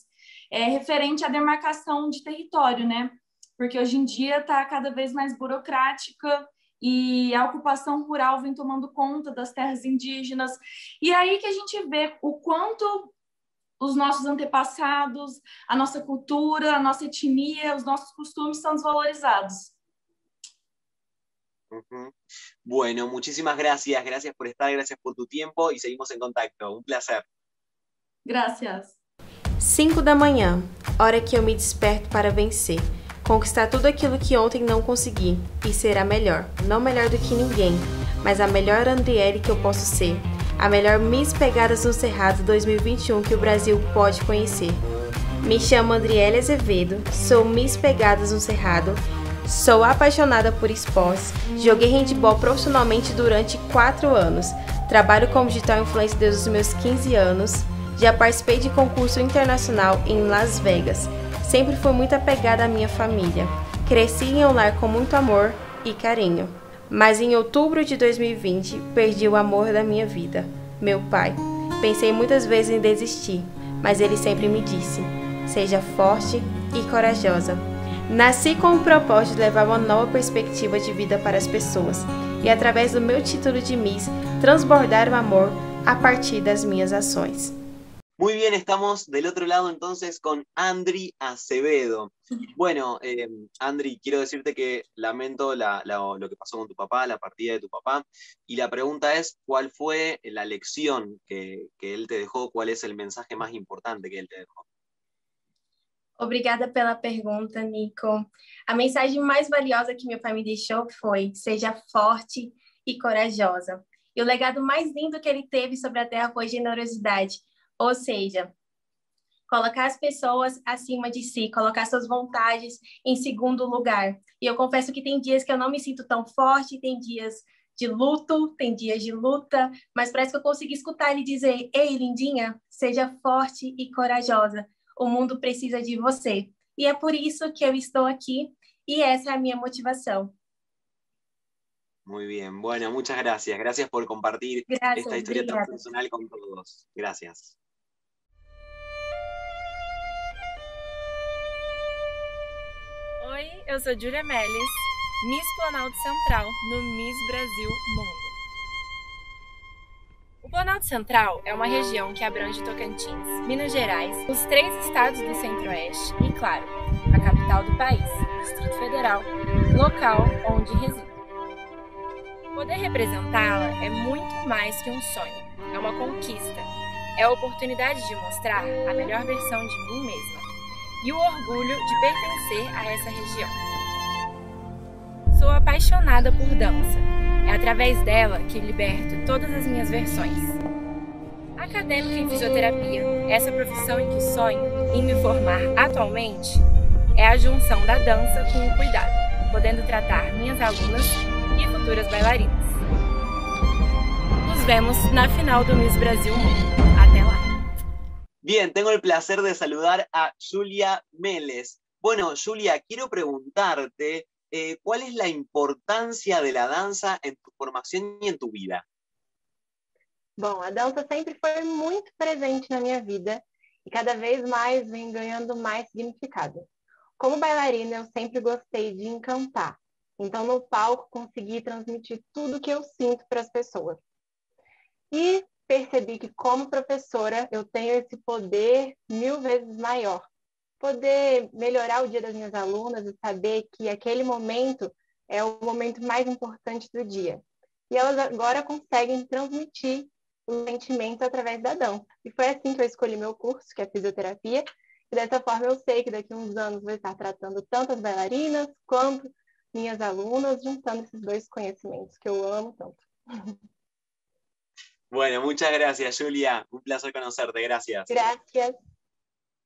é referente à demarcação de território, né? Porque hoje em dia está cada vez mais burocrática e a ocupação rural vem tomando conta das terras indígenas. E aí que a gente vê o quanto os nossos antepassados, a nossa cultura, a nossa etnia, os nossos costumes são desvalorizados. Uhum. Bueno, muchísimas gracias, gracias por estar, gracias por tu tiempo y seguimos en contacto. Un placer. Gracias. 5 da manhã, hora que eu me desperto para vencer, conquistar tudo aquilo que ontem não consegui e será melhor, não melhor do que ninguém, mas a melhor Andriele que eu posso ser a melhor Miss Pegadas no Cerrado 2021 que o Brasil pode conhecer. Me chamo Andriele Azevedo, sou Miss Pegadas no Cerrado, sou apaixonada por esportes, joguei handball profissionalmente durante 4 anos, trabalho como digital influencer desde os meus 15 anos, já participei de concurso internacional em Las Vegas, sempre fui muito apegada à minha família, cresci em um lar com muito amor e carinho. Mas em outubro de 2020, perdi o amor da minha vida, meu pai. Pensei muitas vezes em desistir, mas ele sempre me disse: seja forte e corajosa. Nasci com o propósito de levar uma nova perspectiva de vida para as pessoas e, através do meu título de Miss, transbordar o amor a partir das minhas ações. Muy bien, estamos del otro lado entonces con Andri Acevedo. Bueno, eh, Andri, quiero decirte que lamento lo que pasó con tu papá, la partida de tu papá, y la pregunta es, ¿cuál fue la lección que, él te dejó? ¿Cuál es el mensaje más importante que él te dejó? Obrigada pela pergunta, Nico. A mensagem mais valiosa que meu pai me deixou foi: seja forte e corajosa. E o legado mais lindo que ele teve sobre a terra foi generosidade, ou seja, colocar as pessoas acima de si, colocar suas vontades em segundo lugar. E eu confesso que tem dias que eu não me sinto tão forte, tem dias de luto, tem dias de luta, mas parece que eu consegui escutar ele dizer: Ei, lindinha, seja forte e corajosa. O mundo precisa de você. E é por isso que eu estou aqui e essa é a minha motivação. Muy bien, bueno, muchas gracias. Gracias por compartir gracias, esta historia obrigada. tan personal con todos. Gracias. Oi, eu sou Julia Melis, Miss Planalto Central no Miss Brasil Mundo. O Planalto Central é uma região que abrange Tocantins, Minas Gerais, os três estados do Centro-Oeste e, claro, a capital do país, o Distrito Federal, local onde resido. Poder representá-la é muito mais que um sonho, é uma conquista, é a oportunidade de mostrar a melhor versão de mim mesma e o orgulho de pertencer a essa região. Sou apaixonada por dança é através dela que liberto todas as minhas versões. Acadêmica em fisioterapia, essa profissão em que sonho em me formar atualmente é a junção da dança com o cuidado, podendo tratar minhas alunas e futuras bailarinas. Nos vemos na final do Miss Brasil Mundo. Bien, tengo el placer de saludar a Julia Meles. Bueno, Julia, quiero preguntarte eh, ¿cuál es la importancia de la dança em tu formação e em tu vida? Bom, a dança sempre foi muito presente na minha vida e cada vez mais vem ganhando mais significado. Como bailarina, eu sempre gostei de encantar. Então, no palco, consegui transmitir tudo que eu sinto para as pessoas. E percebi que, como professora, eu tenho esse poder mil vezes maior, poder melhorar o dia das minhas alunas e saber que aquele momento é o momento mais importante do dia. E elas agora conseguem transmitir o sentimento através da dança. E foi assim que eu escolhi meu curso, que é fisioterapia, e dessa forma eu sei que daqui a uns anos vou estar tratando tanto as bailarinas quanto minhas alunas, juntando esses dois conhecimentos que eu amo tanto. Bueno, muchas gracias, Julia. Un placer conocerte. Gracias. Gracias.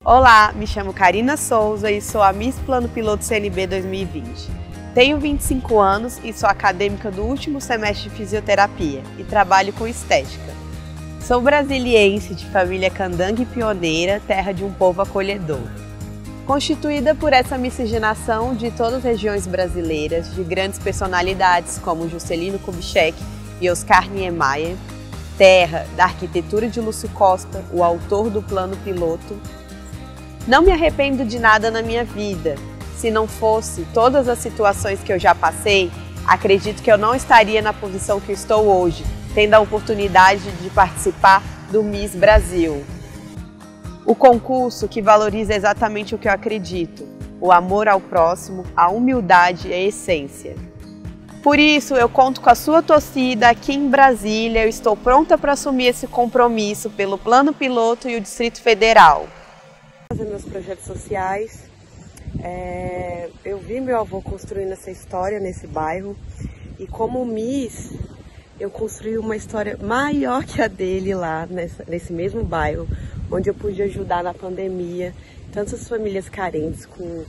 Olá, me chamo Karina Souza e sou a Miss Plano Piloto CNB 2020. Tenho 25 anos e sou acadêmica do último semestre de fisioterapia e trabalho com estética. Sou brasiliense de família candangue pioneira, terra de um povo acolhedor. Constituída por essa miscigenação de todas as regiões brasileiras, de grandes personalidades como Juscelino Kubitschek e Oscar Niemeyer, terra da arquitetura de Lúcio Costa, o autor do plano piloto, não me arrependo de nada na minha vida. Se não fosse todas as situações que eu já passei, acredito que eu não estaria na posição que estou hoje, tendo a oportunidade de participar do Miss Brasil. O concurso que valoriza exatamente o que eu acredito: o amor ao próximo, a humildade e a essência. Por isso, eu conto com a sua torcida aqui em Brasília. Eu estou pronta para assumir esse compromisso pelo Plano Piloto e o Distrito Federal fazer meus projetos sociais. É, eu vi meu avô construindo essa história nesse bairro e como Miss, eu construí uma história maior que a dele lá nessa, nesse mesmo bairro, onde eu pude ajudar na pandemia tantas famílias carentes com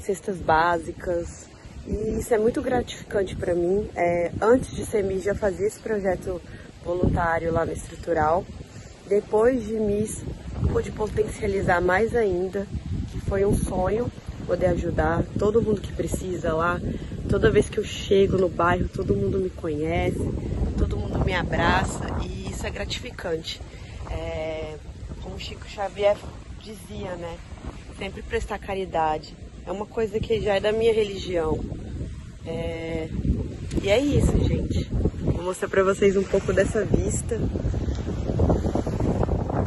cestas básicas. E isso é muito gratificante para mim. É, antes de ser Miss, já fazia esse projeto voluntário lá no Estrutural. Depois de Miss, pude potencializar mais ainda, que foi um sonho poder ajudar todo mundo que precisa lá. Toda vez que eu chego no bairro, todo mundo me conhece, todo mundo me abraça e isso é gratificante. É, como Chico Xavier dizia, né? Sempre prestar caridade. É uma coisa que já é da minha religião. É, e é isso, gente. Vou mostrar para vocês um pouco dessa vista.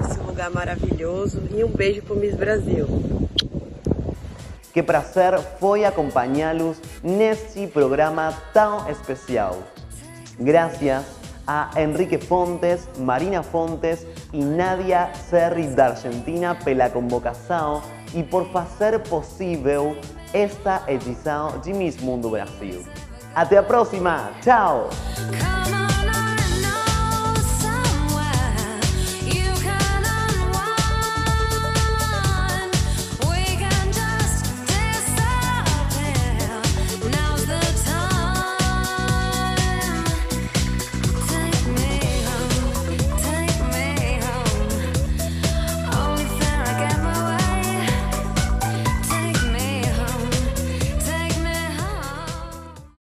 Esse lugar maravilhoso e um beijo pro Miss Brasil. Que prazer foi acompanhá-los neste programa tão especial. Gracias a Enrique Fontes, Marina Fontes e Nadia Serri da Argentina pela convocação e por fazer possível esta edição de Miss Mundo Brasil. Até a próxima! Tchau!